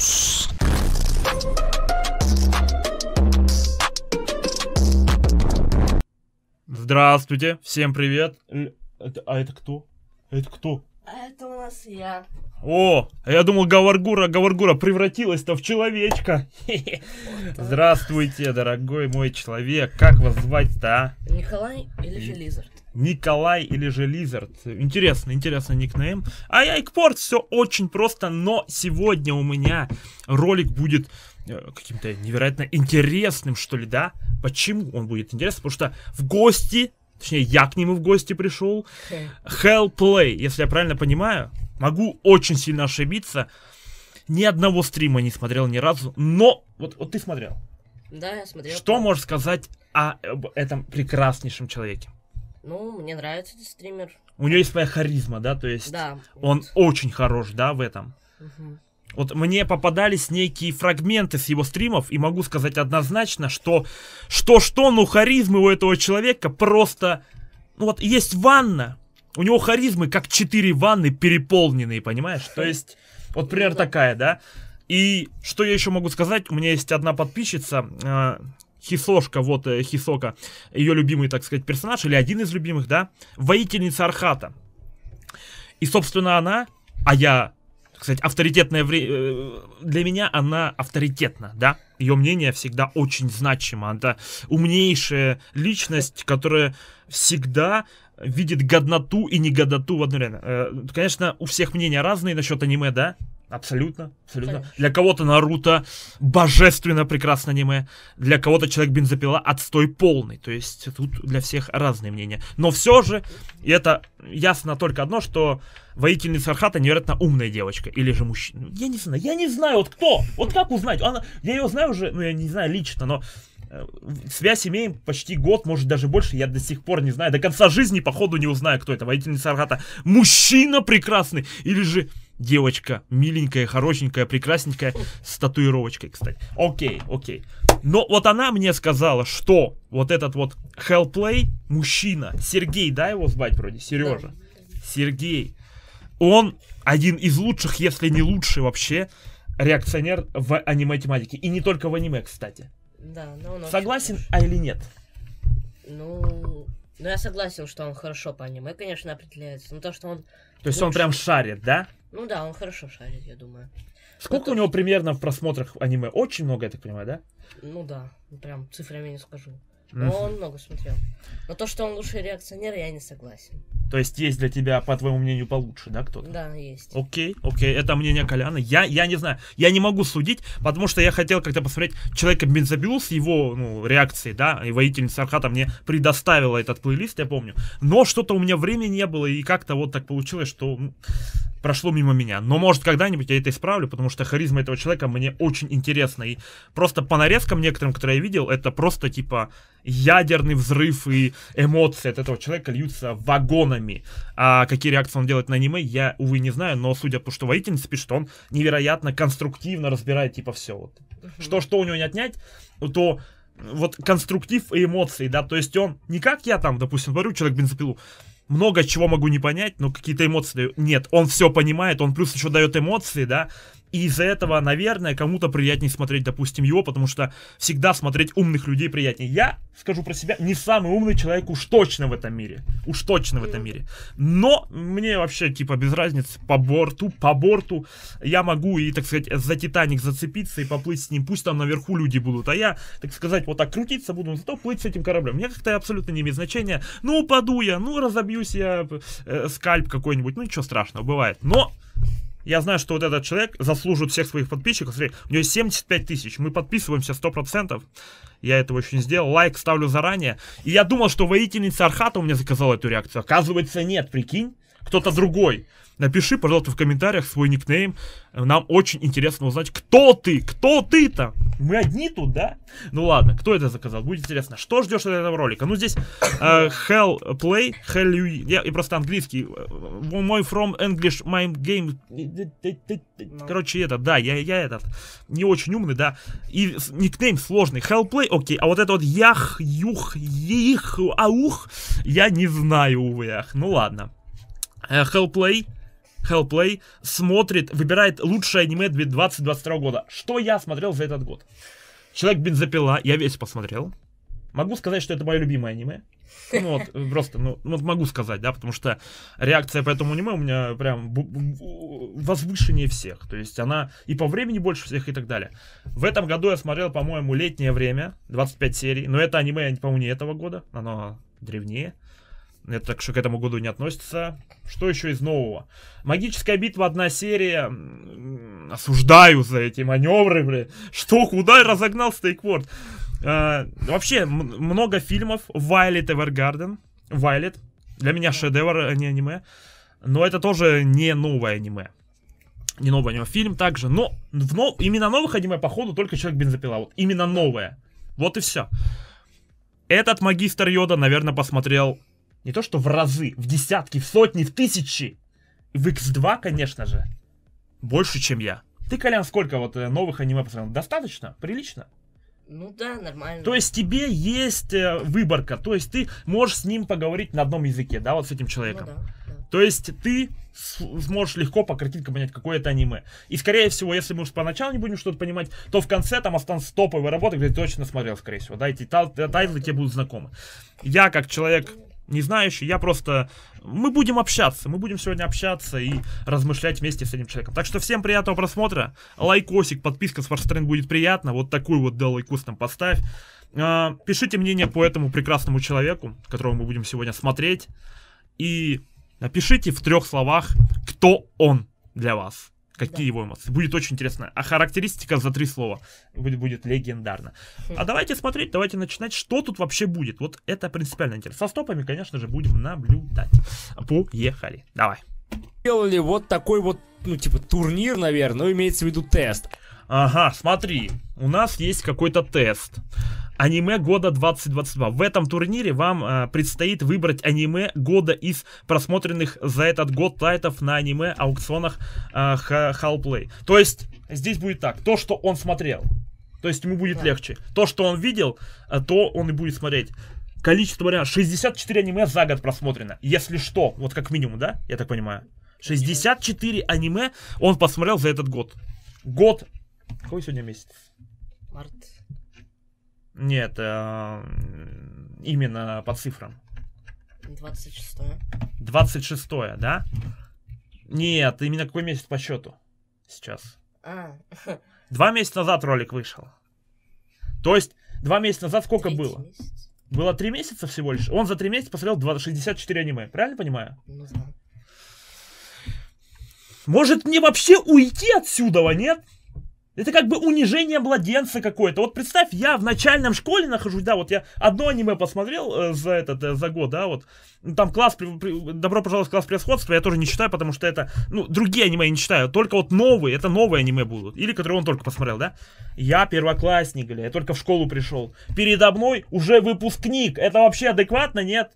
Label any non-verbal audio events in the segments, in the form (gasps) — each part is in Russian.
Хаус. Здравствуйте, всем привет. Это- а это кто? Это кто? А это у нас я. О, а я думал, Гаваргура, Гаваргура превратилась-то в человечка. (laughs) Здравствуйте, дорогой мой человек. Как вас звать-то, а? Николай или же Лизард? Николай или же Лизард. Интересно, интересно никнейм. А я Экпорт, все очень просто, но сегодня у меня ролик будет э, каким-то невероятно интересным, что ли, да? Почему он будет интересным? Потому что в гости, точнее, я к нему в гости пришел, Hellplay, если я правильно понимаю, могу очень сильно ошибиться. Ни одного стрима не смотрел ни разу, но вот, вот ты смотрел. Да, я смотрел. Что можешь сказать о об этом прекраснейшем человеке? Ну, мне нравится этот стример. У него есть своя харизма, да, то есть Да. он вот. очень хорош, да, в этом. Мгм. Вот мне попадались некие фрагменты с его стримов, и могу сказать однозначно, что что-что, ну харизмы у этого человека просто... Ну вот есть ванна, у него харизмы как четыре ванны переполненные, понимаешь? То есть, вот Ну да. такая, да? И что я еще могу сказать? У меня есть одна подписчица, э, Хисошка, вот э, Хисока, ее любимый, так сказать, персонаж, или один из любимых, да? Воительница Архата. И, собственно, она, а я, так сказать, авторитетное время... Для меня она авторитетна, да? Ее мнение всегда очень значимо. Это умнейшая личность, которая всегда видит годноту и негодоту в одно время. Э, Конечно, у всех мнения разные насчет аниме, да? Абсолютно, абсолютно. Конечно. Для кого-то Наруто божественно прекрасное аниме, для кого-то Человек Бензопила отстой полный. То есть тут для всех разные мнения. Но все же, и это ясно только одно, что воительница Архата невероятно умная девочка. Или же мужчина. Я не знаю, я не знаю, вот кто? Вот как узнать? Она, я ее знаю уже, ну я не знаю лично, но э, связь имеем почти год, может даже больше, я до сих пор не знаю, до конца жизни, походу, не узнаю, кто это, воительница Архата. Мужчина прекрасный, или же девочка миленькая, хорошенькая, прекрасненькая, с татуировочкой, кстати. Окей, окей. Но вот она мне сказала, что вот этот вот Hellplay, мужчина, Сергей, да, его звать вроде, Сережа? Сергей, он один из лучших, если не лучший вообще, реакционер в аниме-тематике. И не только в аниме, кстати. Да, ну он Согласен, а или нет? Ну, ну я согласен, что он хорошо по аниме, конечно, определяется. Но то, что он... То есть он Лучший. прям шарит, да? Ну да, он хорошо шарит, я думаю. Сколько Ну, у него примерно в просмотрах аниме? Очень много, я так понимаю, да? Ну да, ну прям цифрами не скажу. Но он много смотрел. Но то, что он лучший реакционер, я не согласен. То есть есть для тебя, по твоему мнению, получше, да, кто-то? Да, есть. Окей, окей, это мнение Коляна. Я, я не знаю, я не могу судить, потому что я хотел как-то посмотреть человека бензобилу с его ну, реакцией, да, и воительница Архата мне предоставила этот плейлист, я помню. Но что-то у меня времени не было, и как-то вот так получилось, что ну, прошло мимо меня. Но может когда-нибудь я это исправлю, потому что харизма этого человека мне очень интересна. И просто по нарезкам некоторым, которые я видел, это просто типа ядерный взрыв и эмоции от этого человека льются вагонами. А какие реакции он делает на аниме, я, увы, не знаю, но судя по что воительница пишет, он невероятно конструктивно разбирает типа все. Вот. Что, что у него не отнять, то вот конструктив и эмоции, да, то есть он не как я там, допустим, говорю, человек бензопилу, много чего могу не понять, но какие-то эмоции даю. Нет, он все понимает, он плюс еще дает эмоции, да, и из-за этого, наверное, кому-то приятнее смотреть, допустим, его, потому что всегда смотреть умных людей приятнее. Я, скажу про себя, не самый умный человек уж точно в этом мире. Уж точно в этом мире. Но мне вообще, типа, без разницы, по борту, по борту, я могу и, так сказать, за Титаник зацепиться и поплыть с ним. Пусть там наверху люди будут, а я, так сказать, вот так крутиться буду, но зато плыть с этим кораблем. Мне как-то абсолютно не имеет значения. Ну, упаду я, ну, разобьюсь я, э, скальп какой-нибудь, ну, ничего страшного, бывает. Но я знаю, что вот этот человек заслуживает всех своих подписчиков. Смотри, у него 75 тысяч. Мы подписываемся 100%. Я этого еще не сделал. Лайк ставлю заранее. И я думал, что воительница Архата у меня заказала эту реакцию. Оказывается, нет, прикинь. Кто-то другой. Напиши, пожалуйста, в комментариях свой никнейм. Нам очень интересно узнать, кто ты, кто ты-то. Мы одни тут, да? Ну ладно, кто это заказал? Будет интересно. Что ждешь от этого ролика? Ну здесь э, Hell Play, Hell you- я и просто английский. э, Мой from English my game. Короче, это, да, я, я этот не очень умный, да. И никнейм сложный. Hellplay, окей. А вот это вот ях, юх, их, аух, я не знаю, увы, ах. Ну ладно. Э, Hellplay, Hellplay смотрит, выбирает лучшее аниме 2022 года. Что я смотрел за этот год? Человек-бензопила, я весь посмотрел. Могу сказать, что это мое любимое аниме. Ну вот, просто, ну, вот могу сказать, да, потому что реакция по этому аниме у меня прям возвышеннее всех. То есть она и по времени больше всех и так далее. В этом году я смотрел, по-моему, «Летнее время», 25 серий. Но это аниме, по-моему, не этого года, оно древнее. Это так что к этому году не относится. Что еще из нового? Магическая битва, одна серия. Осуждаю за эти маневры, бля. Что, куда разогнал стейкворд? А, вообще, много фильмов. Violet Evergarden. Violet. Для меня шедевр, а не аниме. Но это тоже не новое аниме. Не новое аниме. Фильм также. Но в нов... именно новых аниме, походу, только Человек-бензопила. Вот именно новое. Вот и все. Этот магистр Йода, наверное, посмотрел не то что в разы, в десятки, в сотни, в тысячи. В X2, конечно же, больше, чем я. Ты, Колян, сколько вот э, новых аниме посмотрел? Достаточно? Прилично? Ну да, нормально. То есть тебе есть э, выборка, то есть ты можешь с ним поговорить на одном языке, да, вот с этим человеком. Ну, да, да. То есть ты сможешь легко по картинкам понять, какое это аниме. И скорее всего, если мы уж поначалу не будем что-то понимать, то в конце там останутся топовые работы, где ты точно смотрел, скорее всего, да, эти тайтлы тебе будут знакомы. Я, как человек не знающий, я просто... Мы будем общаться, мы будем сегодня общаться и размышлять вместе с этим человеком. Так что всем приятного просмотра, лайкосик, подписка с Фарстрейн будет приятно, вот такую вот да лайкус нам поставь. А, пишите мнение по этому прекрасному человеку, которого мы будем сегодня смотреть, и напишите в трех словах, кто он для вас. Какие да. его эмоции. Будет очень интересно. А характеристика за три слова будет, будет легендарно. Хм. А давайте смотреть, давайте начинать, что тут вообще будет. Вот это принципиально интересно. Со стопами, конечно же, будем наблюдать. Поехали. Давай. Делали вот такой вот, ну, типа, турнир, наверное, ну, имеется в виду тест. Ага, смотри, у нас есть какой-то тест аниме года 2022. В этом турнире вам э, предстоит выбрать аниме года из просмотренных за этот год тайтов на аниме аукционах э, Hallplay. То есть здесь будет так, то, что он смотрел, то есть ему будет да. легче. То, что он видел, э, то он и будет смотреть. Количество вариантов. 64 аниме за год просмотрено. Если что, вот как минимум, да? Я так понимаю. 64 аниме он посмотрел за этот год. Год. Какой сегодня месяц? Март. Нет, э, именно по цифрам. 26 26 да? Нет, именно какой месяц по счету сейчас? А. (laughs) Два месяца назад ролик вышел. То есть, два месяца назад сколько Третий было? Месяц. Было три месяца всего лишь. Он за три месяца посмотрел 64 аниме. Правильно понимаю? Ну да. Может мне вообще уйти отсюда, нет? Это как бы унижение младенца какое-то. Вот представь, я в начальном школе нахожусь, да, вот я одно аниме посмотрел э, за этот, э, за год, да, вот. Ну, там класс, при, при, добро пожаловать класс превосходства, я тоже не читаю, потому что это, ну, другие аниме я не читаю, только вот новые, это новые аниме будут, или которые он только посмотрел, да. Я первоклассник, бля, я только в школу пришел. Передо мной уже выпускник, это вообще адекватно, нет?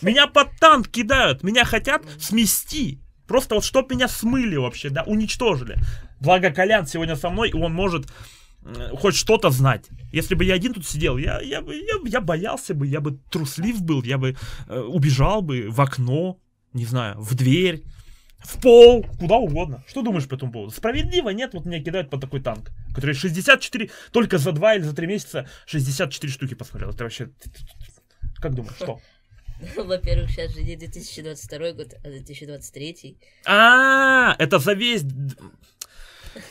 Меня под танк кидают, меня хотят смести. Просто вот чтоб меня смыли вообще, да, уничтожили. Благо Колян сегодня со мной, и он может хоть что-то знать. Если бы я один тут сидел, я, я, бы, я, я боялся бы, я бы труслив был, я бы э, убежал бы в окно, не знаю, в дверь, в пол, куда угодно. Что думаешь по этому поводу? Справедливо? Нет, вот меня кидают под такой танк, который 64, только за 2 или за 3 месяца 64 штуки посмотрел. Это вообще... Как думаешь, что? (laughs) Во-первых, сейчас же не 2022 год, а 2023. А, это за весь...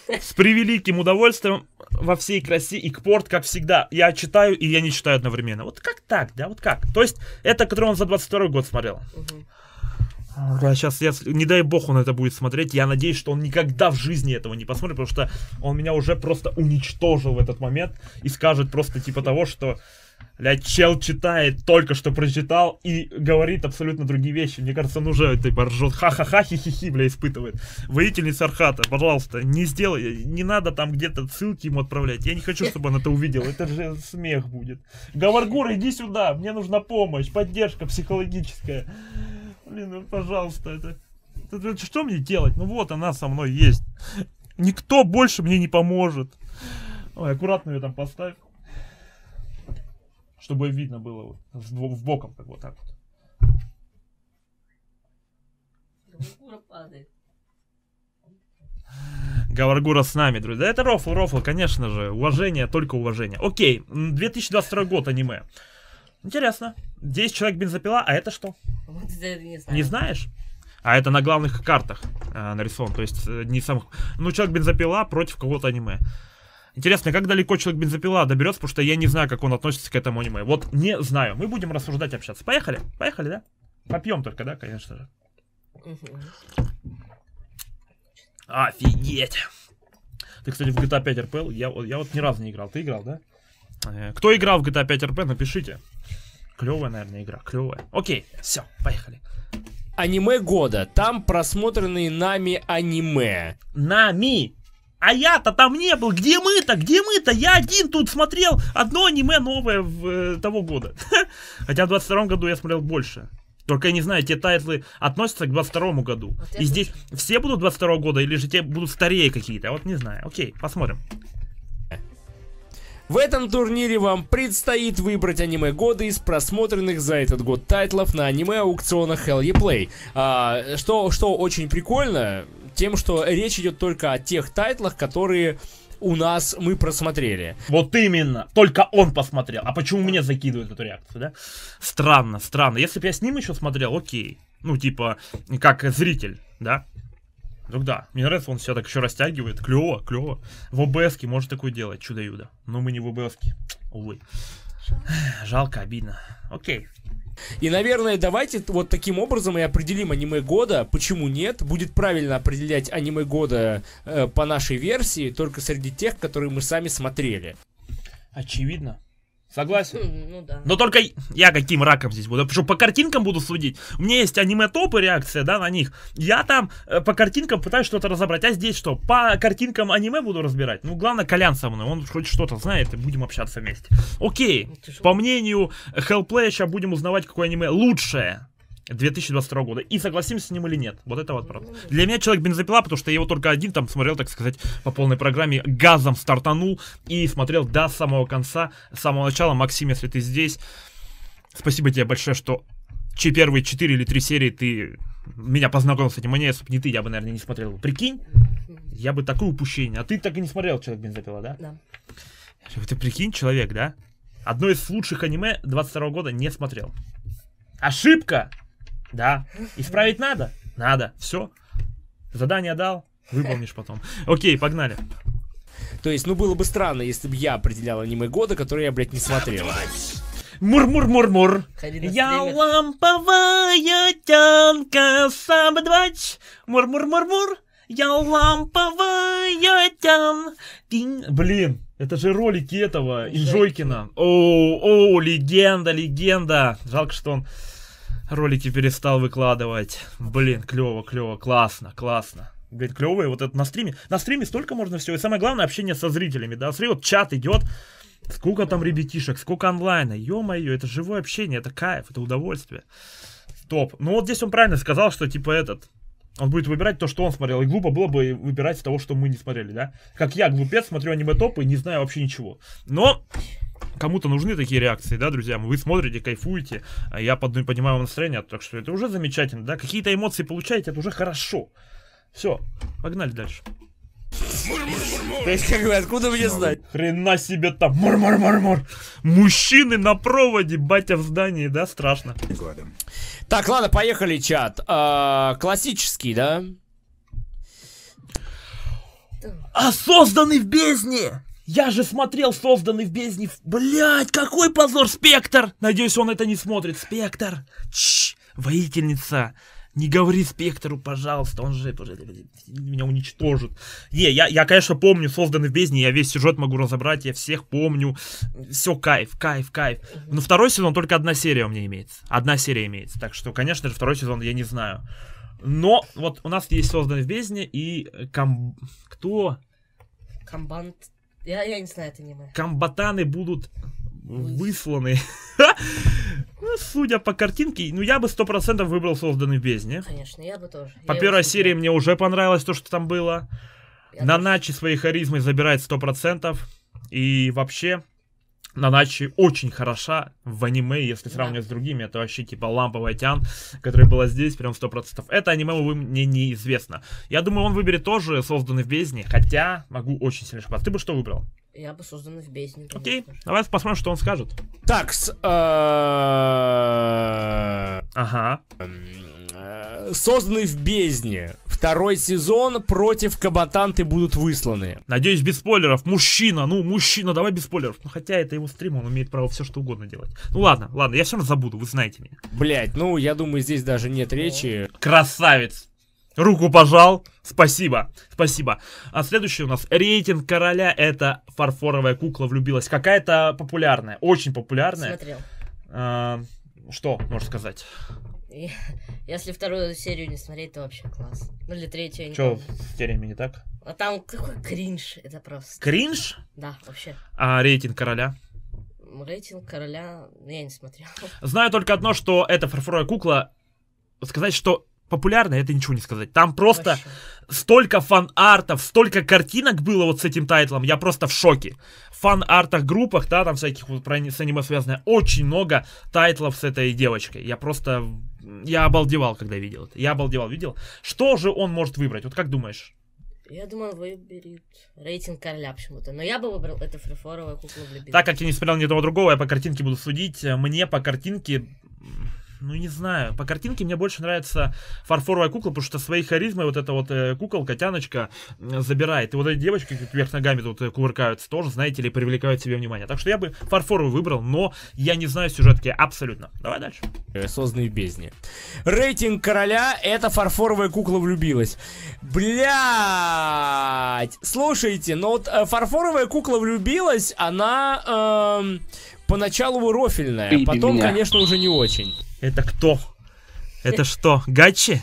С превеликим удовольствием во всей красе и кпорт, как всегда. Я читаю и я не читаю одновременно. Вот как так, да? Вот как? То есть, это, который он за 22 год смотрел. Угу. сейчас, я, не дай бог он это будет смотреть. Я надеюсь, что он никогда в жизни этого не посмотрит, потому что он меня уже просто уничтожил в этот момент и скажет просто типа того, что Блядь, чел читает, только что прочитал и говорит абсолютно другие вещи. Мне кажется, он уже типа ржет. Ха-ха-ха, хи-хи-хи, бля, испытывает. Воительница Архата, пожалуйста, не сделай, не надо там где-то ссылки ему отправлять. Я не хочу, чтобы он это увидел. Это же смех будет. Гаваргур, иди сюда, мне нужна помощь, поддержка психологическая. Блин, ну, пожалуйста, это... это... Что мне делать? Ну вот, она со мной есть. Никто больше мне не поможет. Ой, аккуратно ее там поставь чтобы видно было вот, в боком, как вот так вот. Кура падает. Гаваргура с нами, друзья. Да это рофл, рофл, конечно же. Уважение, только уважение. Окей, м, 2022 год аниме. Интересно. 10 человек бензопила, а это что? Вот это не знаю. Не знаешь? А это на главных картах э, нарисован. То есть э, не сам... Ну, человек бензопила против кого-то аниме. Интересно, как далеко человек бензопила доберется, потому что я не знаю, как он относится к этому аниме. Вот не знаю. Мы будем рассуждать, общаться. Поехали? Поехали, да? Попьем только, да, конечно же. Мгм. Офигеть. Ты, кстати, в GTA 5 RP, я, я вот ни разу не играл. Ты играл, да? Э, Кто играл в GTA 5 RP, напишите. Клевая, наверное, игра, клевая. Окей, все, поехали. Аниме года. Там просмотренные нами аниме. Нами! А я-то там не был. Где мы-то? Где мы-то? Я один тут смотрел одно аниме новое в, э, того года. (laughs) Хотя в 22 году я смотрел больше. Только я не знаю, те тайтлы относятся к 22 году. Вот И здесь все будут 22 года или же те будут старее какие-то? Я Вот не знаю. Окей, посмотрим. В этом турнире вам предстоит выбрать аниме года из просмотренных за этот год тайтлов на аниме-аукционах Hell Play. А, что, что очень прикольно, тем, что речь идет только о тех тайтлах, которые у нас мы просмотрели. Вот именно. Только он посмотрел. А почему мне закидывают эту реакцию, да? Странно, странно. Если бы я с ним еще смотрел, окей. Ну, типа, как зритель, да? Ну да, мне нравится, он все так еще растягивает. Клево, клево. В ОБСке может такое делать, чудо-юдо. Но мы не в ОБСке, увы. Жалко, обидно. Окей. И, наверное, давайте вот таким образом и определим аниме года. Почему нет? Будет правильно определять аниме года э, по нашей версии, только среди тех, которые мы сами смотрели. Очевидно. Согласен. Хм, Ну да. Но только я каким раком здесь буду? Потому что по картинкам буду судить. У меня есть аниме-топы, реакция, да, на них. Я там э, по картинкам пытаюсь что-то разобрать. А здесь что? По картинкам аниме буду разбирать? Ну, главное, Колян со мной. Он хоть что-то знает, и будем общаться вместе. Окей. Ну, ж- По мнению Hellplay, сейчас будем узнавать, какое аниме лучшее 2022 года. И согласимся с ним или нет. Вот это вот правда. Для меня человек бензопила, потому что я его только один там смотрел, так сказать, по полной программе. Газом стартанул и смотрел до самого конца, с самого начала. Максим, если ты здесь, спасибо тебе большое, что че первые 4 или 3 серии ты меня познакомил с этим аниме, если бы не ты, я бы, наверное, не смотрел. Прикинь, я бы такое упущение. А ты так и не смотрел человек бензопила, да? Да. Ты прикинь, человек, да? Одно из лучших аниме 22 года не смотрел. Ошибка! Да. Исправить надо? Надо. Все. Задание дал, выполнишь потом. Окей, погнали. То есть, ну было бы странно, если бы я определял аниме года, который я, блядь, не смотрел. Мур-мур-мур-мур. Я ламповая тянка, сап, двач. Мур-мур-мур-мур. Я ламповая тян. Блин, это же ролики этого Enjoykin а. О, о, легенда, легенда. Жалко, что он ролики перестал выкладывать. Блин, клево, клево, классно, классно. Блин, клевые, вот это на стриме. На стриме столько можно всего. И самое главное, общение со зрителями, да. Смотри, вот чат идет. Сколько там ребятишек, сколько онлайна. Ё-моё, это живое общение, это кайф, это удовольствие. Топ. Ну вот здесь он правильно сказал, что типа этот, он будет выбирать то, что он смотрел. И глупо было бы выбирать того, что мы не смотрели, да? Как я, глупец, смотрю аниме-топы и не знаю вообще ничего. Но кому-то нужны такие реакции, да, друзья? Вы смотрите, кайфуете, а я под- понимаю вам настроение, так что это уже замечательно, да? Какие-то эмоции получаете, это уже хорошо. Все, погнали дальше. То есть, как бы, откуда мне знать? Хрена себе там, мур-мур-мур-мур. Мужчины на проводе, батя в здании, да, страшно. Так, ладно, поехали, чат. А, классический, да? А созданный в бездне! Я же смотрел созданный в бездне. Блять, какой позор, Спектр! Надеюсь, он это не смотрит. Спектр! Чш, воительница! Не говори Спектру, пожалуйста, он же меня уничтожит. Не, я, я, конечно, помню созданный в бездне, я весь сюжет могу разобрать, я всех помню. Все, кайф, кайф, кайф. Но второй сезон только одна серия у меня имеется. Одна серия имеется. Так что, конечно же, второй сезон я не знаю. Но вот у нас есть созданный в бездне и ком... кто? Комбант. Я, я не знаю это аниме. комбатаны будут высланы. (laughs) Ну, Судя по картинке, ну я бы сто процентов выбрал созданный в бездне. Конечно, я бы тоже. По Я первой серии мне уже понравилось то, что там было. Я На тоже. Начи своей харизмой забирает сто процентов. И вообще, Наначи очень хороша в аниме, если Да. сравнивать с другими. Это вообще типа ламповая тян, которая была здесь, прям 100%. Это аниме, увы, мне неизвестно. Я думаю, он выберет тоже созданный в бездне, хотя могу очень сильно ошибаться. Ты бы что выбрал? Я бы создан в бездне, Окей, давай посмотрим, что он скажет. Так, с, э, Ага. Э, созданный в бездне. Второй сезон против Кабатанты будут высланы. Надеюсь, без спойлеров. Мужчина, ну, мужчина, давай без спойлеров. Ну, хотя это его стрим, он имеет право все что угодно делать. Ну, ладно, ладно, я все равно забуду, вы знаете меня. Блять, ну я думаю, здесь даже нет речи. Красавец! Руку пожал. Спасибо. Спасибо. А следующий у нас рейтинг короля. Это фарфоровая кукла влюбилась. Какая-то популярная. Очень популярная. Смотрел. А, что можно сказать? И (laughs) Если вторую серию не смотреть, то вообще класс. Ну или третью, я не Что помню. с терями не так? А там какой кринж, это просто. Кринж? Да, вообще. А рейтинг короля? Рейтинг короля, ну, я не смотрел. Знаю только одно, что эта фарфоровая кукла. Сказать, что популярная, это ничего не сказать. Там просто Вообще. столько фан-артов, столько картинок было вот с этим тайтлом, я просто в шоке. В фан-артах, группах, да, там всяких вот про с аниме связанное, очень много тайтлов с этой девочкой. Я просто, я обалдевал, когда видел это. Я обалдевал, видел. Что же он может выбрать? Вот как думаешь? Я думаю, он выберет рейтинг короля почему-то. Но я бы выбрал эту фарфоровую куклу влюбилась. Так как я не смотрел ни того другого, я по картинке буду судить. Мне по картинке, ну не знаю, по картинке мне больше нравится фарфоровая кукла, потому что своей харизмой вот эта вот э, куколка, тяночка забирает. И вот эти девочки, как вверх ногами тут э, кувыркаются, тоже, знаете ли, привлекают себе внимание. Так что я бы фарфоровую выбрал, но я не знаю сюжетки абсолютно. Давай дальше. э, созданный в бездне. Рейтинг короля это фарфоровая кукла влюбилась. Блять! Слушайте, ну вот фарфоровая кукла влюбилась, она эм, поначалу рофельная, Ты потом, меня. конечно, уже не очень. Это кто? Это что, Гачи?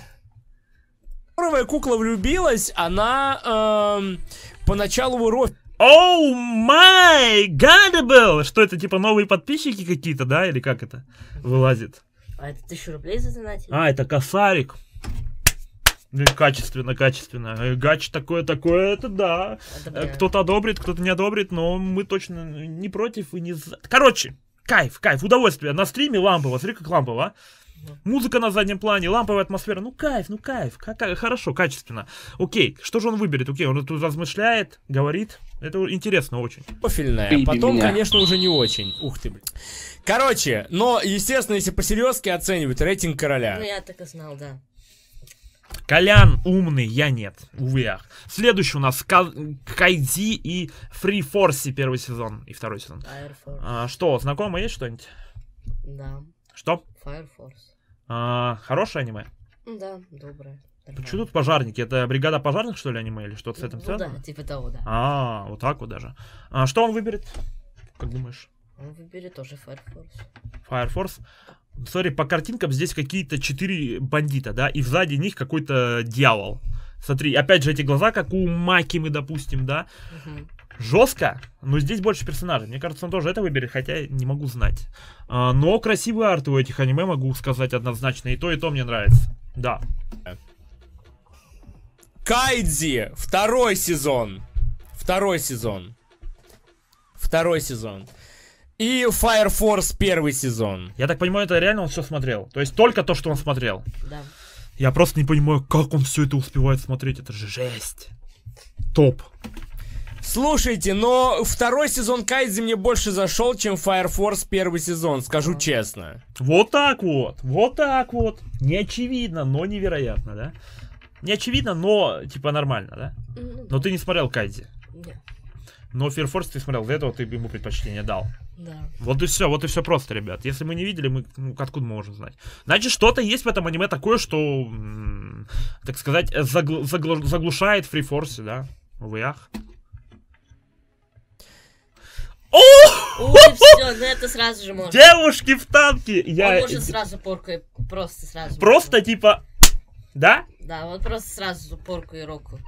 Фарфоровая кукла влюбилась, она эм, поначалу рофельная. Oh my god, бл! Что это, типа новые подписчики какие-то, да? Или как это вылазит? А это тысячу рублей за донатили? А, это косарик. Ну, Качественно, качественно. Э, Гач такое, такое, это да. Э, Одобряю. Кто-то одобрит, кто-то не одобрит, но мы точно не против и не за. Короче, кайф, кайф, удовольствие. На стриме лампово, смотри, как лампово, а? Музыка на заднем плане, ламповая атмосфера. Ну, кайф, ну, кайф. Какая, хорошо, качественно. Окей, что же он выберет? Окей, он тут размышляет, говорит. Это интересно очень. Профильная, Ты потом, меня. конечно, уже не очень. Ух ты, блин. Короче, но, естественно, если по-серьезки оценивать рейтинг короля. Ну, я так и знал, да. Колян умный, я нет. Увы, ах. Следующий у нас Ка- Кайдзи и Free Force первый сезон и второй сезон. А, что, знакомо есть что-нибудь? Да. Что? Fire Force. А, хорошее аниме? Да, доброе. Почему тут пожарники? Это бригада пожарных, что ли, аниме? Или что-то с этим Ну связано? да, типа того, да. А, вот так вот даже. А, что он выберет? Как думаешь? Он выберет тоже Fire Force. Fire Force? Смотри, по картинкам здесь какие-то четыре бандита, да, и сзади них какой-то дьявол. Смотри, опять же эти глаза, как у Макимы, допустим, да. Мгм. Жестко, но здесь больше персонажей. Мне кажется, он тоже это выберет, хотя не могу знать. А, но красивый арт у этих аниме, могу сказать однозначно. И то, и то мне нравится. Да. Кайдзи, второй сезон. Второй сезон. Второй сезон. И Fire Force первый сезон. Я так понимаю, это реально он все смотрел. То есть только то, что он смотрел. Да. Я просто не понимаю, как он все это успевает смотреть. Это же жесть. Топ. Слушайте, но второй сезон Кайдзи мне больше зашел, чем Fire Force первый сезон, скажу честно. Вот так вот. Вот так вот. Не очевидно, но невероятно, да? Не очевидно, но типа нормально, да? Ну, Но ты не смотрел Кайдзи. не. Но Fear Force ты смотрел, для этого ты ему предпочтение дал. Да. Вот и все, вот и все просто, ребят. Если мы не видели, мы ну, откуда мы можем знать? Значит, что-то есть в этом аниме такое, что, так сказать, загл- загл- заглушает Force, да? Увы, ах. Ой, все, ну это сразу же можно. Девушки в танке! Я Он может сразу порку и просто сразу. просто типа, да? Да, вот просто сразу порку и року.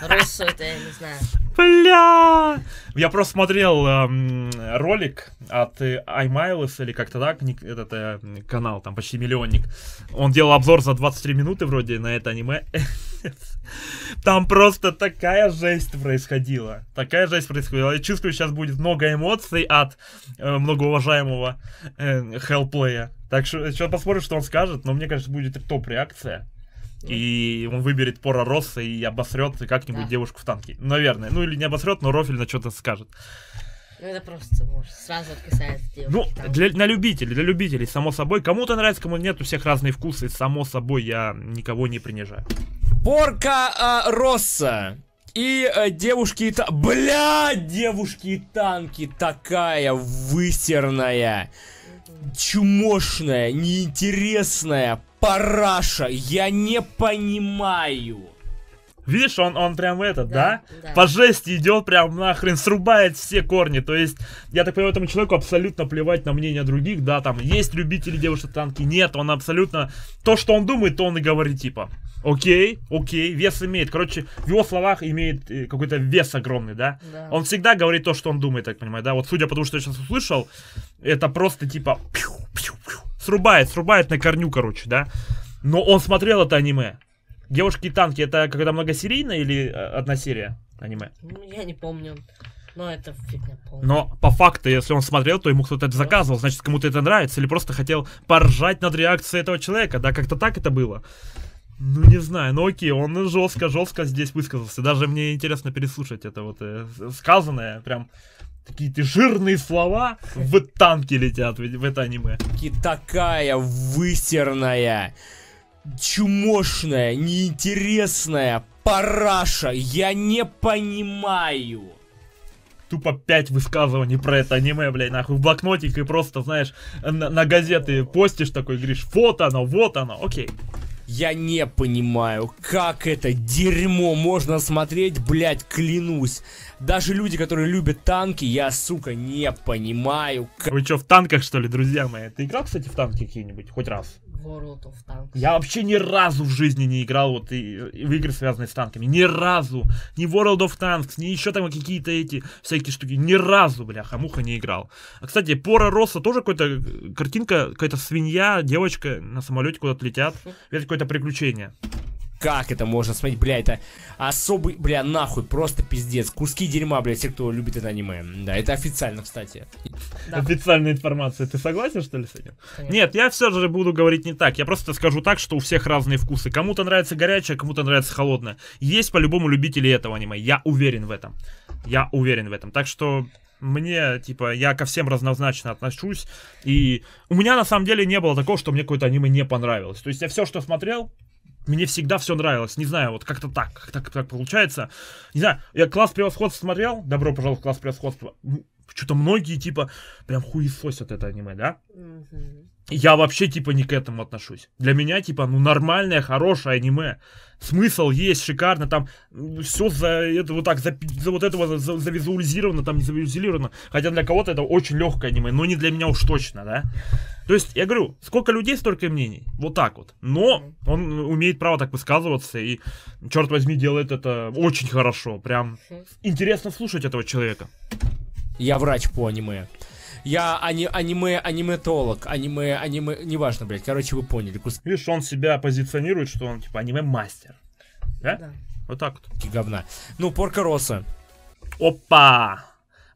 Руссу это я не знаю. Бля! Я просто смотрел эм, ролик от iMiles или как-то так, этот э, канал, там почти миллионник. Он делал обзор за 23 минуты вроде на это аниме. (laughs) Там просто такая жесть происходила. Такая жесть происходила. Я чувствую, сейчас будет много эмоций от э, многоуважаемого э, Hellplay. Так что сейчас посмотрим, что он скажет. Но мне кажется, будет топ-реакция. И он выберет Пора Росса и обосрет как-нибудь Да. девушку в танке. Наверное. Ну или не обосрет, но Рофель на что-то скажет. Ну это просто, может, сразу касается девушки. Ну, там. для, на любителей, для любителей, само собой. Кому-то нравится, кому нет, у всех разные вкусы. Само собой, я никого не принижаю. Порка а, Росса. И э, девушки и та... Бля, девушки и танки такая высерная, чумошная, неинтересная, параша. Я не понимаю. Видишь, он, он прям этот, да? Да, да. По жести идет прям нахрен, срубает все корни. То есть, я так понимаю, этому человеку абсолютно плевать на мнение других, да, там есть любители девушек танки, нет, он абсолютно... То, что он думает, то он и говорит, типа, окей, окей, вес имеет. Короче, в его словах имеет э, какой-то вес огромный, да? Да. Он всегда говорит то, что он думает, так понимаю, да? Вот судя по тому, что я сейчас услышал, это просто типа пью, пью, пью. Срубает, срубает на корню, короче, да? Но он смотрел это аниме. Девушки и танки, это когда многосерийная или э, одна серия аниме? Ну, я не помню. Но это фигня полная. Но по факту, если он смотрел, то ему кто-то это заказывал, значит, кому-то это нравится, или просто хотел поржать над реакцией этого человека, да, как-то так это было. Ну, не знаю, ну окей, он жестко, жестко здесь высказался. Даже мне интересно переслушать это вот э, сказанное, прям какие-то жирные слова в танки летят в, в это аниме. И такая высерная, чумошная, неинтересная, параша. Я не понимаю. Тупо пять высказываний про это аниме, блядь, нахуй, в блокнотик и просто, знаешь, на, на газеты постишь такой, говоришь, вот оно, вот оно, окей. Я не понимаю, как это дерьмо можно смотреть, блять, клянусь. Даже люди, которые любят танки, я, сука, не понимаю. как- Вы что, в танках, что ли, друзья мои? Ты играл, кстати, в танки какие-нибудь? Хоть раз? World of Tanks. Я вообще ни разу в жизни не играл вот и, и в игры, связанные с танками. Ни разу. Ни World of Tanks, ни еще там какие-то эти всякие штуки. Ни разу, бляха, муха не играл. А, кстати, Пора Росса тоже какая-то картинка, какая-то свинья, девочка на самолете куда-то летят. (laughs) Это какое-то приключение. Как это можно смотреть, бля, это особый, бля, нахуй, просто пиздец. Куски дерьма, бля, те, кто любит это аниме. Да, это официально, кстати. Да. Официальная информация. Ты согласен, что ли, с этим? Конечно. Нет, я все же буду говорить не так. Я просто скажу так, что у всех разные вкусы. Кому-то нравится горячее, кому-то нравится холодное. Есть по-любому любители этого аниме. Я уверен в этом. Я уверен в этом. Так что мне, типа, я ко всем равнозначно отношусь. И у меня на самом деле не было такого, что мне какое-то аниме не понравилось. То есть я все, что смотрел, мне всегда все нравилось. Не знаю, вот как-то так, как так, так получается. Не знаю, я класс превосходства смотрел. Добро пожаловать в класс превосходства. Что-то многие, типа, прям хуесосят это аниме, да? Мгм. Я вообще, типа, не к этому отношусь. Для меня, типа, ну, нормальное, хорошее аниме. Смысл есть, шикарно, там все за это вот так, за, за вот этого за- за- завизуализировано, там не завизуализировано. Хотя для кого-то это очень легкое аниме, но не для меня уж точно, да? То есть, я говорю, сколько людей, столько и мнений. Вот так вот. Но он умеет право так высказываться и, черт возьми, делает это очень хорошо. Прям интересно слушать этого человека. Я врач по аниме. Я ани- аниме, аниметолог, аниме, аниме, неважно, блядь, короче, вы поняли, куски Видишь, он себя позиционирует, что он, типа, аниме-мастер. Да? Да. Вот так вот. говна. Ну, Порка Росса. Опа!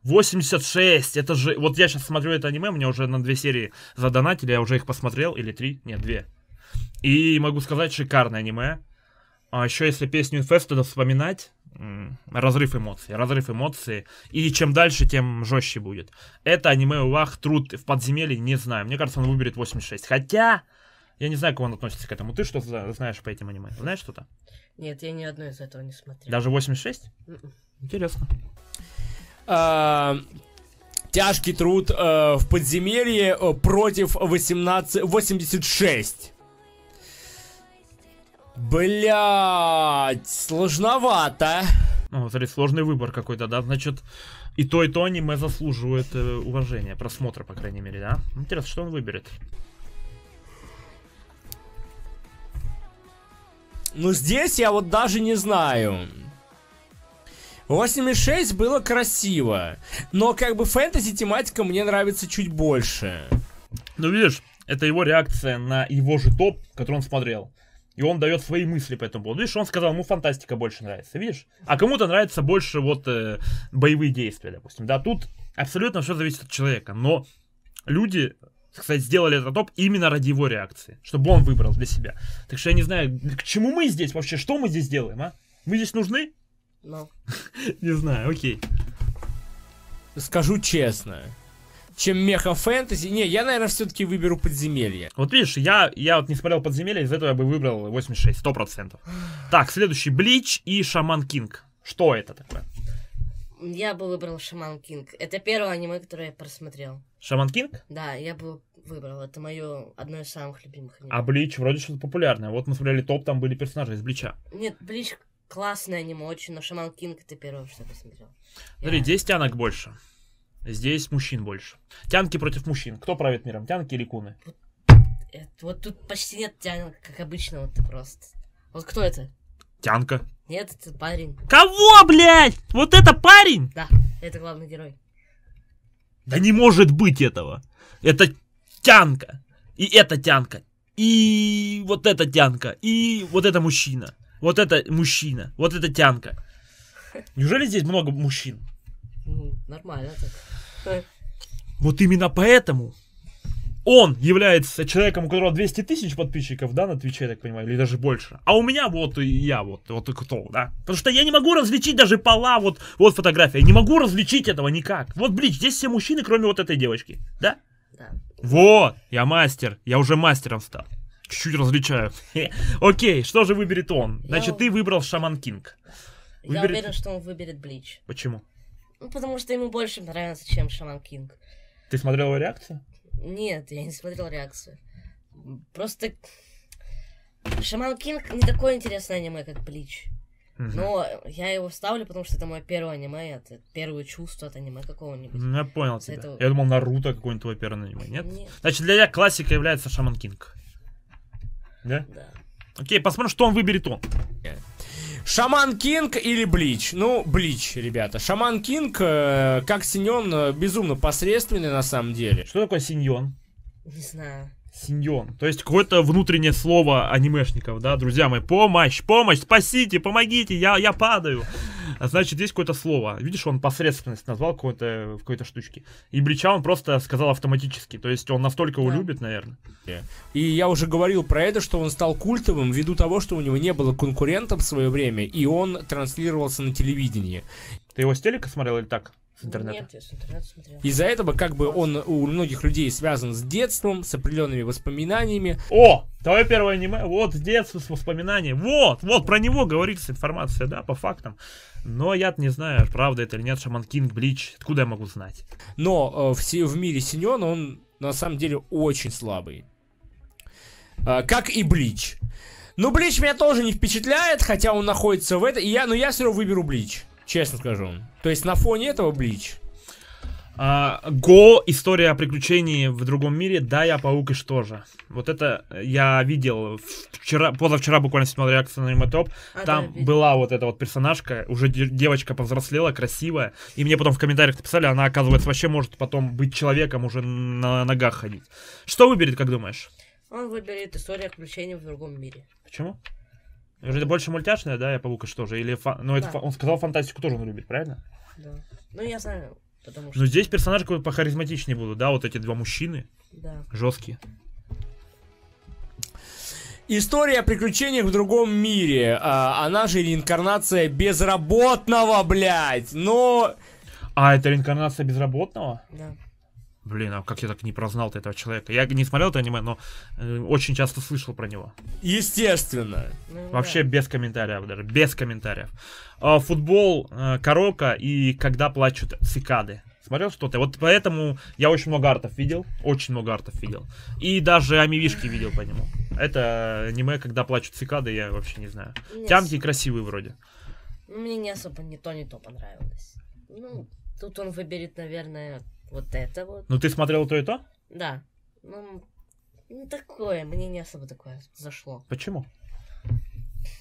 86, это же... Вот я сейчас смотрю это аниме, мне уже на две серии задонатили, я уже их посмотрел, или три, нет, две. И могу сказать, шикарное аниме. А еще если песню Инфеста вспоминать, разрыв эмоций, разрыв эмоций. И чем дальше, тем жестче будет. Это аниме Увах, труд в подземелье, не знаю. Мне кажется, он выберет 86. Хотя, я не знаю, как он относится к этому. Ты что знаешь по этим аниме? Знаешь что-то? Нет, я ни одной из этого не смотрел. Даже 86? Мгм. Интересно. А, тяжкий труд э, в подземелье э, против 18, 86. Блять, сложновато. Ну, смотри, сложный выбор какой-то, да? Значит, и то, и то аниме заслуживает э, уважения, просмотра, по крайней мере, да? Интересно, что он выберет? Ну, здесь я вот даже не знаю. 86 было красиво, но как бы фэнтези тематика мне нравится чуть больше. Ну, видишь, это его реакция на его же топ, который он смотрел. И он дает свои мысли по этому поводу. Видишь, он сказал, ему фантастика больше нравится, видишь? А кому-то нравится больше вот э, боевые действия, допустим. Да, тут абсолютно все зависит от человека. Но люди, кстати, сделали этот топ именно ради его реакции. Чтобы он выбрал для себя. Так что я не знаю, к чему мы здесь вообще? Что мы здесь делаем, а? Мы здесь нужны? Ну, (laughs) Не знаю, окей. Скажу честно. Чем меха фэнтези... Не, я, наверное, все-таки выберу подземелье. Вот видишь, я, я вот не смотрел подземелье, из этого я бы выбрал 86, 100%. Так, следующий, Блич и Шаман Кинг. Что это такое? я бы выбрал Шаман Кинг. Это первое аниме, которое я просмотрел. Шаман Кинг? Да, я бы выбрал. Это мое одно из самых любимых аниме. А Блич вроде что-то популярное. Вот мы смотрели топ, там были персонажи из Блича. Нет, Блич классное аниме очень, но Шаман Кинг это первое, что я посмотрел. Смотри, Я- здесь тянок больше. Здесь мужчин больше. Тянки против мужчин. Кто правит миром, тянки или куны? Это- вот тут почти нет тянок, как обычно, вот ты просто. Вот кто это? Тянка. Нет, это парень. Кого, блядь? Вот это парень? Да, это главный герой. Да не может быть этого. Это тянка. И это тянка. И вот это тянка. И вот это мужчина. Вот это мужчина. Вот это тянка. Неужели здесь много мужчин? Ну, нормально так. Вот именно поэтому он является человеком, у которого 200 тысяч подписчиков, да, на Твиче, я так понимаю, или даже больше. А у меня вот и я, вот, вот и кто, да. Потому что я не могу различить даже пола, вот, вот фотография. Я не могу различить этого никак. Вот, блин, здесь все мужчины, кроме вот этой девочки, да? Да. Вот, я мастер, я уже мастером стал. Чуть-чуть различаю. Окей, что же выберет он? Значит, ты выбрал Шаман Кинг. Я уверен, что он выберет Блич. Почему? Ну, потому что ему больше нравится, чем Шаман Кинг. Ты смотрел его реакцию? Нет, я не смотрел реакцию. Просто Шаман Кинг не такое интересное аниме, как Блич. Но я его ставлю, потому что это мое первое аниме, это первое чувство от аниме какого-нибудь. Ну, Я понял С тебя. этого- Я думал, Наруто какой-нибудь твой первый аниме, нет? Нет, Значит, для тебя классика является Шаман Кинг. Да? да. Окей, посмотрим, что он выберет он. Шаман Кинг или Блич? Ну, Блич, ребята. Шаман Кинг, э, как сёнен, э, безумно посредственный на самом деле. Что такое сёнен? Не знаю. Сёнен. То есть какое-то внутреннее слово анимешников, да, друзья мои. Помощь, помощь, спасите, помогите, я, я падаю. А Значит, есть какое-то слово. Видишь, он посредственность назвал какой-то, в какой-то штучке. И Брича он просто сказал автоматически. То есть он настолько его Да. любит, наверное. И я уже говорил про это, что он стал культовым ввиду того, что у него не было конкурентов в свое время, и он транслировался на телевидении. Ты его с телека смотрел или так? С интернета? Нет, я с интернета смотрел. Из-за этого как бы он у многих людей связан с детством, с определенными воспоминаниями. О, твое первое аниме, вот с детства, с воспоминаний, вот, вот про него говорится информация, да, по фактам. Но я не знаю, правда это или нет, Шаман Кинг, Блич, откуда я могу знать? Но э, в, в мире Синьон он на самом деле очень слабый. А, как и Блич. Ну, Блич меня тоже не впечатляет, хотя он находится в это. И я, но я все равно выберу Блич. Честно скажу. То есть на фоне этого Блич. А, Го, история о приключении в другом мире, да, я паук и что же. Вот это я видел вчера, позавчера буквально смотрел реакцию на аниме топ. А, Там да, была вот эта вот персонажка, уже де- девочка повзрослела, красивая. И мне потом в комментариях написали, она, оказывается, вообще может потом быть человеком, уже на ногах ходить. Что выберет, как думаешь? Он выберет историю приключений в другом мире. Почему? Уже это больше мультяшная, да, я паук и что же? Или фа- ну, это Да. фа- он сказал фантастику тоже он любит, правильно? Да. Ну, я знаю, потому что... Но здесь персонажи какой-то похаризматичнее будут, да, вот эти два мужчины, Да. жесткие. История о приключениях в другом мире. А, она же реинкарнация безработного, блядь. Но... А, это реинкарнация безработного? Да. Блин, а как я так не прознал этого человека? Я не смотрел это аниме, но э, очень часто слышал про него. Естественно. Ну, Вообще без комментариев даже, без комментариев. А, футбол, э, Корока и когда плачут цикады. Смотрел что-то? Вот поэтому я очень много артов видел, очень много артов видел. И даже амивишки видел по нему. Это аниме, когда плачут цикады, я вообще не знаю. Мне Тянки красивые вроде. Мне не особо ни то, ни то понравилось. Ну, тут он выберет, наверное, вот это вот. Ну ты смотрел то и то? Да. Ну, ну, такое, мне не особо такое зашло. Почему?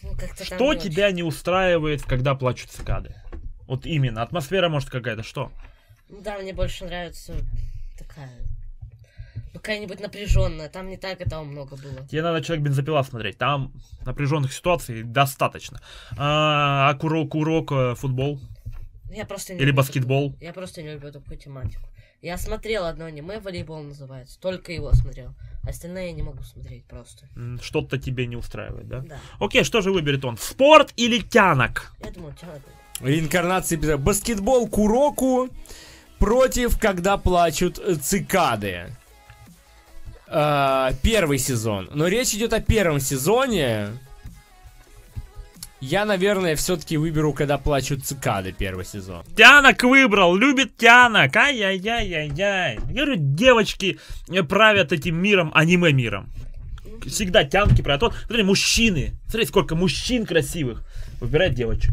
Ну, Что не очень. тебя не устраивает, когда плачут цикады? Вот именно. Атмосфера, может, какая-то, что? Ну да, мне больше нравится такая... Ну, какая-нибудь напряженная. Там не так этого много было. Тебе надо человек бензопила смотреть. Там напряженных ситуаций достаточно. А, а курок, курок, э, футбол Я просто не или люблю баскетбол. такую- Я просто не люблю такую тематику. Я смотрел одно аниме, волейбол называется. Только его смотрел. Остальное я не могу смотреть просто. Что-то тебе не устраивает, да? Да. Окей, что же выберет он? Спорт или тянок? Я думаю, тянет. Реинкарнация без- баскетбол Куроку против когда плачут э, цикады. А, первый сезон. Но речь идет о первом сезоне. Я, наверное, все-таки выберу, когда плачут цикады первый сезон. Тянок выбрал, любит тянок. Ай-яй-яй-яй-яй. Я говорю, девочки э, правят этим миром, аниме-миром. Всегда тянки правят. Вот, смотри, мужчины. Смотри, сколько мужчин красивых. Выбирает девочек.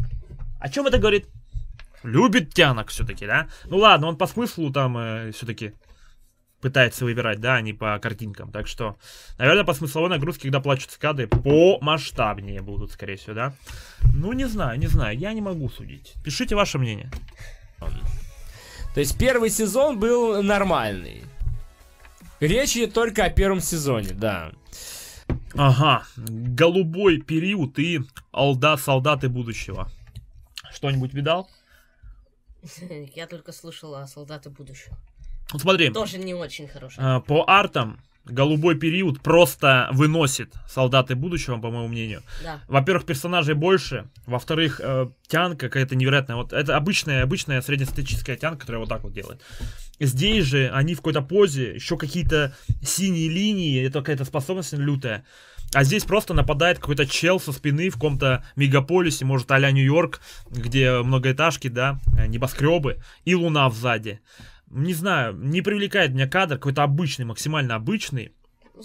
О чем это говорит? Любит тянок все-таки, да? Ну ладно, он по смыслу там все-таки пытается выбирать, да, а не по картинкам. Так что, наверное, по смысловой нагрузке, когда плачут цикады, по масштабнее будут, скорее всего, да? Ну, не знаю, не знаю, я не могу судить. Пишите ваше мнение. То есть первый сезон был нормальный. Речь идет только о первом сезоне, да. Ага, голубой период и Алда солдаты будущего. Что-нибудь видал? (laughs) Я только слышала о солдаты будущего. Вот смотри, Тоже не очень хороший. э, по артам голубой период просто выносит солдаты будущего, по моему мнению. Да. Во-первых, персонажей больше. Во-вторых, э, тянка какая-то невероятная. Вот это обычная, обычная среднестатистическая тянка, которая вот так вот делает. Здесь же они в какой-то позе, еще какие-то синие линии, это какая-то способность лютая. А здесь просто нападает какой-то чел со спины в каком-то мегаполисе, может, а Нью-Йорк, где многоэтажки, да, э, небоскребы, и луна сзади. Не знаю, не привлекает меня кадр, какой-то обычный, максимально обычный. Ну,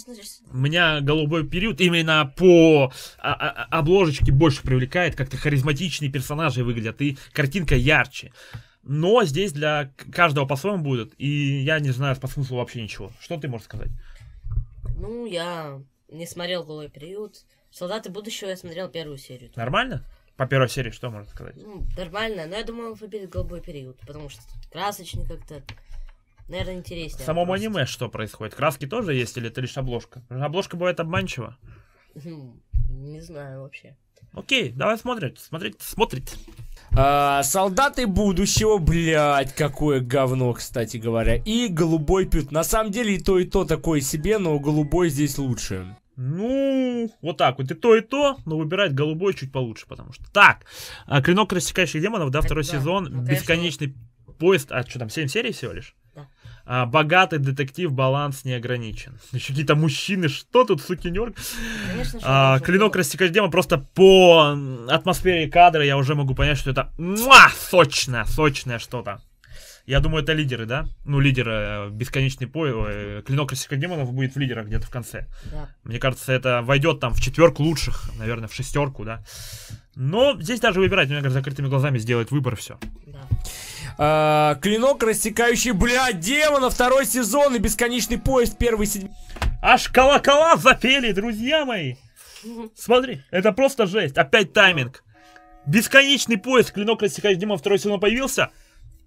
У меня голубой период именно по а- а- обложечке больше привлекает, как-то харизматичнее персонажи выглядят, и картинка ярче. Но здесь для каждого по-своему будет, и я не знаю по смыслу вообще ничего. Что ты можешь сказать? ну, я не смотрел голый период. Солдаты будущего я смотрел первую серию. Нормально? По первой серии что можно сказать? Ну, нормально, но я думаю, он выберет голубой период, потому что красочнее как-то. Наверное, В интереснее. самом просто. аниме что происходит? Краски тоже есть или это лишь обложка? Обложка бывает обманчива. Хм, Не знаю вообще. Окей, давай смотреть, смотреть, смотреть. А, солдаты будущего, блядь, какое говно, кстати говоря. И голубой пют. На самом деле и то, и то такое себе, но голубой здесь лучше. Ну, вот так вот. И то, и то, но выбирать голубой чуть получше, потому что. Так, а, Клинок рассекающих демонов, да, второй да, сезон, ну, бесконечный поезд, а что там, 7 серий всего лишь? Да. А, богатый детектив, баланс не ограничен. (laughs) Еще какие-то мужчины, что тут, сутенер? Конечно. А, клинок был. рассекающих демонов просто по атмосфере кадра я уже могу понять, что это муа, сочное, сочное что-то. Я думаю, это лидеры, да? Ну, лидеры, э, бесконечный поезд, клинок рассекающих демонов будет в лидерах где-то в конце. Да. Мне кажется, это войдет там в четверку лучших, наверное, в шестерку, да. Но здесь даже выбирать, мне кажется, закрытыми глазами сделать выбор все. Да. А, клинок, рассекающий, блядь, демона, второй сезон и бесконечный поезд, первый седьмой. Аж колокола запели, друзья мои. Смотри, это просто жесть. Опять тайминг. Бесконечный поезд, клинок рассекающий демон, второй сезон появился.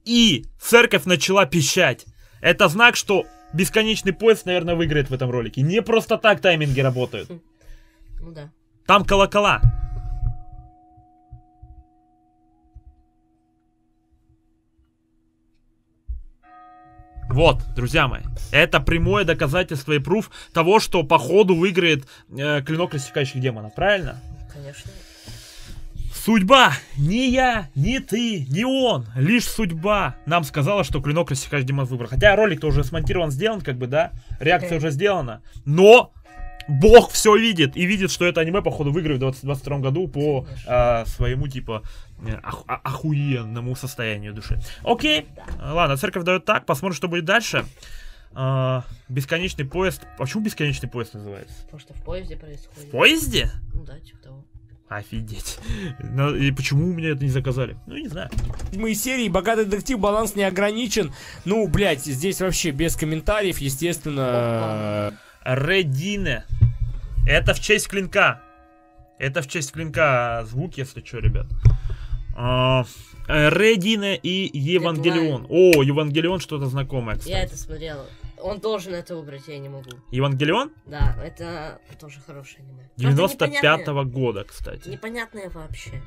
И церковь начала пищать. Это знак, что бесконечный поезд, наверное, выиграет в этом ролике. Не просто так тайминги работают. Ну да. Там колокола. Вот, друзья мои, это прямое доказательство и пруф того, что по ходу выиграет э, клинок рассекающих демонов, правильно? Конечно. Судьба! Ни я, ни ты, ни он, лишь судьба нам сказала, что клинок рассекающих демонов выбрал. Хотя ролик-то уже смонтирован, сделан, как бы, да? Реакция уже сделана. Но Бог все видит и видит, что это аниме, походу, выиграет в 2022 году по а, своему, типа, э, ох- а- охуенному состоянию души. Окей, ладно, церковь дает так, посмотрим, что будет дальше. А, бесконечный поезд. Почему бесконечный поезд называется? Потому что в поезде происходит. В поезде? Ну да, типа того. Офигеть. Ну, и почему у меня это не заказали? Ну, не знаю. Седьмые серии, богатый детектив, баланс не ограничен. Ну, блядь, здесь вообще без комментариев, естественно. Редине. Это в честь клинка. Это в честь клинка звук, если что, ребят. А, э, Редина и Евангелион. О, Евангелион что-то знакомое, Я кстати. это смотрел. Он должен это выбрать, я не могу. Евангелион Да, это тоже хорошее аниме. Просто 95-го года, кстати. Непонятное вообще.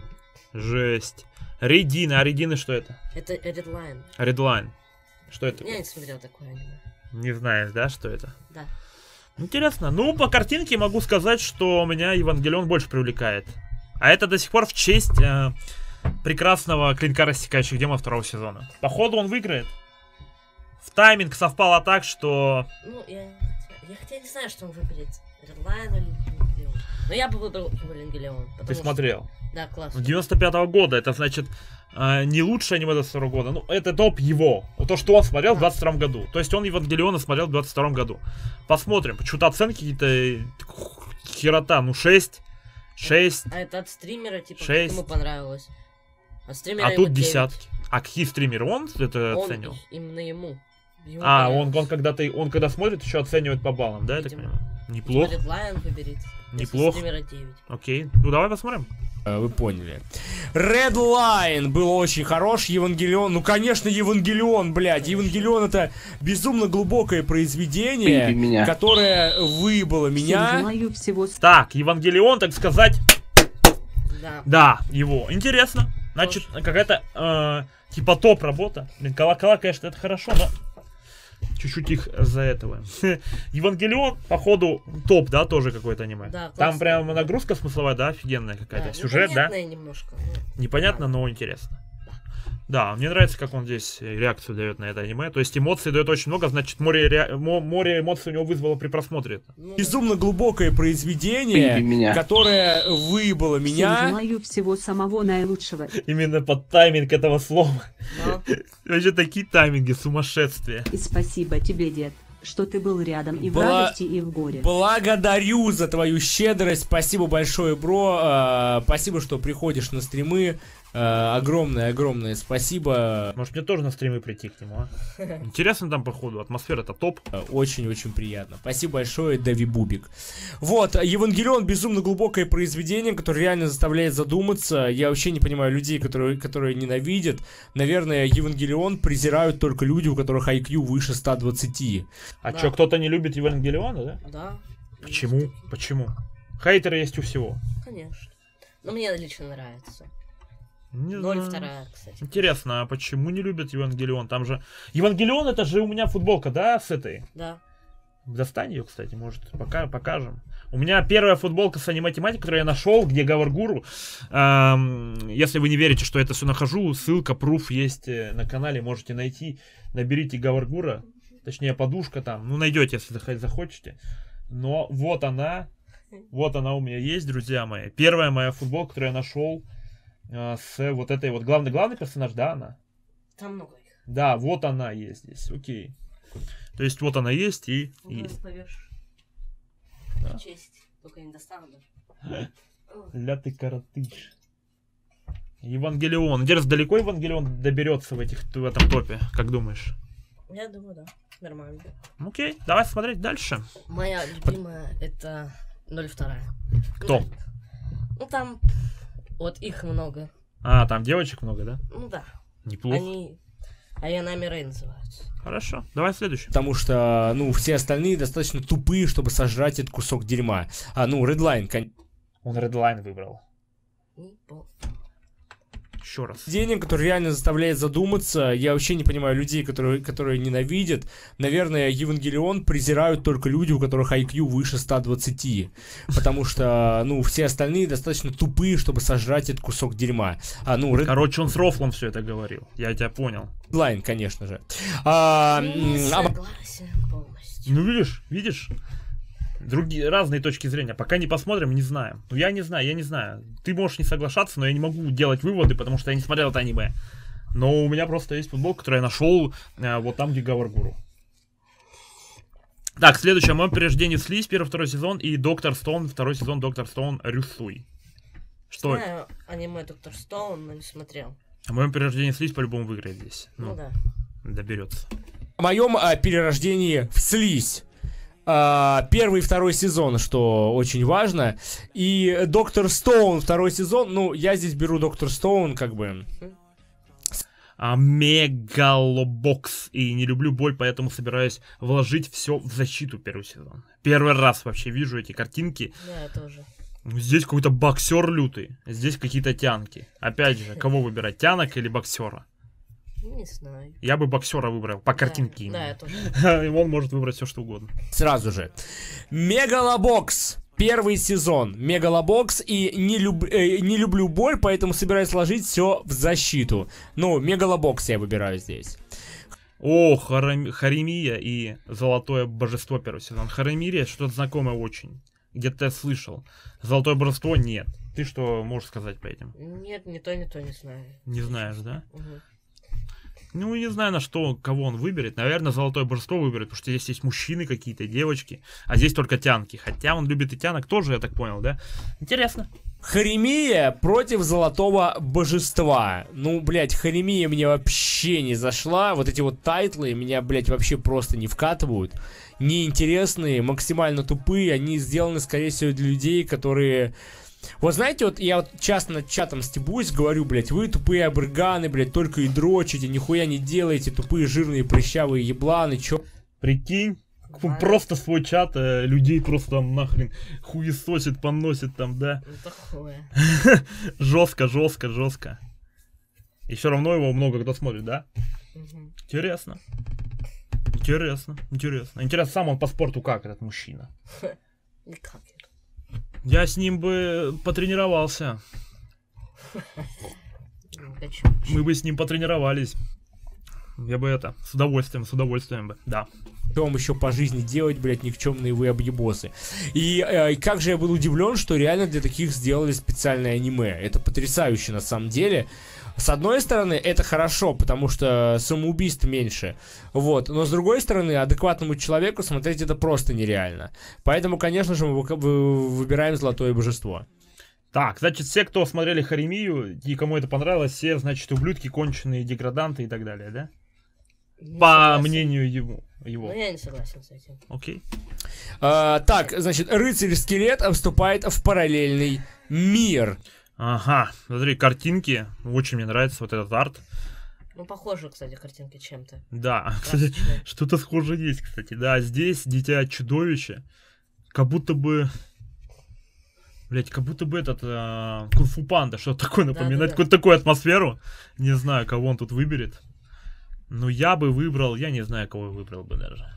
Жесть. Редина. А Редина что это? Это Redline. Редлайн. Что это? Я не смотрел такое аниме. Не знаешь, да, что это? Да. Интересно. Ну, по картинке могу сказать, что меня Евангелион больше привлекает. А это до сих пор в честь э, прекрасного клинка рассекающих демонов второго сезона. Походу он выиграет. В тайминг совпало так, что... Ну, я, я хотя не знаю, что он выберет. Redline или. Но я бы выбрал потому Ты что- смотрел. Да, классно. 95 года. Это значит э, не лучшее аниме 22 года. Ну, это топ его. То, что он смотрел в 22 году. То есть он Евангелиона смотрел в 22 году. Посмотрим. Почему-то оценки какие-то... э, Херота. Ну, 6. 6. А это от стримера, типа, как Шесть. ему понравилось. От стримера А тут девять. десятки. А какие стримеры? Он это Он оценил? именно ему. А, он, он когда-то он когда смотрит, еще оценивает по баллам, да, я так Видимо. понимаю? Неплохо. Redline выберет. Если Неплохо. стримера 9. Окей. Ну давай посмотрим. Э, Вы поняли. Redline был очень хорош. Евангелион. Ну, конечно, Евангелион, блядь. Евангелион это безумно глубокое произведение, которое выбыло меня. всего Так, Евангелион, так сказать, Да. да, его. Интересно. Значит, какая-то э, типа топ работа. Блин, колокола, конечно, это хорошо, но чуть-чуть их за этого. (laughs) Евангелион, походу, топ, да, тоже какое-то аниме. Да, Там прям нагрузка смысловая, да, офигенная какая-то. Сюжет, да? немножко. ну. Непонятно, но интересно. Да, мне нравится, как он здесь э, реакцию дает на это аниме. То есть эмоций дает очень много, значит, море, ре- мо- море эмоций у него вызвало при просмотре. Ну, Безумно глубокое произведение, меня. которое выбыло Всем меня. желаю всего самого наилучшего. Именно под тайминг этого слова. да. Вообще такие тайминги, сумасшествие. И спасибо тебе, дед, что ты был рядом и в радости, и в горе. Благодарю за твою щедрость. Спасибо большое, бро. Э, Спасибо, что приходишь на стримы. Э, Огромное, огромное спасибо. Может мне тоже на стримы прийти к нему, а? (laughs) Интересно там, походу, атмосфера-то топ. Э, Очень-очень приятно. Спасибо большое, Дави Бубик. Вот, Евангелион безумно глубокое произведение, которое реально заставляет задуматься. Я вообще не понимаю людей, которые, которые ненавидят. Наверное, Евангелион презирают только люди, у которых IQ выше 120. А Да. чё, кто-то не любит Евангелиона, да? Да. Почему? Почему? Хейтеры есть у всего. Конечно. Но мне лично нравится. Не Ноль знаю. вторая, кстати. Интересно, а почему не любят Евангелион? Там же... Евангелион это же у меня футболка, да, с этой? Да. Достань ее, кстати, может, пока покажем. У меня первая футболка с аниме-тематикой, которую я нашел, где Гаваргуру. Эм, если вы не верите, что я это все нахожу, ссылка, пруф есть э, на канале, можете найти. Наберите Гаваргура, точнее подушка там, ну найдете, если зах- захочете. Но вот она, вот она у меня есть, друзья мои. Первая моя футболка, которую я нашел с вот этой вот главный главный персонаж, да, она? Там много их. Да, вот она есть здесь, окей. То есть вот она есть и Ну, есть. Да. Честь. Только не достану даже. Ля ты коротыш. Евангелион. Интересно, далеко Евангелион доберется в, этих, в этом топе, как думаешь? Я думаю, да. Нормально. Окей, давай смотреть дальше. Моя любимая это 02. Кто? Ну, ну там вот их много. А, там девочек много, да? Ну да. Неплохо. Они Аянами Рэй называются. Хорошо, давай следующий. Потому что, ну, все остальные достаточно тупые, чтобы сожрать этот кусок дерьма. А, ну, Redline, кон- Он Redline выбрал. Не Еще раз. Денег, который реально заставляет задуматься. Я вообще не понимаю людей, которые, которые ненавидят. Наверное, Евангелион презирают только люди, у которых IQ выше 120. Потому что, ну, все остальные достаточно тупые, чтобы сожрать этот кусок дерьма. А, ну, Короче, он с Рофлом все это говорил. Я тебя понял. Redline, конечно же. А, Не а, согласен полностью. Ну, видишь, видишь? Другие, разные точки зрения. Пока не посмотрим, не знаем. Ну, я не знаю, я не знаю. Ты можешь не соглашаться, но я не могу делать выводы, потому что я не смотрел это аниме. Но у меня просто есть футболка, которую я нашел э, вот там, где Гаваргуру. Так, следующее. Мое перерождение слизь, первый, второй сезон, и Доктор Стоун, второй сезон Доктор Стоун Рюсуй. Что? это? Знаю аниме Доктор Стоун, но не смотрел. О моем перерождении слизь по-любому выиграет здесь. Ну, Ну, да. доберется. о моем а, перерождении в слизь. А, первый и второй сезон, что очень важно. И Доктор Стоун второй сезон. Ну, я здесь беру Доктор Стоун, как бы. а, мегалобокс. И не люблю боль, поэтому собираюсь вложить все в защиту первый сезон. Первый раз вообще вижу эти картинки. Да, я тоже. Здесь какой-то боксер лютый, здесь какие-то тянки. Опять же, кого выбирать, тянок или боксера? Не знаю. Я бы боксера выбрал, по Да, картинке. Да, я именно. тоже. (laughs) И Он может выбрать все, что угодно. Сразу же. Мегалобокс. Первый сезон. Мегалобокс. И не, люб- э, не люблю боль, поэтому собираюсь сложить все в защиту. Ну, Мегалобокс я выбираю здесь. О, Харам- Харемия и Золотое Божество первый сезон. Харемирия что-то знакомое очень. Где-то я слышал. Золотое Божество нет. Ты что можешь сказать по этим? Нет, ни то, ни то не знаю. Не знаешь, да? Мгм. Ну, не знаю, на что, кого он выберет. Наверное, Золотое Божество выберет, потому что здесь есть мужчины какие-то, девочки, а здесь только тянки. Хотя он любит и тянок тоже, я так понял, да? Интересно. Хоримия против Золотого Божества. Ну, блядь, Хоримия мне вообще не зашла. Вот эти вот тайтлы меня, блядь, вообще просто не вкатывают. Неинтересные, максимально тупые. Они сделаны, скорее всего, для людей, которые... Вот знаете, вот я вот часто над чатом стебусь, говорю, блядь, вы тупые абрыганы, блядь, только и дрочите, нихуя не делаете, тупые жирные прыщавые ебланы, чё? Прикинь, просто свой чат э, людей просто там нахрен хуесосит, поносит там, да? Ну, такое. (laughs) Жестко, жестко, жестко. И все равно его много кто смотрит, да? Мгм. Интересно. Интересно, интересно. Интересно, сам он по спорту как, этот мужчина? Никак. Я с ним бы потренировался. Мы бы с ним потренировались. Я бы это, с удовольствием, с удовольствием бы, да. Что вам еще по жизни делать, блядь, никчемные вы объебосы. И э, как же я был удивлен, что реально для таких сделали специальное аниме. Это потрясающе на самом деле. С одной стороны, это хорошо, потому что самоубийств меньше. Вот. Но с другой стороны, адекватному человеку смотреть это просто нереально. Поэтому, конечно же, мы выбираем Золотое Божество. Так, значит, все, кто смотрели Харемию, и кому это понравилось, все, значит, ублюдки, конченые, деграданты и так далее, да? Не По согласен. мнению его. его. Ну, я не согласен с этим. Окей. А, так, значит, рыцарь-скелет вступает в параллельный мир. Ага, смотри, картинки. Очень мне нравится вот этот арт. Ну, похоже, кстати, картинки чем-то. Да, (laughs) кстати, что-то схоже есть, кстати. Да, здесь дитя чудовище. Как будто бы... Блять, как будто бы этот э, Кунг-фу панда, что такое напоминает, Да-да-да. какую-то такую атмосферу. Не знаю, кого он тут выберет. Но я бы выбрал, я не знаю, кого выбрал бы даже.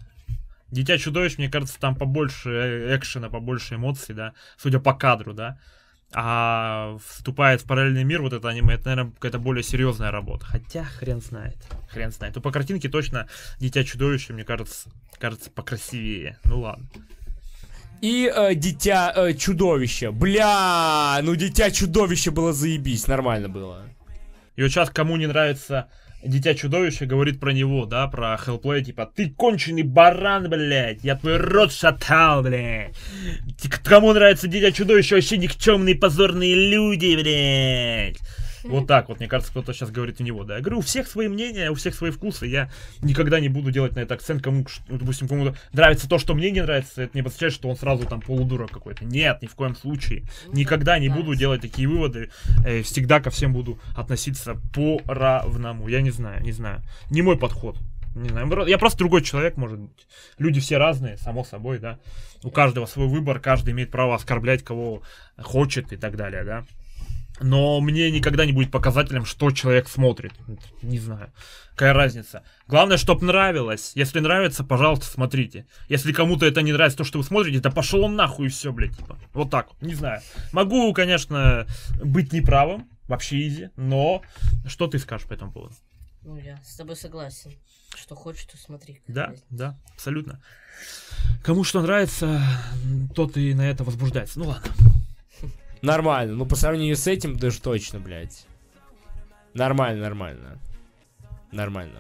Дитя чудовищ, мне кажется, там побольше э, экшена, побольше эмоций, да, судя по кадру, да. А вступает в параллельный мир вот это аниме, это, наверное, какая-то более серьезная работа. Хотя хрен знает. Хрен знает. Ну, по картинке точно Дитя чудовище, мне кажется, кажется покрасивее. Ну ладно. И э, дитя э, чудовище. Бля, ну дитя чудовище было заебись, нормально было. И вот сейчас кому не нравится Дитя чудовище, говорит про него, да, про Hellplay, типа, ты конченый баран, блядь, я твой рот шатал, блядь. Т- Кому нравится Дитя чудовище, вообще никчемные позорные люди, блядь. Вот так вот, мне кажется, кто-то сейчас говорит у него, да. Я говорю, у всех свои мнения, у всех свои вкусы. Я никогда не буду делать на это акцент, кому, допустим, кому нравится то, что мне не нравится, это не означает, что он сразу там полудурок какой-то. Нет, ни в коем случае. Ну, Никогда не буду делать такие выводы. Э, Всегда ко всем буду относиться по-равному. Я не знаю, не знаю. Не мой подход. Не знаю, я просто другой человек, может быть. Люди все разные, само собой, да. У каждого свой выбор, каждый имеет право оскорблять кого хочет и так далее, да. Но мне никогда не будет показателем, что человек смотрит. Не знаю. Какая разница. Главное, чтобы нравилось. Если нравится, пожалуйста, смотрите. Если кому-то это не нравится, то, что вы смотрите, да пошел он нахуй и все, блядь, типа. Вот так вот. Не знаю. Могу, конечно, быть неправым. Вообще изи. Но что ты скажешь по этому поводу? Ну, я с тобой согласен. Что хочешь, то смотри. Да, да, абсолютно. Кому что нравится, тот и на это возбуждается. Ну ладно. Нормально, ну по сравнению с этим, даже точно, блядь. Нормально, нормально. Нормально.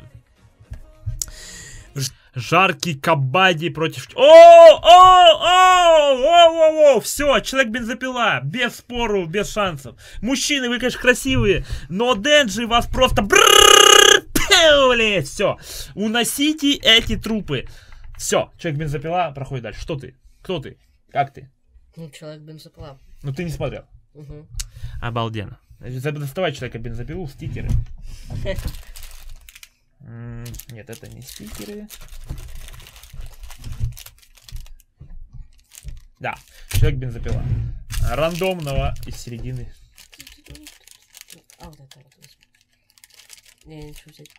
Жаркий кабади против... О, о, о, о, о, о, все, человек бензопила, без спору, без шансов. Мужчины, вы, конечно, красивые, но Денджи вас просто... Все, уносите эти трупы. Все, человек бензопила проходит дальше. Что ты? Кто ты? Как ты? Ну, человек бензопила. Ну ты не смотрел. Угу. Обалденно. Доставай человека бензопилу, стикеры. Нет, это не стикеры. Да, человек бензопила. Рандомного из середины. А, вот это вот. возьму. Не, ничего взять.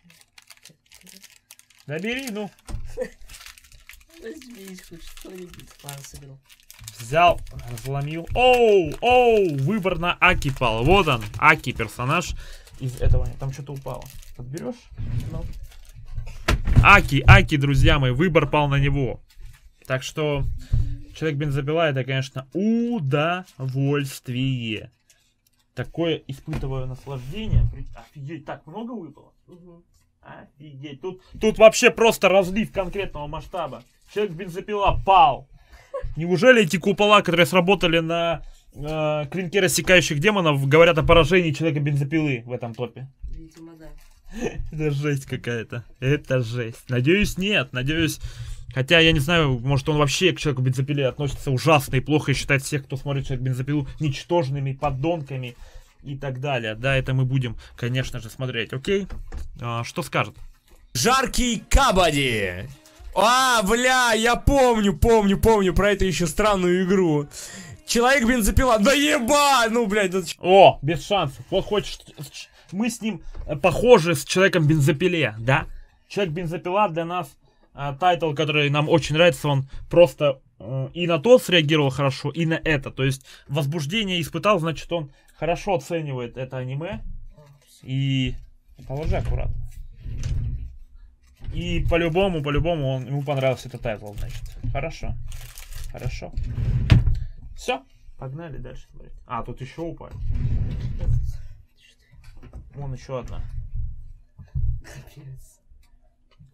Да бери, ну. (laughs) Возьми хоть что-нибудь. Ладно, соберу. Взял, разломил. Оу, оу, выбор на Аки пал. Вот он, Аки персонаж из этого. Там что-то упало. Подберешь? Ну, Аки, Аки, друзья мои, выбор пал на него. Так что человек бензопила это, конечно, удовольствие. Такое испытываю наслаждение. Офигеть, так много выпало? угу. Офигеть, тут, тут вообще просто разлив конкретного масштаба. Человек бензопила пал. Неужели эти купола, которые сработали на э, клинке рассекающих демонов, говорят о поражении человека бензопилы в этом топе? (laughs) Это жесть какая-то. Это жесть. Надеюсь, нет. Надеюсь. Хотя я не знаю, может он вообще к человеку бензопиле относится ужасно и плохо и считает всех, кто смотрит человек бензопилу, ничтожными подонками и так далее. Да, это мы будем, конечно же, смотреть. Окей? А, что скажет? Жаркий кабади. А, бля, я помню, помню, помню про эту еще странную игру. Человек бензопила. Да еба! Ну, блядь, да О, без шансов. Вот хочешь, мы с ним э, похожи с человеком бензопиле, да? Человек бензопила для нас э, тайтл, который нам очень нравится, он просто э, и на то среагировал хорошо, и на это. То есть возбуждение испытал, значит он хорошо оценивает это аниме. И положи аккуратно. И по-любому, по-любому он, ему понравился этот тайтл, значит. Хорошо. Хорошо. Все. Погнали дальше смотреть. А, тут еще упали. Вон еще одна.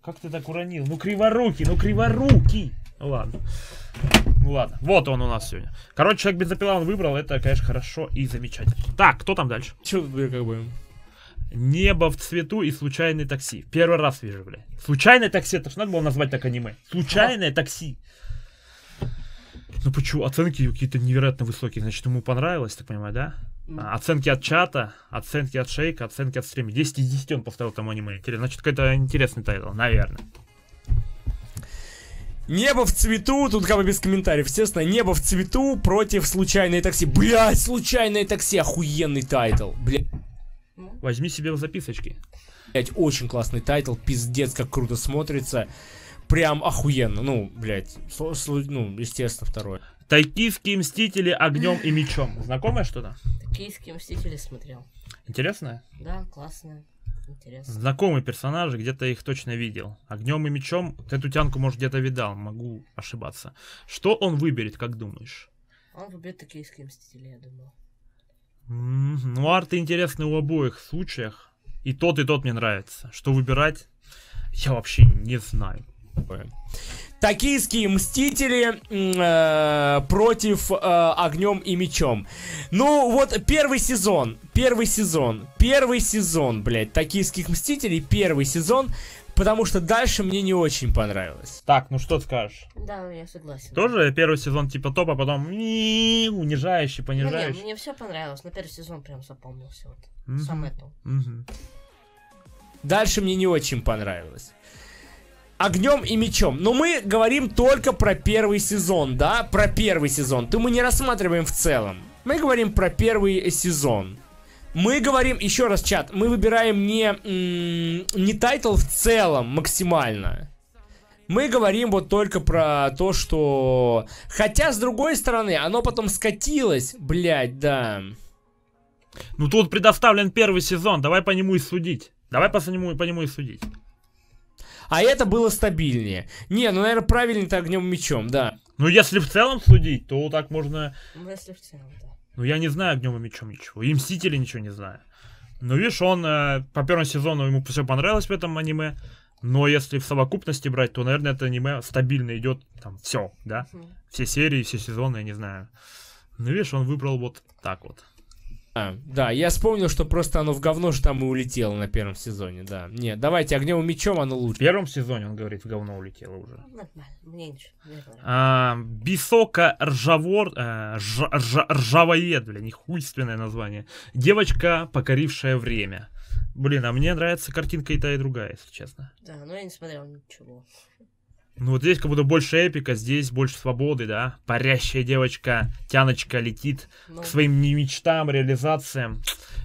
Как ты так уронил? Ну криворукий, ну криворукий. Ну ладно. Ну ладно. Вот он у нас сегодня. Короче, человек бензопила он выбрал. Это, конечно, хорошо и замечательно. Так, кто там дальше? Бля, как бы... Небо в цвету и случайный такси. Первый раз вижу, бля. Случайное такси, это ж надо было назвать так аниме. Случайное такси. Ну почему? Оценки какие-то невероятно высокие. Значит, ему понравилось, так понимаю, да? А, Оценки от чата, оценки от шейка, оценки от стрима. 10 из 10 он поставил там аниме. Интересно. Значит, какой-то интересный тайтл, наверное. Небо в цвету, тут как бы без комментариев, естественно, небо в цвету против случайное такси. Блять, случайное такси, охуенный тайтл. Блять, Возьми себе в записочки. очень классный тайтл, пиздец, как круто смотрится. Прям охуенно, ну, блять, ну, естественно, второе. Тайкийские мстители огнем и мечом. Знакомое что-то? Токийские мстители смотрел. Интересное? Да, классно. Интересно. Знакомые персонажи, где-то их точно видел. Огнем и мечом, эту тянку, может, где-то видал, могу ошибаться. Что он выберет, как думаешь? Он выберет токийские мстители, я думаю. Ну, арты интересны в обоих случаях. И тот, и тот мне нравится. Что выбирать, я вообще не знаю. Токийские мстители э, против э, огнем и мечом. Ну, вот первый сезон, первый сезон, первый сезон, блядь, токийских мстителей, первый сезон, потому что дальше мне не очень понравилось. Так, ну что скажешь? Да, я согласен. Тоже первый сезон типа топ, а потом унижающий, Ну, не, понижающий. мне все понравилось, но первый сезон прям запомнился. Вот. Сам это. Дальше мне не очень понравилось. Огнем и мечом. Но мы говорим только про первый сезон, да? Про первый сезон. То мы не рассматриваем в целом. Мы говорим про первый сезон. Мы говорим, еще раз, чат, мы выбираем не, не тайтл в целом максимально. Мы говорим вот только про то, что... Хотя, с другой стороны, оно потом скатилось, блядь, да. Ну тут предоставлен первый сезон, давай по нему и судить. Давай по нему, по нему и судить. А это было стабильнее. Не, ну, наверное, правильно-то огнем мечом, да. Ну если в целом судить, то так можно... Ну, если в целом, да. Ну я не знаю огнем и мечом ничего. И Мстители ничего не знаю. Ну видишь, он э, по первому сезону ему все понравилось в этом аниме. Но если в совокупности брать, то, наверное, это аниме стабильно идет там все, да? Все серии, все сезоны, я не знаю. Ну видишь, он выбрал вот так вот. А, да, я вспомнил, что просто оно в говно же там и улетело на первом сезоне, да. Нет, давайте огнем и мечом оно В лучше. первом сезоне, он говорит, в говно улетело уже. Нормально, мне мне нравится. А, Бисока ржавор... э, ржа- ржавоед, бля, нехуйственное название. Девочка, покорившая время. Блин, а мне нравится картинка и та, и другая, если честно. Да, но я не смотрел ничего. Ну вот здесь как будто больше эпика, здесь больше свободы, да. Парящая девочка, тяночка летит Ну, к своим мечтам, реализациям.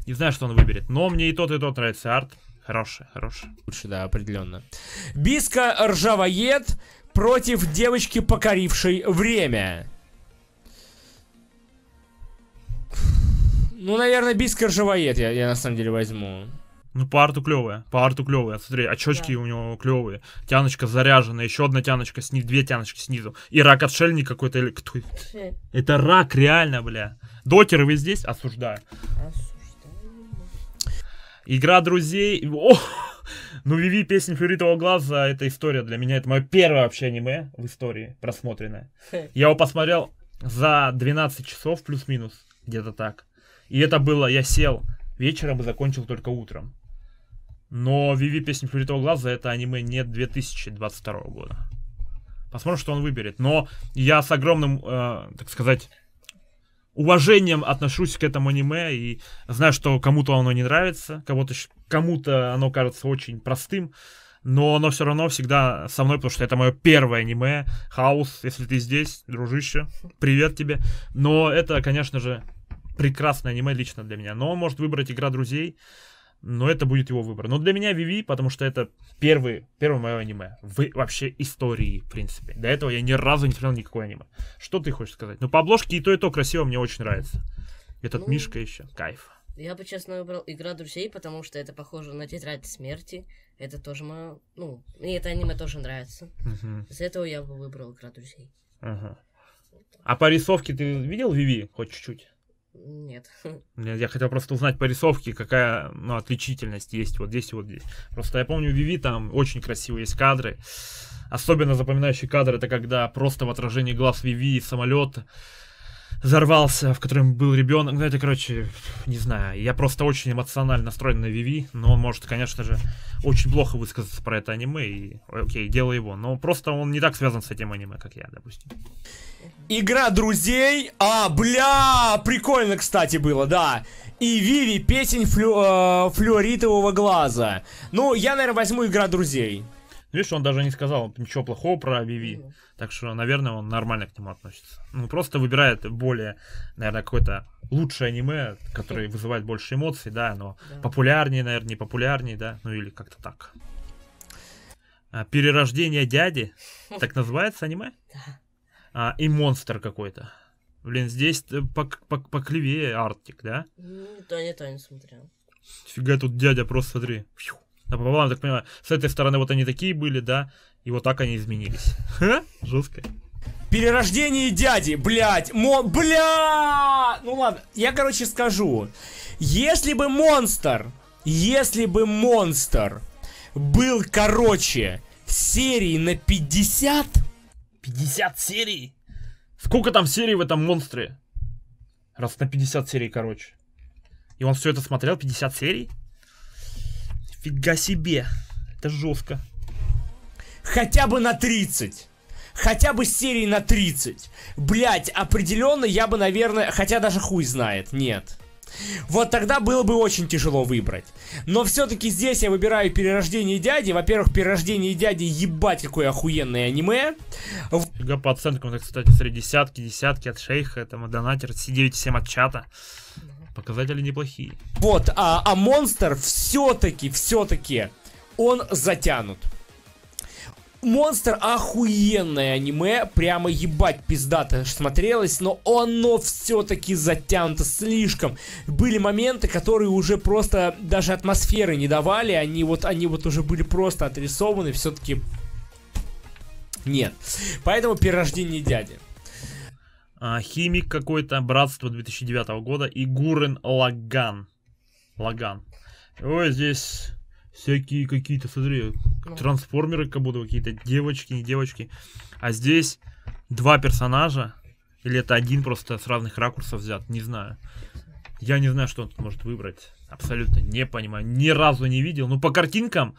Не знаю, что он выберет. Но мне и тот, и тот нравится. Арт хороший, хороший. Лучше, да, определенно. Биска ржавоед против девочки, покорившей время. Ну, наверное, биска ржавоед я, я на самом деле возьму. Ну, по арту клевая. По арту клевая. Смотри, очечки Да. у него клевые. Тяночка заряжена, еще одна тяночка снизу, две тяночки снизу. И рак отшельник какой-то. или кто это? Это рак, реально, бля. Дотеры вы здесь? Осуждаю. Игра друзей. О! Ну, Виви, песня Фиолетового глаза, это история для меня. Это мое первое вообще аниме в истории просмотренное. Я его посмотрел за 12 часов плюс-минус, где-то так. И это было, я сел вечером и закончил только утром. Но Виви, песня Фиолетового глаза, это аниме не 2022 года. Посмотрим, что он выберет. Но я с огромным, э, так сказать, уважением отношусь к этому аниме и знаю, что кому-то оно не нравится, кого-то, щ- кому-то оно кажется очень простым, но оно все равно всегда со мной, потому что это мое первое аниме. Хаус, если ты здесь, дружище, привет тебе. Но это, конечно же, прекрасное аниме лично для меня. Но он может выбрать игра друзей, но это будет его выбор. Но для меня Виви, потому что это первый, первое мое аниме в вообще истории, в принципе. До этого я ни разу не смотрел никакое аниме. Что ты хочешь сказать? Ну, по обложке и то, и то красиво, мне очень нравится. Этот Ну, Мишка еще, кайф. Я бы, честно, выбрал «Игра друзей», потому что это похоже на «Тетрадь смерти». Это тоже мое... Ну, мне это аниме тоже нравится. Мгм, Из этого я бы выбрал «Игра друзей». ага. А по рисовке ты видел Виви хоть чуть-чуть? Нет. (laughs) Нет, Я хотел просто узнать по рисовке, какая ну, отличительность есть вот здесь и вот здесь. Просто я помню, Виви там очень красивые есть кадры. Особенно запоминающий кадр это когда просто в отражении глаз Виви самолет взорвался, в котором был ребенок. Ну, это, короче, не знаю. Я просто очень эмоционально настроен на Виви, но он может, конечно же, очень плохо высказаться про это аниме, и окей, дело его. Но просто он не так связан с этим аниме, как я, допустим. Игра друзей. А, бля, прикольно, кстати, было, да. И Виви, песень флю, э, флюоритового глаза. Ну, я, наверное, возьму игра друзей. Видишь, он даже не сказал ничего плохого про Виви. Ну, Так что, наверное, он нормально к нему относится. Ну, просто выбирает более, наверное, какое-то лучшее аниме, которое вызывает больше эмоций, да, но да. популярнее, наверное, не популярнее, да, ну или как-то так. А, Перерождение дяди, (laughs) так называется аниме? А, и монстр какой-то. Блин, здесь э, пок- пок- поклевее Арктик, да? М, То, не то не смотрел. Фига тут дядя, просто смотри. Фью. Напополам, так понимаю, с этой стороны вот они такие были, да, и вот так они изменились. (laughs) Ха, Жестко. Перерождение дяди, блядь, мо... Бля! Ну ладно, я, короче, скажу. Если бы монстр, если бы монстр был, короче, серии на 50, 50 серий? Сколько там серий в этом монстре? Раз на 50 серий, короче. И он все это смотрел, 50 серий? Фига себе. Это жестко. хотя бы на 30. Хотя бы серии на 30. Блять, определенно я бы, наверное, хотя даже хуй знает, нет. Вот тогда было бы очень тяжело выбрать. Но все-таки здесь я выбираю перерождение дяди. Во-первых, перерождение дяди ебать какое охуенное аниме. Фига по оценкам, это, кстати, среди десятки, десятки от шейха, там, донатер, C9,7 от чата. Показатели неплохие. Вот, а, а монстр все-таки, все-таки, он затянут. Монстр охуенное аниме, прямо ебать пиздато смотрелось, но оно все-таки затянуто слишком. Были моменты, которые уже просто даже атмосферы не давали, они вот, они вот уже были просто отрисованы, все-таки нет. Поэтому перерождение дяди. А, химик какой-то, братство 2009 года и Гурен Лаган. Лаган. Ой, здесь всякие какие-то, смотри, Ну. трансформеры как будто какие-то девочки, не девочки. А здесь два персонажа, или это один просто с разных ракурсов взят, не знаю. Я не знаю, что он тут может выбрать. Абсолютно не понимаю. Ни разу не видел. Ну, по картинкам,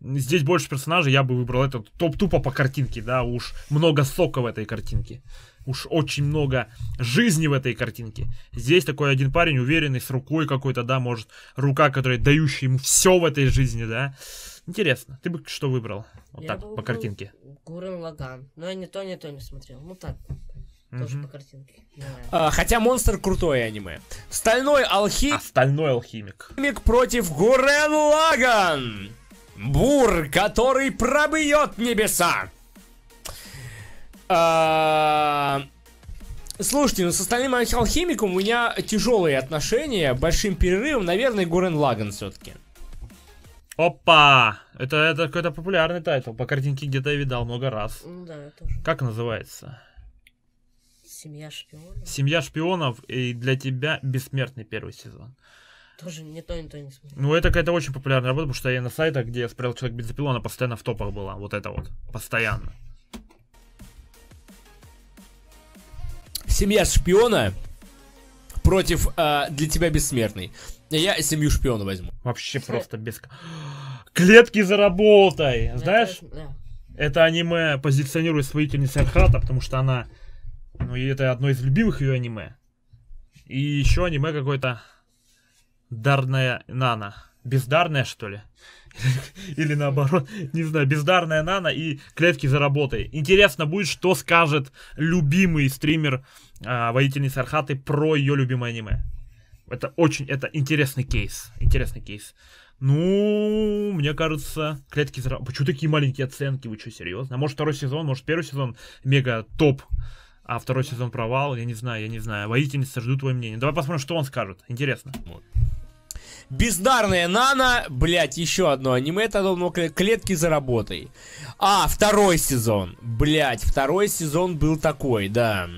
здесь больше персонажей, я бы выбрал этот топ тупо по картинке, да, уж много сока в этой картинке. Уж очень много жизни в этой картинке. Здесь такой один парень уверенный, с рукой какой-то, да, может, рука, которая дающая ему все в этой жизни, да. Интересно, ты бы что выбрал? Вот Я так, бы по картинке. Гурен Лаган. Но я ни то, ни то не смотрел. Ну так, тоже Мгм. по картинке. Не. А, хотя Монстр крутое аниме. Стальной алхимик Остальной алхимик. против Гурен Лаган. Бур, который пробьет небеса. А, Слушайте, ну с остальным алхимиком у меня тяжелые отношения, большим перерывом, наверное, Гурен Лаган все-таки. Опа! Это, это какой-то популярный тайтл. По картинке где-то я видал много раз. Ну да, я тоже. Как называется? Семья шпионов. Семья шпионов и для тебя бессмертный первый сезон. Тоже ни то, ни то не смотрел. Ну, это какая-то очень популярная работа, потому что я на сайтах, где я смотрел человек бензопилу, она постоянно в топах была. Вот это вот. Постоянно. Семья шпиона против а, для тебя бессмертный. Я семью шпиона возьму. Вообще просто без... (gasps) Клетки заработай! Я Знаешь, тоже- да. это аниме позиционирует своительницей Архата, потому что она... Ну, и это одно из любимых ее аниме. И еще аниме какое-то... Дарная Нана. Бездарная, что ли? (laughs) Или наоборот, не знаю, бездарная Нана и клетки за работой. Интересно будет, что скажет любимый стример а, воительницы Архаты про ее любимое аниме. Это очень, это интересный кейс. Интересный кейс. Ну, мне кажется, клетки за... Почему такие маленькие оценки? Вы что, серьезно? А может второй сезон, может первый сезон мега топ, а второй сезон провал? Я не знаю, я не знаю. Воительница, жду твое мнение. Давай посмотрим, что он скажет. Интересно. Бездарная Нана, блять, еще одно аниме, это кле- клетки за работой. А, второй сезон. Блять, второй сезон был такой, да.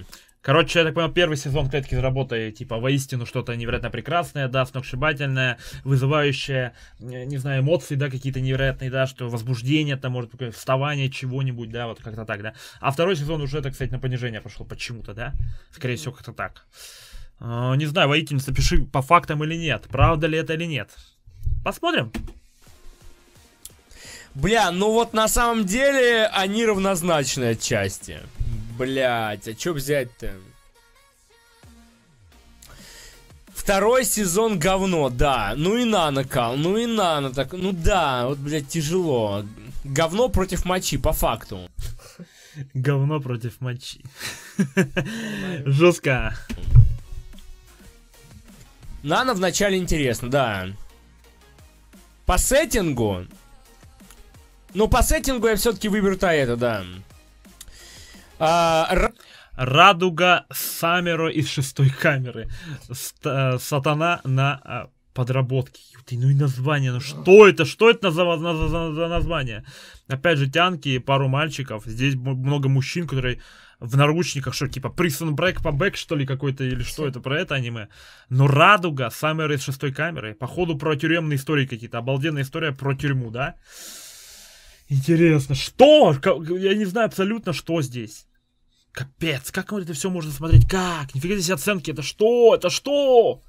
Короче, я так понял, первый сезон клетки за работой, типа, воистину что-то невероятно прекрасное, да, сногсшибательное, вызывающее, не знаю, эмоции, да, какие-то невероятные, да, что возбуждение, там, может, какое-то вставание чего-нибудь, да, вот как-то так, да. А второй сезон уже, так сказать, на понижение пошел почему-то, да. Скорее всего, как-то так. А, Не знаю, воительница, пиши по фактам или нет, правда ли это или нет. Посмотрим. Бля, ну вот на самом деле они равнозначны отчасти. Блять, а чё взять-то? Второй сезон говно, да. Ну и Нана кал, ну и Нана так, ну да, вот, блядь, тяжело. Говно против мочи, по факту. (laughs) Говно против мочи. (laughs) Жестко. Нана вначале интересно, да. По сеттингу. Ну, по сеттингу я все-таки выберу-то это, да. А, Р- Радуга Самеро из шестой камеры. Ст- э, сатана на э, подработке. Ты, ну и название, ну что это? Что это за, за- за- за название? Опять же, тянки, пару мальчиков. Здесь много мужчин, которые в наручниках, что, типа, Prison Break по бэк, что ли, какой-то, или что это, про это аниме. Но Радуга, Саммер из шестой камеры, походу про тюремные истории какие-то, обалденная история про тюрьму, да? Интересно, что? Я не знаю абсолютно, что здесь. Капец, как это все можно смотреть? Как? Нифига здесь оценки. Это что? Это что?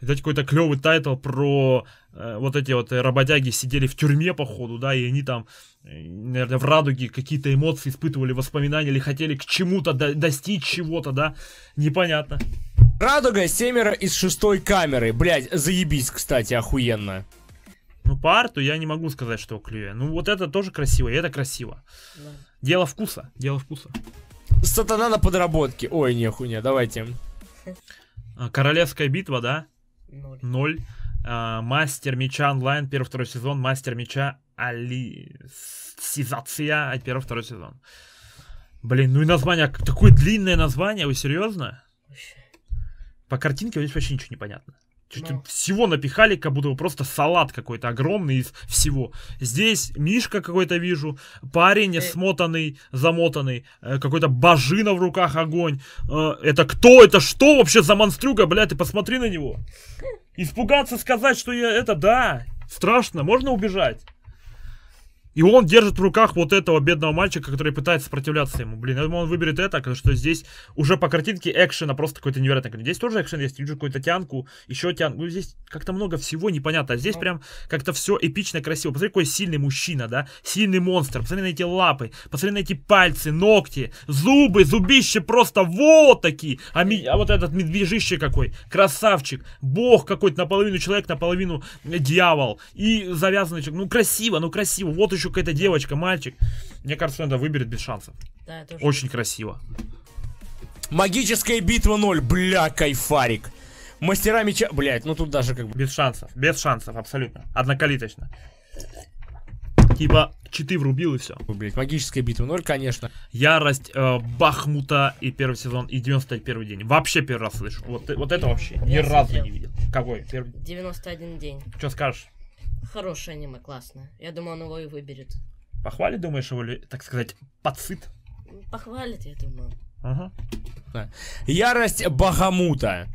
Это какой-то клевый тайтл про вот эти вот э, работяги сидели в тюрьме, походу, да, и они там, э, наверное, в радуге какие-то эмоции испытывали, воспоминания, или хотели к чему-то до- достичь чего-то, да, непонятно. Радуга семеро из шестой камеры. Блять, заебись, кстати, охуенно. Ну, по арту я не могу сказать, что клюя. Ну, вот это тоже красиво, и это красиво. Да. Дело вкуса, дело вкуса. Сатана на подработке. Ой, не хуйня, давайте. А, Королевская битва, да? Ноль. Ноль. А, Мастер меча онлайн, первый второй сезон. Мастер меча Алисизация, первый второй сезон. Блин, ну и название, такое длинное название, вы серьезно? По картинке здесь вообще ничего не понятно. Чуть- Ну. Всего напихали, как будто бы просто салат какой-то огромный из всего. Здесь Мишка какой-то вижу, парень Э. смотанный, замотанный, э, какой-то божина в руках огонь. Э, Это кто? Это что вообще за монстрюга, блядь? Ты посмотри на него. (laughs) Испугаться, сказать, что я это, да, страшно, можно убежать. И он держит в руках вот этого бедного мальчика, который пытается сопротивляться ему. Блин, я думаю, он выберет это, потому что здесь уже по картинке экшена просто какой-то невероятный. Здесь тоже экшен есть, вижу какую-то тянку, еще тянку. Ну, здесь как-то много всего непонятно. А здесь прям как-то все эпично, красиво. Посмотри, какой сильный мужчина, да? Сильный монстр. Посмотри на эти лапы, посмотри на эти пальцы, ногти, зубы, зубище просто вот такие. А, ми- а вот этот медвежище какой, красавчик, бог какой-то, наполовину человек, наполовину дьявол. И завязанный человек. Ну, красиво, ну, красиво. Вот еще какая-то девочка, мальчик. Мне кажется, он это выберет без шансов. Да, тоже. Очень красиво. Магическая битва 0, бля, кайфарик. Мастера меча, блять, ну тут даже как бы... Без шансов. Без шансов, абсолютно. Однокалиточно. Типа, читы врубил и все. Блять, магическая битва 0, конечно. Ярость э, Бахмута и первый сезон, и 91 день. Вообще первый раз слышу. Вот, вот это вообще ни Я разу смотрел. не видел. Какой? Первый. 91 день. Что скажешь? Хорошее аниме, классное. Я думаю, он его и выберет. Похвалит, думаешь, его, ли, так сказать, подсыт? Похвалит, я думаю. Ага. Ярость Багамута.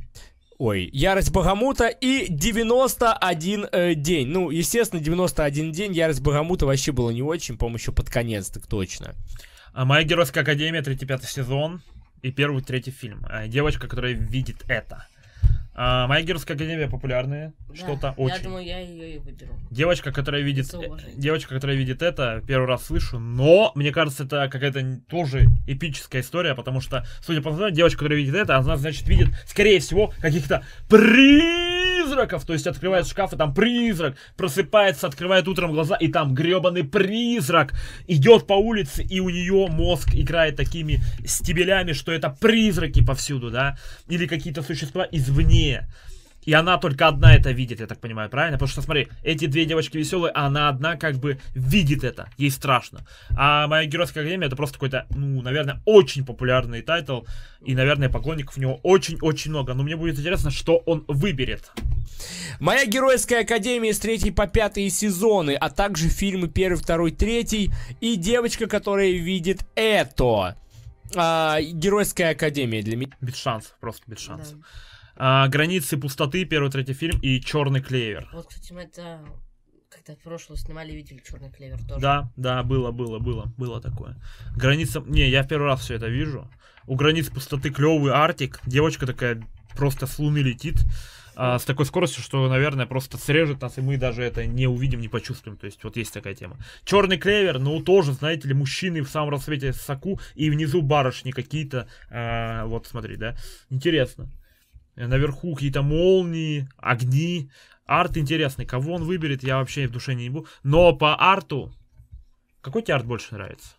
Ой, Ярость Багамута и 91 э, день. Ну, естественно, 91 день Ярость Багамута вообще было не очень, по-моему, еще под конец, так точно. А моя геройская академия, третий, пятый сезон и первый, третий фильм. А, девочка, которая видит это. А, моя геройская академия популярная, Да, что-то Я очень. думаю, я ее и выберу. Девочка, которая видит, э, девочка, которая видит это, первый раз слышу, но мне кажется, это какая-то тоже эпическая история, потому что, судя по названию, девочка, которая видит это, она, значит, видит, скорее всего, каких-то призраков, то есть открывает шкаф, и там призрак, просыпается, открывает утром глаза, и там гребаный призрак идет по улице, и у нее мозг играет такими стебелями, что это призраки повсюду, да, или какие-то существа извне. И она только одна это видит, я так понимаю, правильно? Потому что, смотри, эти две девочки веселые, а она одна как бы видит это, ей страшно. А моя геройская академия это просто какой-то, ну, наверное, очень популярный тайтл. И, наверное, поклонников у него очень-очень много. Но мне будет интересно, что он выберет. Моя геройская академия с 3 по 5 сезоны, а также фильмы 1, 2, 3 и девочка, которая видит это. А, геройская академия для меня. Без шансов, просто без шансов. Да. А, Границы пустоты, первый, третий фильм и Черный клевер. Вот, кстати, мы это когда в прошлое снимали, видели черный клевер тоже. Да, да, было, было, было, было такое. Граница... Не, я в первый раз все это вижу. У границ пустоты клевый артик. Девочка такая просто с луны летит. а, с такой скоростью, что, наверное, просто срежет нас, и мы даже это не увидим, не почувствуем. То есть, вот есть такая тема. Черный клевер, ну, тоже, знаете ли, мужчины в самом рассвете соку, и внизу барышни какие-то. а, вот, смотри, да. Интересно. Э, Наверху какие-то молнии, огни. Арт интересный. Кого он выберет, я вообще в душе не буду. Но по арту... Какой тебе арт больше нравится?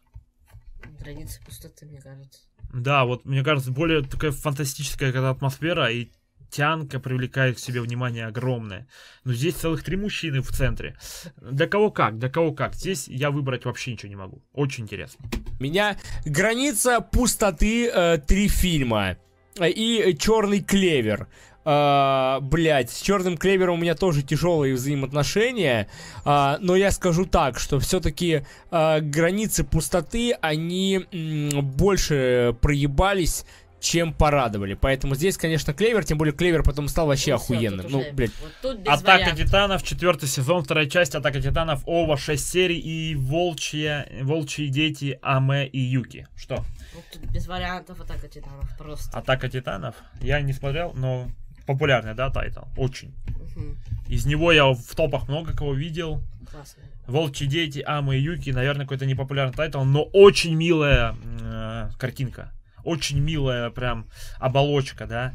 Границы пустоты, мне кажется. Да, вот мне кажется, более такая фантастическая какая-то атмосфера и тянка привлекает к себе внимание огромное. Но здесь целых три мужчины в центре. Для кого как, для кого как. Здесь я выбрать вообще ничего не могу. Очень интересно. Меня граница пустоты э, три фильма и черный клевер. А, блять, с черным клевером у меня тоже тяжелые взаимоотношения, а, но я скажу так, что все-таки границы пустоты они м, больше проебались, чем порадовали. Поэтому здесь, конечно, клевер, тем более клевер потом стал вообще Ну охуенным. тут Ну, блядь. Вот тут без Атака вариантов. Титанов, четвертый сезон, вторая часть Атака Титанов, OVA, 6 серий и Волчья, Волчьи дети Аме и Юки. Что? Ну, тут без вариантов атака титанов просто. Атака Титанов? Я не смотрел, но популярный, да, тайтл? Очень. Мгм. Из него я в топах много кого видел. Классно. Волчьи дети, Ама и Юки, наверное, какой-то непопулярный тайтл, но очень милая э, картинка. Очень милая прям оболочка, да.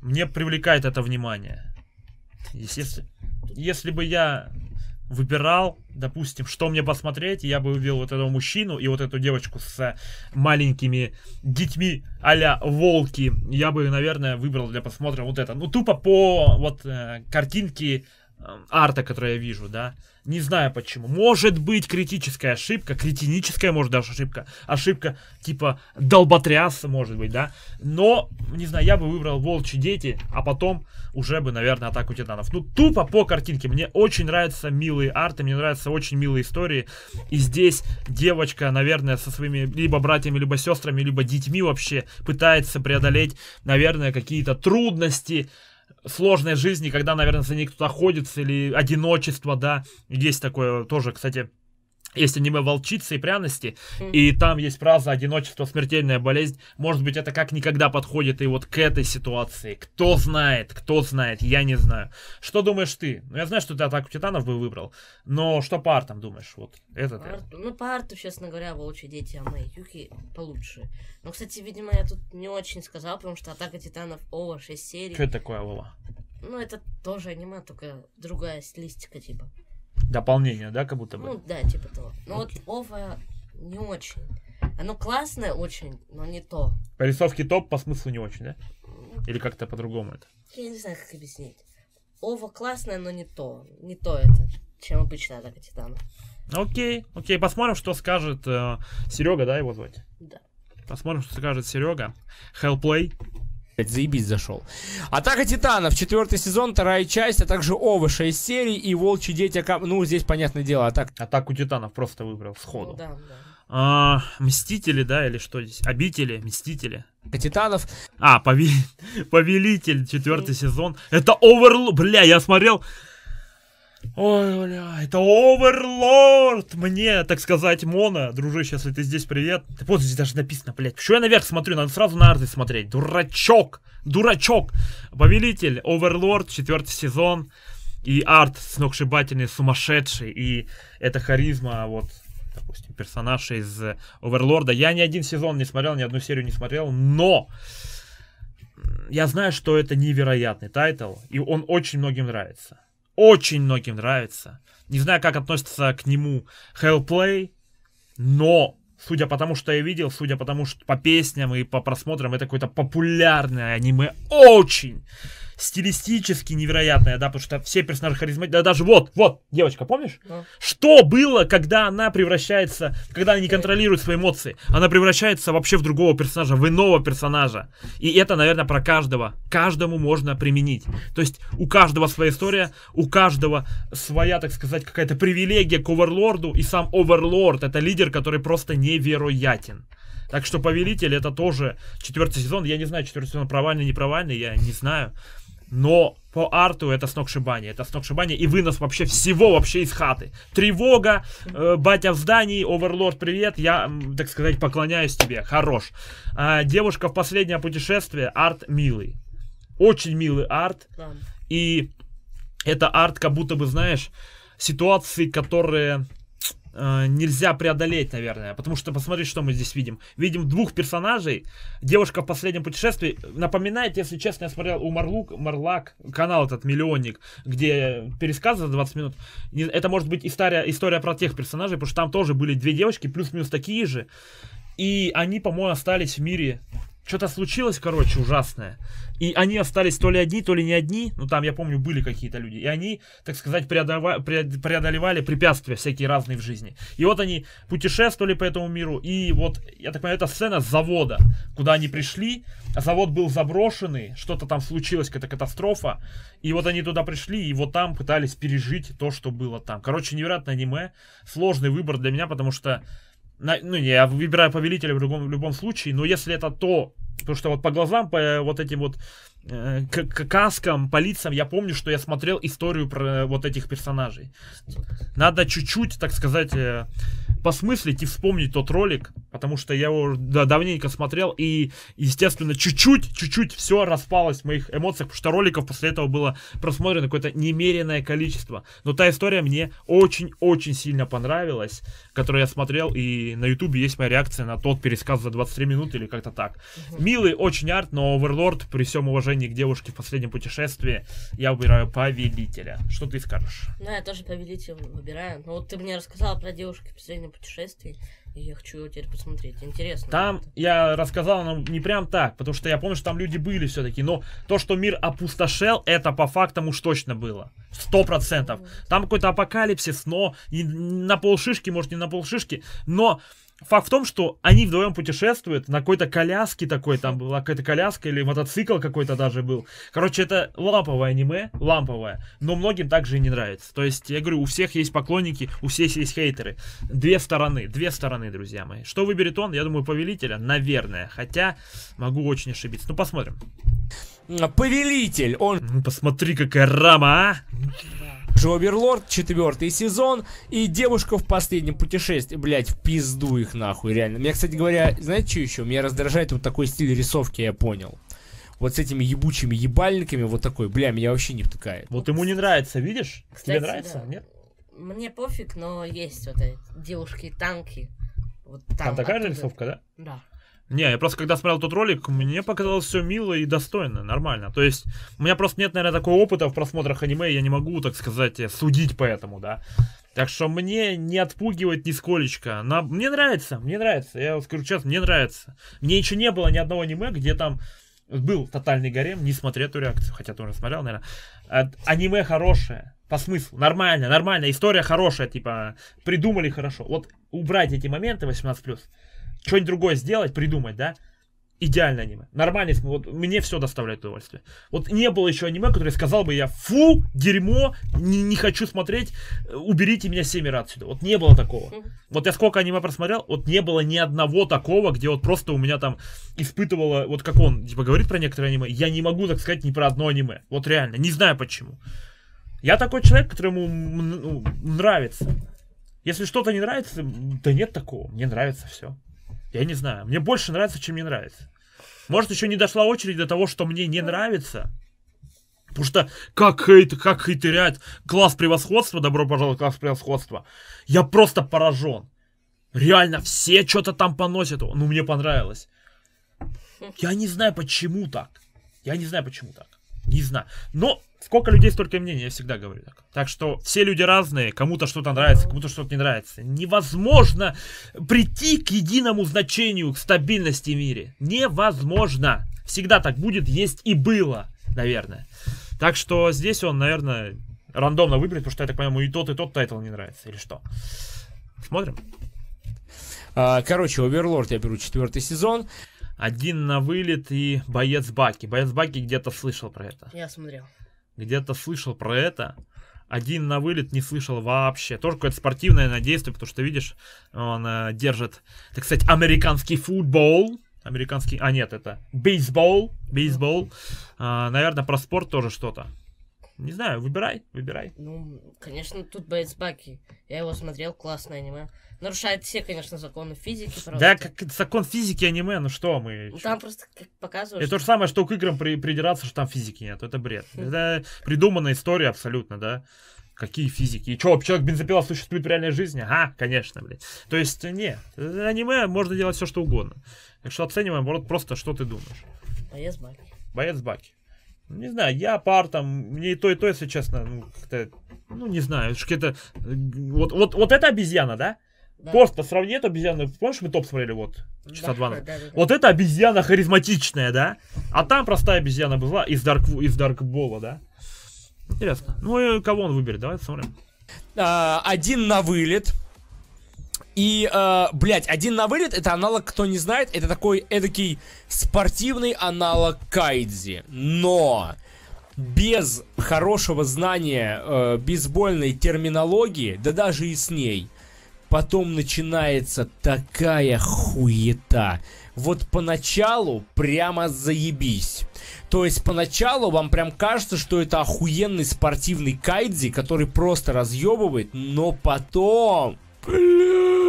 Мне привлекает это внимание. Естественно. Если бы я выбирал, допустим, что мне посмотреть, я бы увидел вот этого мужчину и вот эту девочку с маленькими детьми а волки, я бы, наверное, выбрал для просмотра вот это. Ну, тупо по вот э, картинке арта, который я вижу, да. Не знаю почему. Может быть критическая ошибка, кретиническая, может даже ошибка. Ошибка типа долботряс, может быть, да. Но, не знаю, я бы выбрал волчьи дети, а потом уже бы, наверное, атаку титанов. Ну, тупо по картинке. Мне очень нравятся милые арты, мне нравятся очень милые истории. И здесь девочка, наверное, со своими либо братьями, либо сестрами, либо детьми вообще пытается преодолеть, наверное, какие-то трудности сложной жизни, когда, наверное, за ней кто-то охотится, или одиночество, да. Есть такое тоже, кстати, есть аниме «Волчица и пряности», Мгм. и там есть фраза «Одиночество, смертельная болезнь». Может быть, это как никогда подходит и вот к этой ситуации. Кто знает, кто знает, я не знаю. Что думаешь ты? Ну, я знаю, что ты «Атаку Титанов» бы выбрал, но что по артам думаешь? Вот, это По арту- ну, по арту, честно говоря, волчьи дети Амэ и Юки получше. Но, кстати, видимо, я тут не очень сказал, потому что Атака Титанов Ова 6 серий. Что это такое, Вова? Ну, это тоже аниме, только другая стилистика, типа. Дополнение, да, как будто бы? Ну, да, типа того. Но вот Ова не очень. Оно классное очень, но не то. По рисовке топ, по смыслу не очень, да? Или как-то по-другому это? Я не знаю, как объяснить. Ова классное, но не то. Не то это, чем обычная Атака Титанов. Окей, окей, посмотрим, что скажет Серега, да, его звать? Да. Посмотрим, что скажет Серега. Hellplay. Блядь, Заебись зашел. Атака Титанов, четвертый сезон, вторая часть, а также Ова 6 серий и Волчьи дети. Ка- Ну, здесь, понятное дело, атака Атаку Титанов просто выбрал Ну, сходу. да, да. А, Мстители, да, или что здесь? Обители, Мстители. Титанов. А, пове- Повелитель, четвертый сезон. Это Оверлорд. Бля, я смотрел. Ой, бля, это Оверлорд! Мне, так сказать, Мона, дружище, если ты здесь, привет. Ты вот здесь даже написано, блядь. Почему я наверх смотрю? Надо сразу на арты смотреть. Дурачок! Дурачок! Повелитель, Оверлорд, четвертый сезон. И арт сногсшибательный, сумасшедший. И это харизма, вот, допустим, персонаж из Оверлорда. Я ни один сезон не смотрел, ни одну серию не смотрел, но я знаю, что это невероятный тайтл, и он очень многим нравится. Очень многим нравится. Не знаю, как относится к нему Hellplay, но судя по тому, что я видел, судя по тому, что по песням и по просмотрам, это какое-то популярное аниме. Очень стилистически невероятное, да, потому что все персонажи харизматичны. Да, даже вот, вот, девочка, помнишь? Ну. Что было, когда она превращается, когда она не контролирует свои эмоции? Она превращается вообще в другого персонажа, в иного персонажа. И это, наверное, про каждого. Каждому можно применить. То есть у каждого своя история, у каждого своя, так сказать, какая-то привилегия к оверлорду. И сам оверлорд это лидер, который просто невероятен. Так что Повелитель это тоже четвертый сезон. Я не знаю, четвертый сезон провальный, не провальный, я не знаю. Но по арту это сногсшибание. Это сногсшибание и вынос вообще всего вообще из хаты. Тревога, э, батя в здании, оверлорд, привет. Я, так сказать, поклоняюсь тебе. Хорош. А, девушка в последнее путешествие. Арт милый. Очень милый арт. Да. И это арт, как будто бы, знаешь, ситуации, которые э, нельзя преодолеть, наверное. Потому что посмотри, что мы здесь видим. Видим двух персонажей. Девушка в последнем путешествии. Напоминает, если честно, я смотрел у Марлук, Марлак, канал этот «Миллионник», где пересказ за 20 минут. Это может быть история, история про тех персонажей, потому что там тоже были две девочки, плюс-минус такие же. И они, по-моему, остались в мире. Что-то случилось, короче, ужасное. И они остались то ли одни, то ли не одни. Ну, там, я помню, были какие-то люди. И они, так сказать, пред- преодолевали препятствия всякие разные в жизни. И вот они путешествовали по этому миру. И вот, я так понимаю, это сцена с завода, куда они пришли. А завод был заброшенный. Что-то там случилось, какая-то катастрофа. И вот они туда пришли, и вот там пытались пережить то, что было там. Короче, невероятное аниме. Сложный выбор для меня, потому что ну, не, я выбираю повелителя в любом, в любом случае, но если это то, потому что вот по глазам, по вот этим вот э, к- к- каскам, по лицам, я помню, что я смотрел историю про вот этих персонажей. Надо чуть-чуть, так сказать, э, посмыслить и вспомнить тот ролик, потому что я его да, давненько смотрел, и, естественно, чуть-чуть, чуть-чуть все распалось в моих эмоциях, потому что роликов после этого было просмотрено какое-то немеренное количество. Но та история мне очень-очень сильно понравилась, которую я смотрел, и на ютубе есть моя реакция на тот пересказ за 23 минуты или как-то так. Милый очень арт, но Оверлорд, при всем уважении к девушке в последнем путешествии, я выбираю Повелителя. Что ты скажешь? Ну, я тоже повелитель выбираю. Ну, вот ты мне рассказала про девушку в последнем путешествии, я хочу теперь посмотреть. Интересно. Там я рассказал, но не прям так, потому что я помню, что там люди были все-таки, но то, что мир опустошел, это по фактам уж точно было. Сто процентов. Там какой-то апокалипсис, но на полшишки, может не на полшишки, но факт в том, что они вдвоем путешествуют на какой-то коляске такой, там была какая-то коляска или мотоцикл какой-то даже был. Короче, это ламповое аниме, ламповое, но многим также и не нравится. То есть, я говорю, у всех есть поклонники, у всех есть хейтеры. Две стороны, две стороны, друзья мои. Что выберет он? Я думаю, Повелителя, наверное. Хотя, могу очень ошибиться. Ну, посмотрим. Повелитель, он Ну, посмотри, какая рама, а! Же Оверлорд, четвертый сезон, и девушка в последнем путешествии. Блять, в пизду их нахуй, реально. Меня, кстати говоря, знаете, что еще? Меня раздражает вот такой стиль рисовки, я понял. Вот с этими ебучими ебальниками, вот такой, бля, меня вообще не втыкает. Вот ему не нравится, видишь? Тебе Кстати, нравится? да. Нет? Мне пофиг, но есть вот эти девушки-танки. Вот там, Там такая же рисовка, да? Да. Не, я просто когда смотрел тот ролик, мне показалось все мило и достойно, нормально. То есть, у меня просто нет, наверное, такого опыта в просмотрах аниме, я не могу, так сказать, э, судить по этому, да. Так что мне не отпугивает нисколечко. На... Мне нравится, мне нравится, я скажу честно, мне нравится. Мне еще не было ни одного аниме, где там был тотальный гарем, не смотрел эту реакцию, хотя тоже смотрел, наверное. А- аниме хорошее, по смыслу, нормально, нормально, история хорошая, типа, придумали хорошо. Вот убрать эти моменты 18+, что-нибудь другое сделать, придумать, да? Идеальное аниме. Нормальный, см- вот мне все доставляет удовольствие. Вот не было еще аниме, которое сказал бы я, фу, дерьмо, не, не хочу смотреть, уберите меня с семеро отсюда. Вот не было такого. Вот я сколько аниме просмотрел, вот не было ни одного такого, где вот просто у меня там испытывало, вот как он, типа, говорит про некоторые аниме, я не могу, так сказать, ни про одно аниме. Вот реально, не знаю почему. Я такой человек, которому ну, нравится. Если что-то не нравится, да нет такого, мне нравится все. Я не знаю, мне больше нравится, чем не нравится. Может, еще не дошла очередь до того, что мне не нравится. Потому что как хейт, как хейтерять, класс превосходства, добро пожаловать класс превосходства. Я просто поражен. Реально, все что-то там поносят. Ну, мне понравилось. Я не знаю, почему так. Я не знаю, почему так. Не знаю. Но сколько людей, столько мнений, я всегда говорю так. Так что все люди разные, кому-то что-то нравится, кому-то что-то не нравится. Невозможно прийти к единому значению, к стабильности в мире. Невозможно. Всегда так будет, есть и было, наверное. Так что здесь он, наверное, рандомно выберет, потому что, я так понимаю, и тот, и тот тайтл не нравится, или что. Смотрим. А, короче, Оверлорд я беру четвертый сезон. Один на вылет и боец Баки. Боец Баки где-то слышал про это. Я смотрел. Где-то слышал про это. Один на вылет не слышал вообще. Тоже какое-то спортивное наверное, действие, потому что, видишь, он э, держит, так сказать, американский футбол. Американский... А, нет, это бейсбол. Бейсбол. А, наверное, про спорт тоже что-то. Не знаю, выбирай, выбирай. Ну, конечно, тут боец Баки. Я его смотрел, классное аниме. Нарушает все, конечно, законы физики. Просто. Да, как закон физики аниме, ну что мы... Ну? Там просто как показывают. Это то же самое, что к играм при- придираться, что там физики нет. Это бред. (laughs) Это придуманная история абсолютно, да. Какие физики? И что, человек бензопила существует в реальной жизни? Ага, конечно, блядь. То есть, нет. Аниме можно делать все, что угодно. Так что оцениваем вот просто, что ты думаешь. Боец Баки. Боец Баки. Не знаю, я пар там, мне и то, и то, если честно, ну, как-то, ну, не знаю, это какие-то, э, вот, вот, вот эта обезьяна, да? Да. Просто сравни эту обезьяну, помнишь, мы топ смотрели, вот, часа Да, два да, назад? да, да. Вот эта обезьяна харизматичная, да? А там простая обезьяна была из Дарк, из Даркбола, да? Интересно. Ну и кого он выберет? Давай посмотрим. А, один на вылет. И, э, блядь, один на вылет это аналог, кто не знает, это такой эдакий спортивный аналог кайдзи. Но без хорошего знания э, бейсбольной терминологии, да даже и с ней, потом начинается такая хуета. Вот поначалу прямо заебись. То есть поначалу вам прям кажется, что это охуенный спортивный кайдзи, который просто разъебывает, но потом... блядь,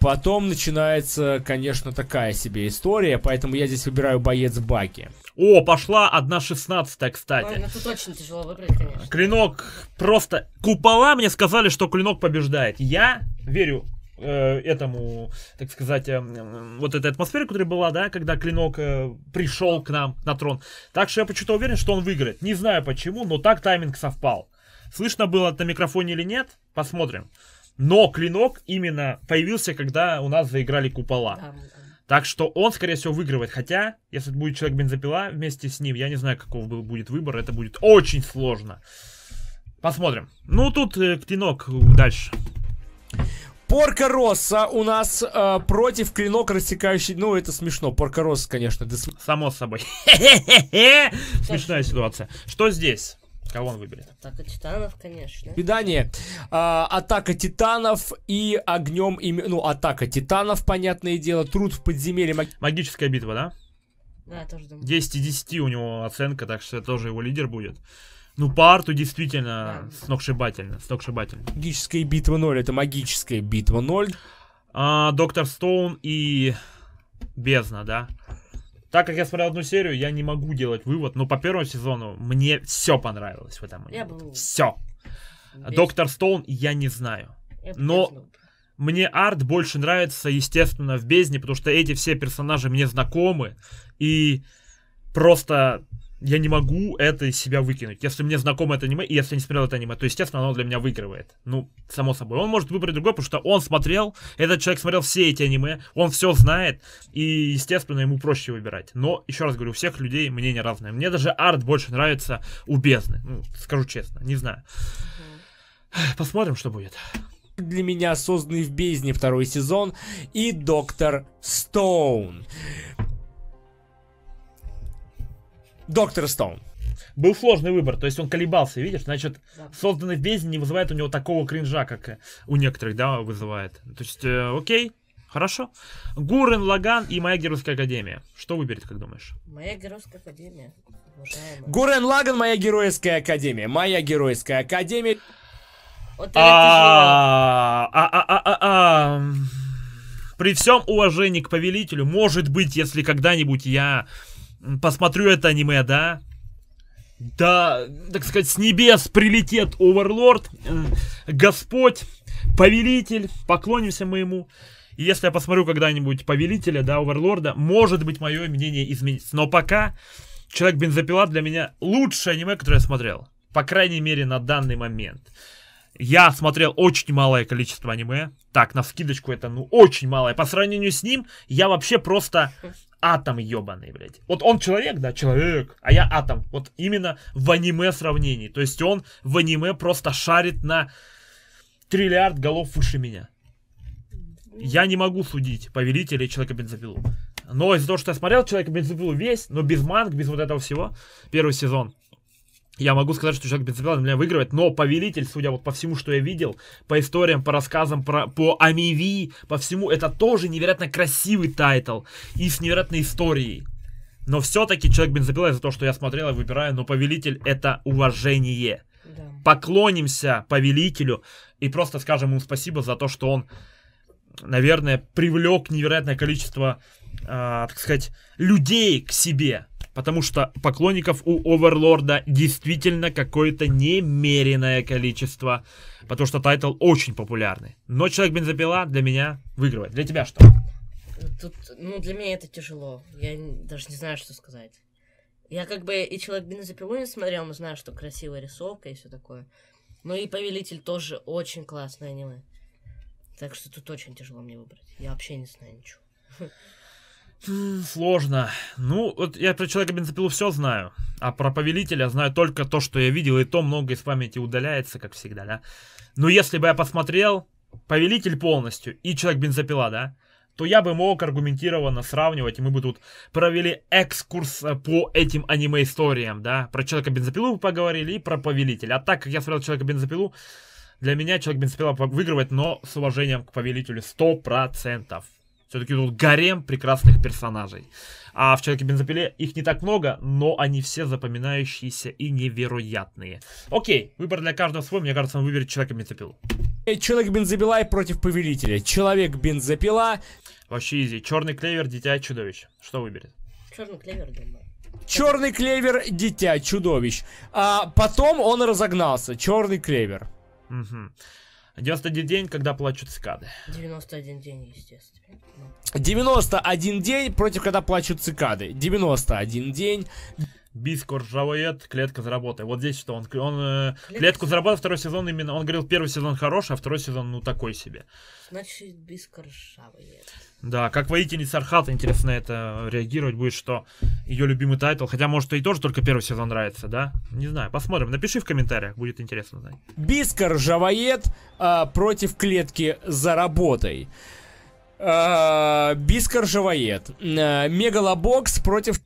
Потом начинается, конечно, такая себе история, поэтому я здесь выбираю боец Баки. О, пошла 1.16, Ой, кстати. ну тут очень тяжело выбрать, конечно. Клинок просто... Купола мне сказали, что клинок побеждает. Я верю э, этому, так сказать, э, вот этой атмосфере, которая была, да, когда клинок э, пришел к нам на трон. Так что я почему-то уверен, что он выиграет. Не знаю почему, но так тайминг совпал. Слышно было это на микрофоне или нет? Посмотрим. Но клинок именно появился, когда у нас заиграли купола. Да. Так что он, скорее всего, выигрывает. Хотя, если будет человек бензопила вместе с ним, я не знаю, каков будет выбор. Это будет очень сложно. Посмотрим. Ну, тут э, клинок дальше. Порка Росса у нас э, против клинок рассекающий... Ну, это смешно. Порка Росса, конечно. да см- Само собой. (laughs) Смешная ситуация. Что здесь? Кого он выберет? Атака титанов, конечно. Свидание. А, атака титанов и огнем... ими- Ну, атака титанов, понятное дело. Труд в подземелье. маг- Магическая битва, да? Да, я тоже думаю. 10 из 10 у него оценка, так что это тоже его лидер будет. Ну, по арту действительно Да. сногсшибательно, сногсшибательно. Магическая битва 0 это магическая битва 0. А, Доктор Стоун и Бездна, да? Так как я смотрел одну серию, я не могу делать вывод, но по первому сезону мне все понравилось в этом. Я бы... Все. без- Доктор Стоун я не знаю. я но-. Мне арт больше нравится, естественно, в Бездне, потому что эти все персонажи мне знакомы, и просто я не могу это из себя выкинуть. Если мне знакомо это аниме, и если я не смотрел это аниме, то, естественно, оно для меня выигрывает. Ну, само собой. Он может выбрать другой, потому что он смотрел, этот человек смотрел все эти аниме, он все знает, и, естественно, ему проще выбирать. Но, еще раз говорю, у всех людей мнение разное. Мне даже арт больше нравится у Бездны. Ну, скажу честно, не знаю. Посмотрим, что будет. Для меня созданный в бездне второй сезон и Доктор Стоун. Доктор Стоун. Был сложный выбор, то есть он колебался, видишь, значит, Да. созданный в бездне не вызывает у него такого кринжа, как э, у некоторых, да, вызывает. То есть, э, окей, хорошо. Гурен, Лаган и моя геройская академия. Что выберет, как думаешь? Моя геройская академия. Уважаемая. Гурен Лаган, моя геройская академия. Моя геройская академия. Вот это А, а, а, а. При всем уважении к повелителю, может быть, если когда-нибудь я посмотрю это аниме, да, да, так сказать, с небес прилетит Оверлорд, э, Господь, повелитель, поклонимся мы ему. И если я посмотрю когда-нибудь повелителя, да, Оверлорда, может быть, мое мнение изменится. Но пока Человек бензопила для меня лучшее аниме, которое я смотрел. По крайней мере, на данный момент. Я смотрел очень малое количество аниме. Так, на скидочку это, ну, очень малое. По сравнению с ним, я вообще просто атом ебаный, блядь. Вот он человек, да, человек, а я атом. Вот именно в аниме сравнении. То есть он в аниме просто шарит на триллиард голов выше меня. Я не могу судить Повелителя и Человека Бензопилу. Но из-за того, что я смотрел Человека Бензопилу весь, но без манг, без вот этого всего, первый сезон, я могу сказать, что Человек Бензопила для меня выигрывает, но Повелитель, судя вот по всему, что я видел, по историям, по рассказам, про, по AMV, по всему, это тоже невероятно красивый тайтл и с невероятной историей. Но все-таки Человек Бензопила из-за того, что я смотрел и выбираю, но Повелитель это уважение Да. поклонимся повелителю и просто скажем ему спасибо за то, что он, наверное, привлек невероятное количество, а, так сказать, людей к себе. Потому что поклонников у Оверлорда действительно какое-то немеренное количество. Потому что тайтл очень популярный. Но Человек Бензопила для меня выигрывает. Для тебя что? Тут, ну, для меня это тяжело. Я даже не знаю, что сказать. Я как бы и Человек бензопилу не смотрел, но знаю, что красивая рисовка и все такое. Ну и Повелитель тоже очень классное аниме. Так что тут очень тяжело мне выбрать. Я вообще не знаю ничего. (laughs) Сложно. Ну, вот я про Человека Бензопилу все знаю. А про Повелителя знаю только то, что я видел, и то много из памяти удаляется, как всегда, да. Но если бы я посмотрел Повелитель полностью и Человек Бензопила, да, то я бы мог аргументированно сравнивать, и мы бы тут провели экскурс э, по этим аниме-историям, да. Про Человека Бензопилу поговорили и про Повелителя. А так как я смотрел Человека Бензопилу, для меня Человек Бензопила по- выигрывает, но с уважением к Повелителю 100%. Все-таки тут гарем прекрасных персонажей. А в Человеке Бензопиле их не так много, но они все запоминающиеся и невероятные. Окей, выбор для каждого свой. Мне кажется, он выберет Человека Бензопилу. Э, Человек бензопила против повелителя. Человек бензопила. Вообще изи. Черный клевер, дитя и чудовище. Что выберет? Черный клевер, думаю. Черный клевер, дитя чудовищ. А потом он разогнался. Черный клевер. Угу. 91 день, когда плачут цикады. 91 день, естественно. Ну, 91 день против когда плачут цикады. 91 день. Биско ржавоед, клетка заработай. Вот здесь что, он, он э, Клетка клетку заработал, второй сезон именно, он говорил, первый сезон хороший, а второй сезон, ну, такой себе. Значит, бискоршавый. Да, как воительница Архата, интересно это реагировать будет, что ее любимый тайтл, хотя, может, ей тоже только первый сезон нравится, да? Не знаю, посмотрим, напиши в комментариях, будет интересно знать. Биска ржавоед а, против клетки за работой. А, Биска ржавоед. А, Мегалобокс против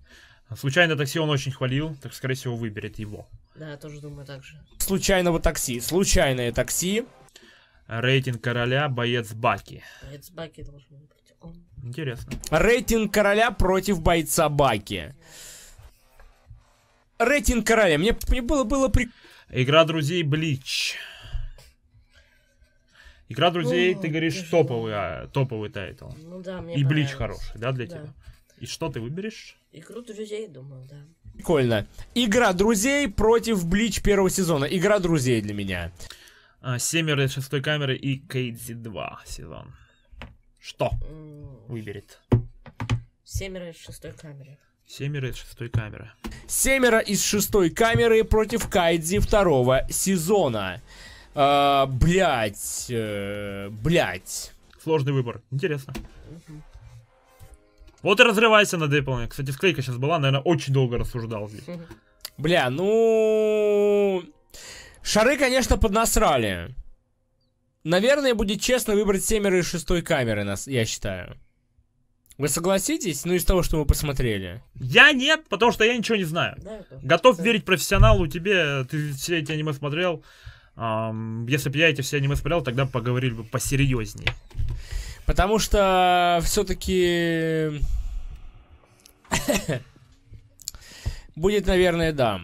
Случайно такси он очень хвалил, так, скорее всего, выберет его. Да, я тоже думаю так же. случайного такси. Случайное такси. Рейтинг короля, боец Баки. Боец Баки должен выбрать. Он. Интересно. Рейтинг короля против бойца Баки. Рейтинг короля. Мне, мне было, было при... Игра друзей Блич. Игра друзей, О, ты говоришь, топовый, а, топовый тайтл. Ну да, мне И Блич хороший, да, для Да. тебя? И что ты выберешь? Игру друзей, думаю, да. прикольно. Игра друзей против Блич первого сезона. Игра друзей для меня. А, Семеро из шестой камеры и Кейдзи 2 сезон. Что выберет? Семеро из шестой камеры. Семеро из шестой камеры. Семеро из шестой камеры против Кайдзи второго сезона. А, блять, э, блять. Сложный выбор. Интересно. Вот и разрывайся на Дэйплане. Кстати, склейка сейчас была, наверное, очень долго рассуждал здесь. Бля, ну... Шары, конечно, поднасрали. Наверное, будет честно выбрать семеро из шестой камеры, нас, я считаю. Вы согласитесь? Ну, из того, что мы посмотрели. Я нет, потому что я ничего не знаю. Да, Готов Да. верить профессионалу тебе, ты все эти аниме смотрел. Ам, если бы я эти все аниме смотрел, тогда поговорили бы посерьезнее. Потому что все-таки... Будет, наверное, да.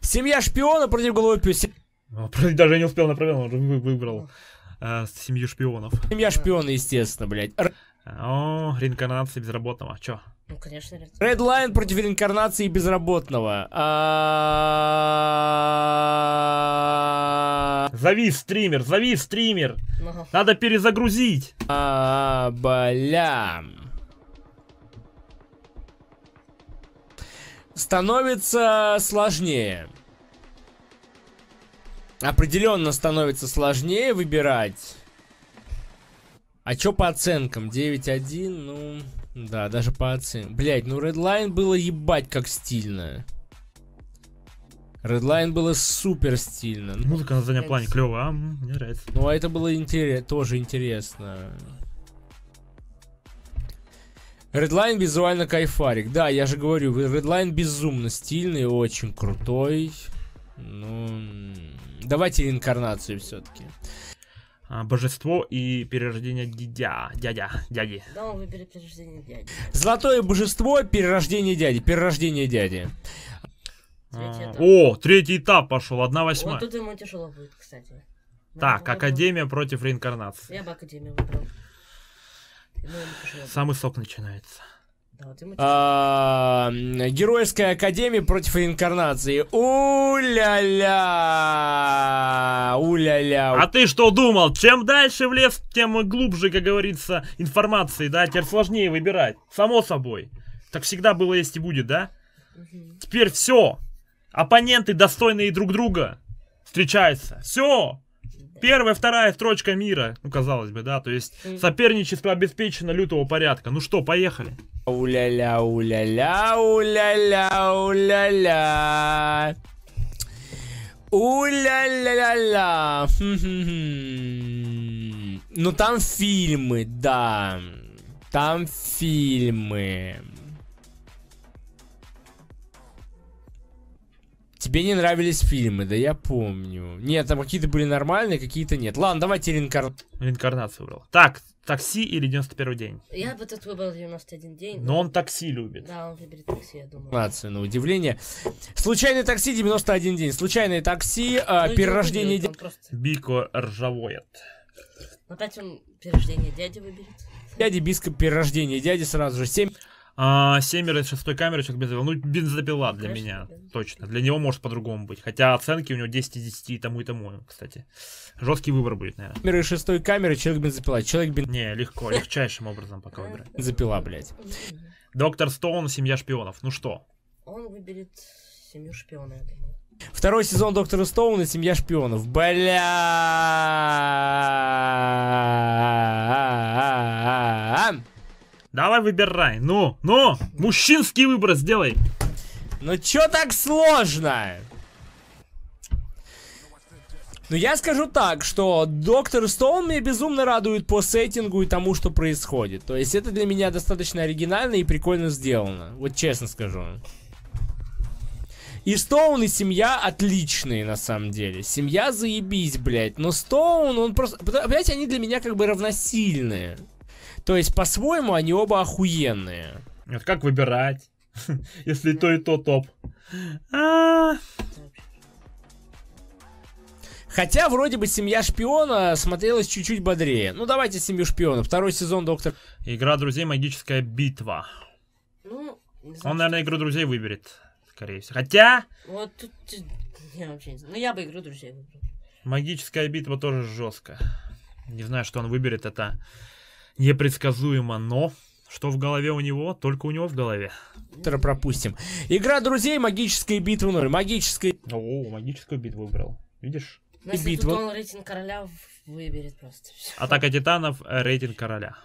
Семья шпиона против головы пёс. А, правда, Даже не успел направил, он выбрал а, семью шпионов. Семья шпиона, естественно, блядь. О, реинкарнация безработного. Чё? Ну, конечно, Line против реинкарнации безработного. Зови стример, зови стример. Надо перезагрузить. А, бля. Становится сложнее. Определенно становится сложнее выбирать. А чё по оценкам? 9-1, ну... Да, даже по оценкам. Блять, ну Redline было ебать как стильно. Redline было супер стильно. Ну, Музыка на заднем плане клевая, а? Мне нравится. ну, а это было интерес, тоже интересно. Redline визуально кайфарик. Да, я же говорю, Redline безумно стильный, очень крутой. Ну, давайте реинкарнацию все-таки. А, божество и перерождение дядя. Дядя, дяди. да, он выберет перерождение дяди. Золотое божество, перерождение дяди, перерождение дяди. Третий А. О, третий этап пошел, одна восьмая. Вот тут ему тяжело будет, кстати. Так, Ну, Академия против реинкарнации. Я бы Академию выбрал. Самый сок начинается. А, Геройская академия против реинкарнации. У-ля-ля! У-ля-ля! А ты что думал? Чем дальше в лес, тем глубже, как говорится, информации, да? Теперь сложнее выбирать. Само собой. Так всегда было, есть и будет, да? Теперь все. Оппоненты, достойные друг друга, встречаются. Все. Первая, вторая строчка мира. Ну, казалось бы, да. То есть соперничество обеспечено лютого порядка. Ну что, поехали. У-ля-ля, у-ля-ля, у-ля-ля, у-ля-ля. У-ля-ля-ля-ля. Ну там фильмы, да. Там фильмы. Тебе не нравились фильмы, да я помню. Нет, там какие-то были нормальные, какие-то нет. Ладно, давайте реинкар... Реинкарнацию выбрал. Так, такси или 91 день? Я бы тут выбрал 91 день. Но он такси любит. Да, он выберет такси, я думаю. Нацию, на удивление. Случайное такси 91 день. Случайное такси, а, Ну, перерождение выберет, дя- он просто... Бико ржавоет. Опять он перерождение дяди выберет. дяди, биска, перерождение дяди сразу же. 7 А, семеро из шестой камеры, человек бензопила. Ну, бензопила для Конечно, меня, бензопила. точно. Для него может по-другому быть. Хотя оценки у него 10 из 10 и тому и тому, кстати. Жесткий выбор будет, наверное. камеры, шестой камеры, человек бензопила. Человек Не, легко, легчайшим образом пока выбирать. бензопила, (laughs) блядь. Доктор Стоун, семья шпионов. Ну что? Он выберет семью шпиона, я думаю. Второй сезон Доктора Стоуна, семья шпионов. Бля. Давай выбирай. Ну, ну, мужчинский выбор сделай. Ну чё так сложно? Ну я скажу так, что Доктор Стоун меня безумно радует по сеттингу и тому, что происходит. То есть это для меня достаточно оригинально и прикольно сделано. Вот честно скажу. И Стоун, и семья отличные, на самом деле. Семья заебись, блядь. Но Стоун, он просто... Понимаете, они для меня как бы равносильные. То есть, по-своему, они оба охуенные. Вот как выбирать? (laughs) Если и то, и то топ. А, Хотя вроде бы семья шпиона смотрелась чуть-чуть бодрее. Ну давайте семью шпиона. Второй сезон Доктор. Игра друзей магическая битва. Ну, не знаю. Он, наверное, игру друзей выберет. Скорее всего. Хотя Вот тут... Я вообще не знаю. Ну, я бы игру друзей выбрал. магическая битва тоже жестко. Не знаю, что он выберет, это непредсказуемо, но что в голове у него, только у него в голове. Пропустим. Игра друзей, магическая битва 0. Магическая... О, магическую битву выбрал. Видишь? Ну, если битва. тут он рейтинг короля выберет просто. всё. Атака титанов, э, рейтинг короля.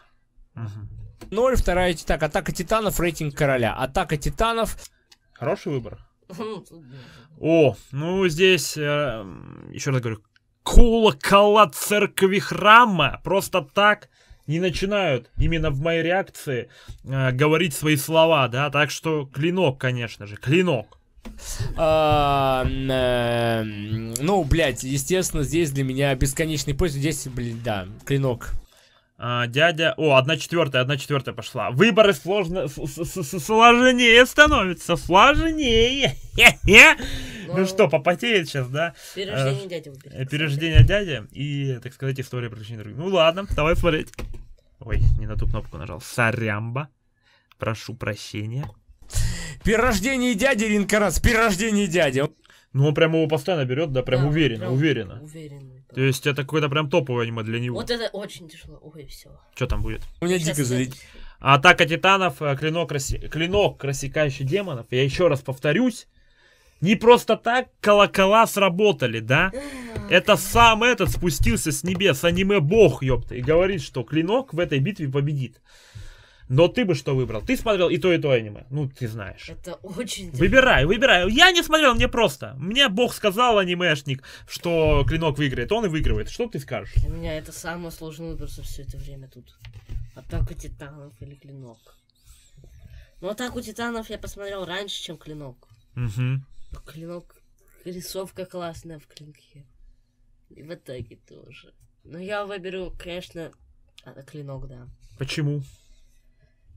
Мгм. 0, вторая... Так, атака титанов, рейтинг короля. Атака титанов... Хороший выбор. Ну. О, ну здесь, еще раз говорю, колокола церкви храма просто так не начинают именно в моей реакции э, говорить свои слова, да, так что клинок, конечно же, клинок. А, э, ну, блядь, естественно, здесь для меня бесконечный поиск. Здесь, блин, да, клинок. А, дядя, о, одна четвертая, одна четвертая пошла. Выборы сложно, с- с- с- сложнее становятся, сложнее. (laughs) Ну Ну, что, попотеет сейчас, да? Перерождение дяди Э, выберет. Перерождение дяди и, так сказать, история приключений других. Ну ладно, давай смотреть. Ой, не на ту кнопку нажал. Сарямба. Прошу прощения. Перерождение дяди, реинкарнация. Перерождение дяди. Ну, он прям его постоянно берет, да, прям Да, уверенно, прям уверенно. Уверенно. То есть это какое-то прям топовое аниме для него. Вот это очень тяжело. Ой, все. Что там будет? У меня дико залетит. Атака титанов, э, клинок, раси... клинок рассекающий демонов. Я еще раз повторюсь. Не просто так колокола сработали, да? Это сам этот спустился с небес, аниме-бог, ёпта, и говорит, что клинок в этой битве победит. Но ты бы что выбрал? Ты смотрел и то, и то аниме. Ну, ты знаешь. Это очень. Выбирай, выбирай. Я не смотрел, мне просто. Мне бог сказал, анимешник, что клинок выиграет. Он и выигрывает. Что ты скажешь? Для меня это самый сложный выбор за все это время тут. Атака титанов или клинок. Ну, атаку титанов я посмотрел раньше, чем клинок. Угу. Но клинок, рисовка классная в клинке. И в атаке тоже. Но я выберу, конечно, а, клинок, да. Почему?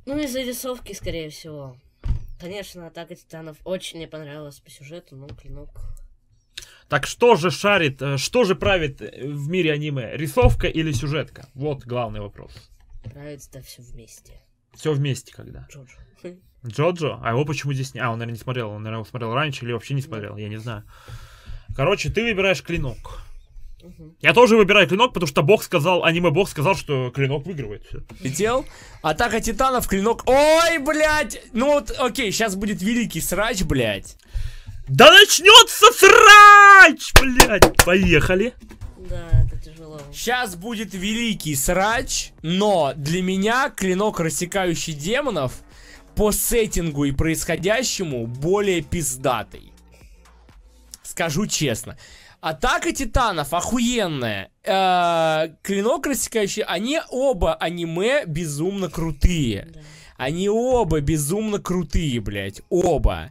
Ну, из-за рисовки, скорее всего. Конечно, атака титанов очень мне понравилась по сюжету, но клинок. Так что же шарит, э, что же правит э, в мире аниме? Рисовка или сюжетка? Вот главный вопрос. Нравится да все вместе. Все вместе когда. Джоджо. Джоджо? А его почему здесь не... А, он, наверное, не смотрел. Он, наверное, его смотрел раньше или вообще не смотрел. Я не знаю. Короче, ты выбираешь клинок. Я тоже выбираю клинок, потому что бог сказал, аниме-бог сказал, что клинок выигрывает. Летел. Атака титанов, клинок. Ой, блядь! Ну вот, окей, сейчас будет великий срач, блядь. Да начнется срач, блядь! Поехали. Да, это тяжело. Сейчас будет великий срач, но для меня клинок, рассекающий демонов, по сеттингу и происходящему более пиздатый. Скажу честно. Атака титанов охуенная. Э, клинок рассекающий, они оба аниме безумно крутые. Да. Они оба безумно крутые, блядь. Оба.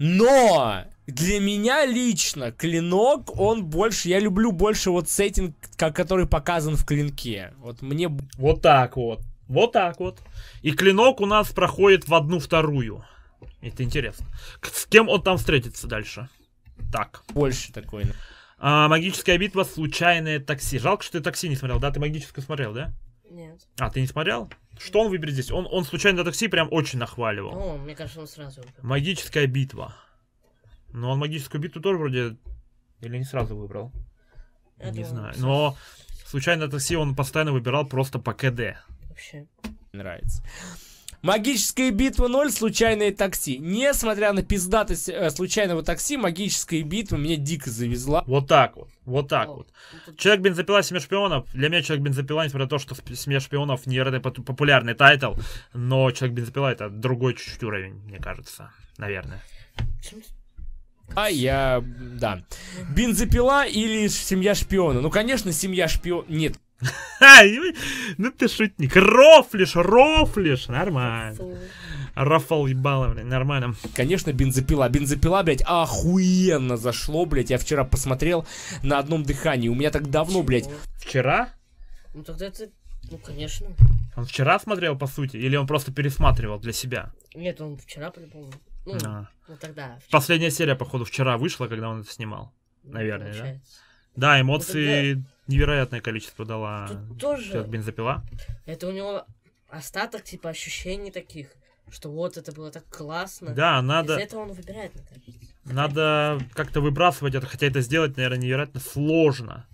Но для меня лично клинок, он больше... Я люблю больше вот сеттинг, как, который показан в клинке. Вот мне... Вот так вот. Вот так вот. И клинок у нас проходит в одну вторую. Это интересно. С кем он там встретится дальше? Так. больше такой. А, магическая битва, случайное такси. Жалко, что ты такси не смотрел, да? Ты магическую смотрел, да? Нет. А, ты не смотрел? Что он выберет здесь? Он, он случайное такси прям очень нахваливал. О, мне кажется, он сразу выбрал. Магическая битва. Но он магическую битву тоже вроде... Или не сразу выбрал? Я не думаю, знаю. Но случайное такси он постоянно выбирал просто по КД. Вообще. Нравится. Магическая битва 0, случайное такси. Несмотря на пиздатость э, случайного такси, магическая битва меня дико завезла. Вот так вот. Вот так О, вот. тут Человек бензопила семья шпионов. Для меня человек бензопила, несмотря на то, что семья шпионов не это пот- популярный тайтл, но человек бензопила это другой чуть-чуть уровень, мне кажется. Наверное. А я, да. Бензопила или семья шпиона? Ну, конечно, семья шпиона. Нет, ну ты шутник. Рофлишь, рофлишь. Нормально. Рафал ебало, блин, нормально. конечно, бензопила. Бензопила, блядь, охуенно зашло, блядь. Я вчера посмотрел на одном дыхании. У меня так давно, блядь. Вчера? Ну тогда это... Ну, конечно. Он вчера смотрел, по сути, или он просто пересматривал для себя? Нет, он вчера по-любому. Ну, А. ну тогда. Последняя серия, походу, вчера вышла, когда он это снимал. наверное, да? получается. Да, эмоции невероятное количество дала Тут тоже бензопила. это у него остаток типа ощущений таких, что вот это было так классно. Да, надо, этого он выбирает, мне кажется. надо как-то выбрасывать это, хотя это сделать, наверное, невероятно сложно.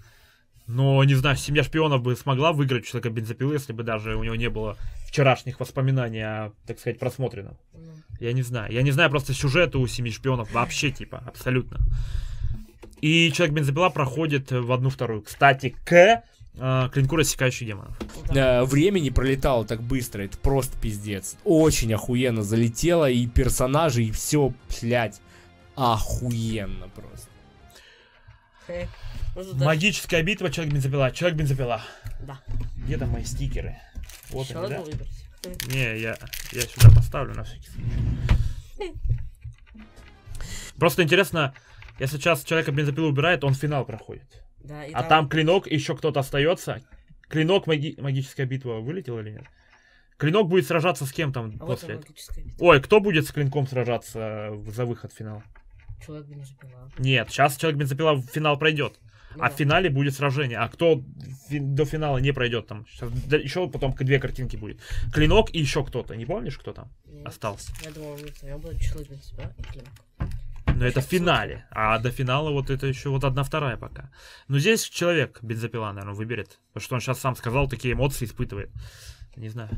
Но, не знаю, семья шпионов бы смогла выиграть человека бензопилы, если бы даже у него не было вчерашних воспоминаний о, так сказать, просмотренном. Я не знаю. Я не знаю просто сюжета у семьи шпионов вообще, типа, абсолютно. И человек бензопила проходит в одну вторую. Кстати, к э, клинку рассекающих демонов. ну да. Э, Времени пролетало так быстро, это просто пиздец. Очень охуенно залетело, и персонажи, и все, блядь, охуенно просто. Ну, Магическая битва, человек бензопила. Человек бензопила. Да. Где там мои стикеры? Вот Еще они, да? выбрать. Не, я, я сюда поставлю на всякий случай. Просто интересно, если сейчас человека бензопилу убирает, он финал проходит. Да, А там клинок, и еще кто-то остается. Клинок, маги- магическая битва вылетел или нет? Клинок будет сражаться с кем там А вот после битва. Ой, кто будет с клинком сражаться в- за выход в финал? Человек запила. Нет, сейчас человек бензопила в финал пройдет. Ну а да. в финале будет сражение. А кто фи- до финала не пройдет там? Сейчас, еще потом две картинки будет. Клинок и еще кто-то. Не помнишь, кто там Нет. остался? Я думал, нет, у него будет человек без себя и клинок. Но это в финале. А до финала вот это еще вот одна вторая пока. Но здесь человек бензопила, наверное, выберет. Потому что он сейчас сам сказал, такие эмоции испытывает. Не знаю.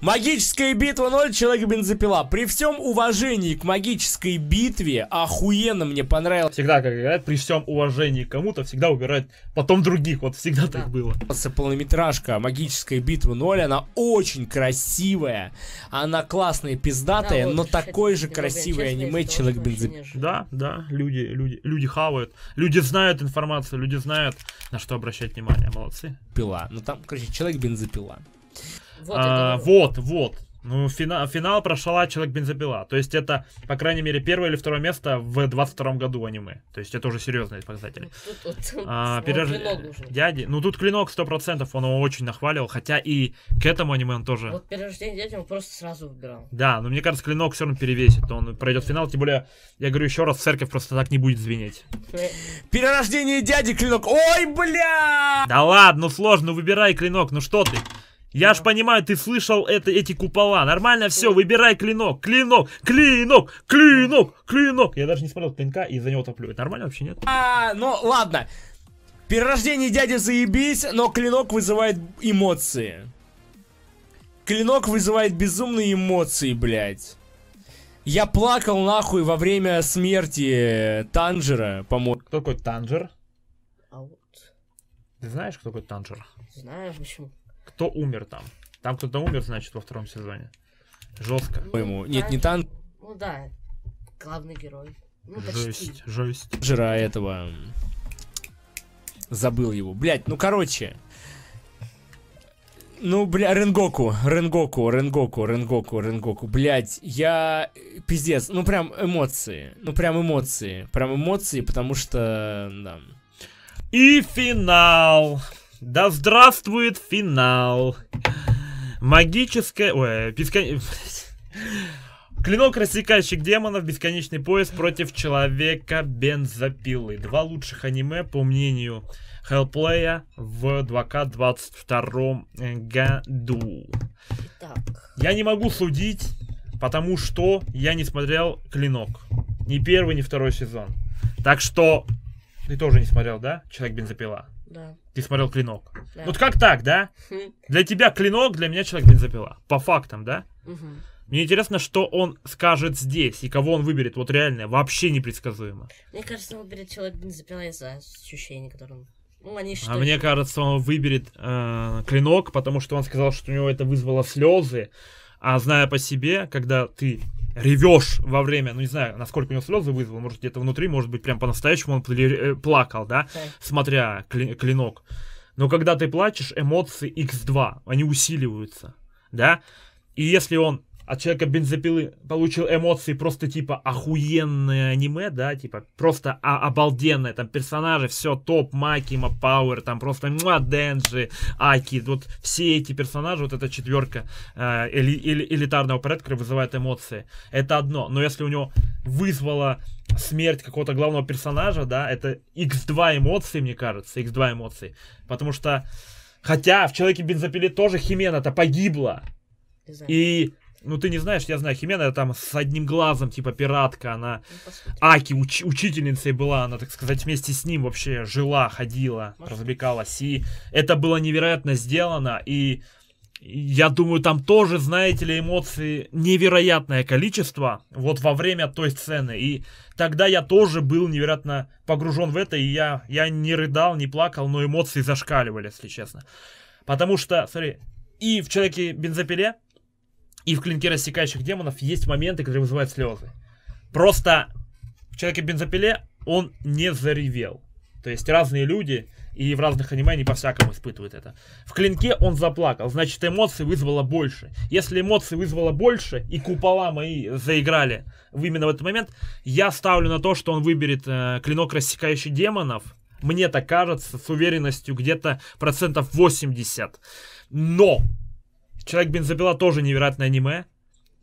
Магическая битва 0, человек бензопила. При всем уважении к магической битве, охуенно мне понравилась Всегда, как говорят, при всем уважении к кому-то, всегда убирают потом других. Вот всегда Да. так было. полнометражка Магическая битва 0. Она очень красивая, она классная, пиздатая, Да, вот, но такое же нечестно аниме Человек бензопила. Да, да, люди, люди, люди хавают. Люди знают информацию, люди знают, на что обращать внимание. Молодцы. Ну там, короче, Человек бензопила. Вот, А, говорю. вот, вот. Ну, финал, финал прошла Человек бензопила. То есть это, по крайней мере, первое или второе место в 22 году аниме. То есть это уже серьезные показатели. Тут вот (laughs) А, нужен. Дяди. Ну тут клинок 100%, он его очень нахваливал. Хотя и к этому аниме он тоже. Вот перерождение дяди он просто сразу выбирал. Да, но мне кажется, клинок все равно перевесит. Он пройдет финал. Тем более, я говорю еще раз, церковь просто так не будет звенеть. Перерождение дяди Клинок. Ой, бля! Да ладно, ну сложно, ну выбирай клинок, ну что ты? Я ж понимаю, ты слышал это, эти купола. Нормально все, выбирай клинок. Клинок, клинок, клинок, клинок. Я даже не смотрел клинка и за него топлю. Это нормально вообще нет? А, ну ладно. Перерождение дяди заебись, но клинок вызывает эмоции. Клинок вызывает безумные эмоции, блядь. Я плакал нахуй во время смерти Танжера, по-моему. Кто такой Танжер? А вот, Ты знаешь, кто такой Танжер? знаю почему. Кто умер там? Там кто-то умер, значит, во втором сезоне. Жестко. Ну, Нет, не Тан- Танжера, Ну да, главный герой. Ну почти. Жесть, жесть. а этого. Забыл его. Блядь, ну короче. Ну, бля, Ренгоку, Ренгоку, Ренгоку, Ренгоку, Ренгоку. Блядь, я... Пиздец, ну прям эмоции. Ну прям эмоции. Прям эмоции, потому что... Да. И финал. Да здравствует финал. Магическая... Ой, бескон... (laughs) Клинок рассекающих демонов, бесконечный пояс против человека бензопилы. Два лучших аниме, по мнению Hellplay в 2К22 году. Так, Я не могу судить, потому что я не смотрел Клинок. Ни первый, ни второй сезон. Так что... Ты тоже не смотрел, да? Человек бензопила. Да. Ты смотрел Клинок. да. Вот как так, да? Хм, Для тебя Клинок, для меня Человек бензопила. По фактам, да? мгм. Мне интересно, что он скажет здесь и кого он выберет. Вот реально, вообще непредсказуемо. Мне кажется, он выберет человек бензопила из-за ощущений, которые он... Ну, они А мне кажется, он выберет э, Клинок, потому что он сказал, что у него это вызвало слезы. А зная по себе, когда ты ревешь во время, ну не знаю, насколько у него слезы вызвало, может где-то внутри, может быть прям по-настоящему он э, плакал, да, Да. смотря кли- клинок. Но когда ты плачешь, эмоции x2, они усиливаются, да. И если он от человека бензопилы получил эмоции просто типа охуенное аниме, да, типа просто а- обалденное, там персонажи, все топ, Макима, Пауэр, там просто муа, Денджи, Аки, вот все эти персонажи, вот эта четверка э, эли- эли- элитарного порядка, вызывает эмоции, это одно, но если у него вызвала смерть какого-то главного персонажа, да, это x2 эмоций, мне кажется, x2 эмоций, потому что Хотя в Человеке бензопиле тоже Химена-то погибла. И, ну ты не знаешь, я знаю, Химена там с одним глазом, типа пиратка, она Ну. Аки уч- учительницей была, она, так сказать, вместе с ним вообще жила, ходила, Может. развлекалась. И это было невероятно сделано, и я думаю, там тоже, знаете ли, эмоции невероятное количество вот во время той сцены. И тогда я тоже был невероятно погружен в это, и я, я не рыдал, не плакал, но эмоции зашкаливали, если честно. Потому что, смотри, и в Человеке бензопиле, и в Клинке рассекающих демонов есть моменты, которые вызывают слезы. Просто в Человеке бензопиле он не заревел. То есть разные люди и в разных аниме они по-всякому испытывают это. В Клинке он заплакал, значит эмоций вызвало больше. Если эмоций вызвало больше и купола мои заиграли именно в этот момент, я ставлю на то, что он выберет э, Клинок рассекающий демонов. Мне так кажется, с уверенностью где-то процентов 80. Но Человек бензопила тоже невероятное аниме.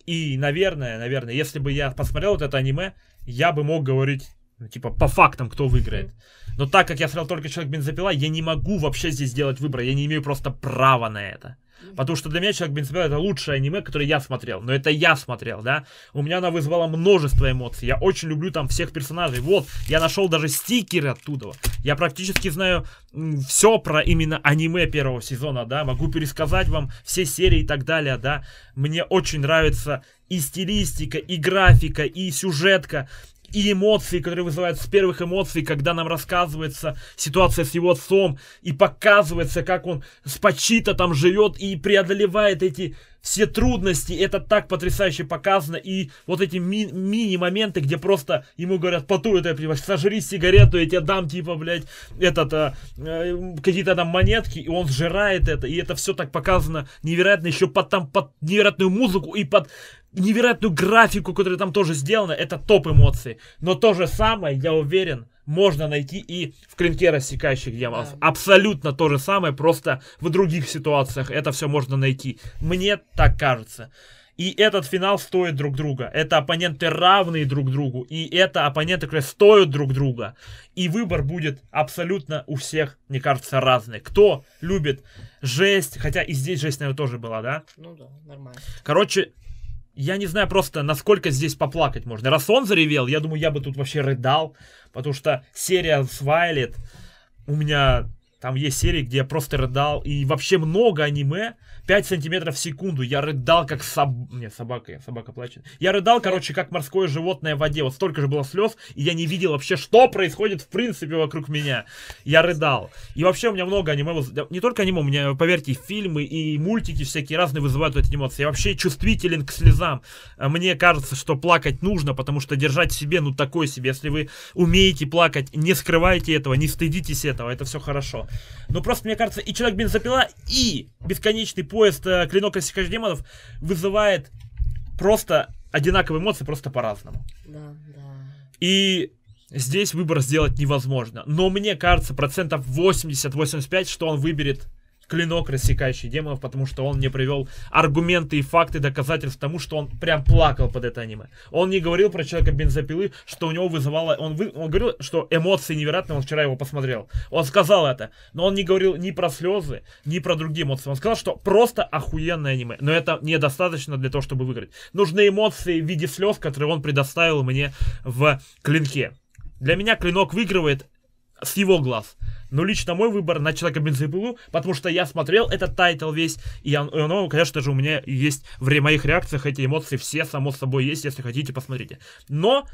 И, наверное, наверное, если бы я посмотрел вот это аниме, я бы мог говорить, ну, типа, по фактам, кто выиграет. Но так как я смотрел только Человек бензопила, я не могу вообще здесь сделать выбор. Я не имею просто права на это. Потому что для меня Человек бензопила это лучшее аниме, которое я смотрел. Но это я смотрел, да. У меня она вызвала множество эмоций. Я очень люблю там всех персонажей. Вот, я нашел даже стикеры оттуда. Я практически знаю все про именно аниме первого сезона, да. Могу пересказать вам все серии и так далее, да. Мне очень нравится и стилистика, и графика, и сюжетка и эмоции, которые вызывают с первых эмоций, когда нам рассказывается ситуация с его отцом, и показывается, как он с Пачито там живет и преодолевает эти все трудности, это так потрясающе показано, и вот эти ми- мини-моменты, где просто ему говорят, поту это, блядь, сожри сигарету, я тебе дам, типа, блядь, этот, а, э, какие-то там монетки, и он сжирает это, и это все так показано невероятно, еще под, там, под невероятную музыку и под невероятную графику, которая там тоже сделана, это топ эмоций. Но то же самое, я уверен, можно найти и в клинке рассекающих демонов. Да. Абсолютно то же самое, просто в других ситуациях это все можно найти. Мне так кажется. И этот финал стоит друг друга. Это оппоненты равные друг другу. И это оппоненты, которые стоят друг друга. И выбор будет абсолютно у всех, мне кажется, разный. Кто любит жесть, хотя и здесь жесть, наверное, тоже была, да? Ну да, нормально. Короче, я не знаю просто, насколько здесь поплакать можно. Раз он заревел, я думаю, я бы тут вообще рыдал, потому что серия с Вайлет, у меня там есть серии, где я просто рыдал, и вообще много аниме, 5 сантиметров в секунду, я рыдал как соб... Не, собака, собака плачет. Я рыдал, короче, как морское животное в воде, вот столько же было слез, и я не видел вообще, что происходит в принципе вокруг меня. Я рыдал. И вообще у меня много аниме, не только аниме, у меня, поверьте, фильмы и мультики всякие разные вызывают эти эмоции. Я вообще чувствителен к слезам. Мне кажется, что плакать нужно, потому что держать в себе, ну, такой себе. Если вы умеете плакать, не скрывайте этого, не стыдитесь этого, это все хорошо. Но просто, мне кажется, и Человек бензопила, и бесконечный поезд э, Клинок рассекающих демонов вызывает просто одинаковые эмоции, просто по-разному. Да, да. И здесь выбор сделать невозможно. Но мне кажется, процентов 80-85, что он выберет клинок, рассекающий демонов, потому что он мне привел аргументы и факты, доказательств тому, что он прям плакал под это аниме. Он не говорил про человека бензопилы, что у него вызывало... Он, вы... он говорил, что эмоции невероятные, он вчера его посмотрел. Он сказал это, но он не говорил ни про слезы, ни про другие эмоции. Он сказал, что просто охуенное аниме. Но это недостаточно для того, чтобы выиграть. Нужны эмоции в виде слез, которые он предоставил мне в клинке. Для меня клинок выигрывает с его глаз. Но лично мой выбор на человека бензопилу, потому что я смотрел этот тайтл весь, и он- и оно, конечно же, у меня есть в моих реакциях эти эмоции все, само собой, есть, если хотите, посмотрите. Но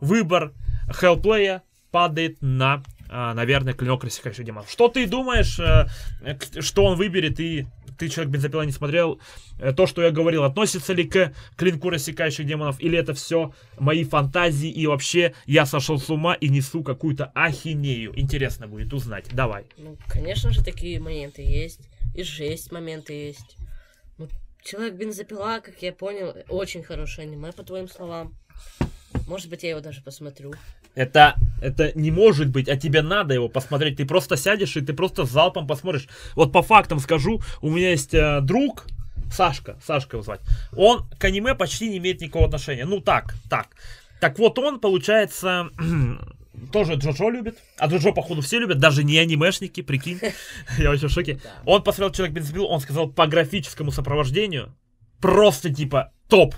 выбор Hellplay падает на, а, наверное, клинок рассекающий демонов. Что ты думаешь, э, что он выберет, и ты человек бензопила не смотрел, э, то, что я говорил, относится ли к клинку рассекающих демонов, или это все мои фантазии, и вообще я сошел с ума и несу какую-то ахинею. Интересно будет узнать. Давай. Ну, конечно же, такие моменты есть. И жесть моменты есть. Ну, Человек бензопила, как я понял, очень хорошее аниме, по твоим словам. Может быть, я его даже посмотрю. Это, это не может быть, а тебе надо его посмотреть. Ты просто сядешь и ты просто залпом посмотришь. Вот по фактам скажу, у меня есть э, друг, Сашка, Сашка его звать. Он к аниме почти не имеет никакого отношения. Ну так, так. Так вот он, получается, (clears throat) тоже Джоджо любит. А Джоджо, походу, все любят, даже не анимешники, прикинь. (laughs) Я вообще в шоке. Он посмотрел «Человек бензопилу», он сказал по графическому сопровождению просто типа топ.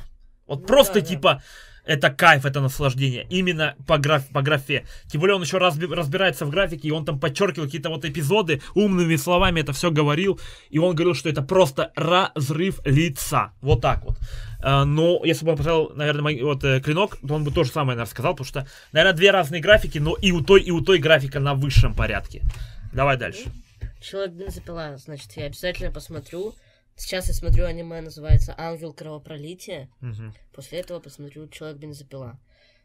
Вот Ну просто типа это кайф, это наслаждение. Именно по, граф, по графе. Тем более он еще разби- разбирается в графике, и он там подчеркивал какие-то вот эпизоды, умными словами это все говорил. И он говорил, что это просто разрыв лица. Вот так вот. А, но если бы он посмотрел, наверное, вот э, клинок, то он бы то же самое, наверное, сказал, потому что, наверное, две разные графики, но и у той, и у той графика на высшем порядке. Давай дальше. Человек бензопила, значит, я обязательно посмотрю. Сейчас я смотрю аниме, называется Ангел кровопролития. Мгм. После этого посмотрю Человек бензопила.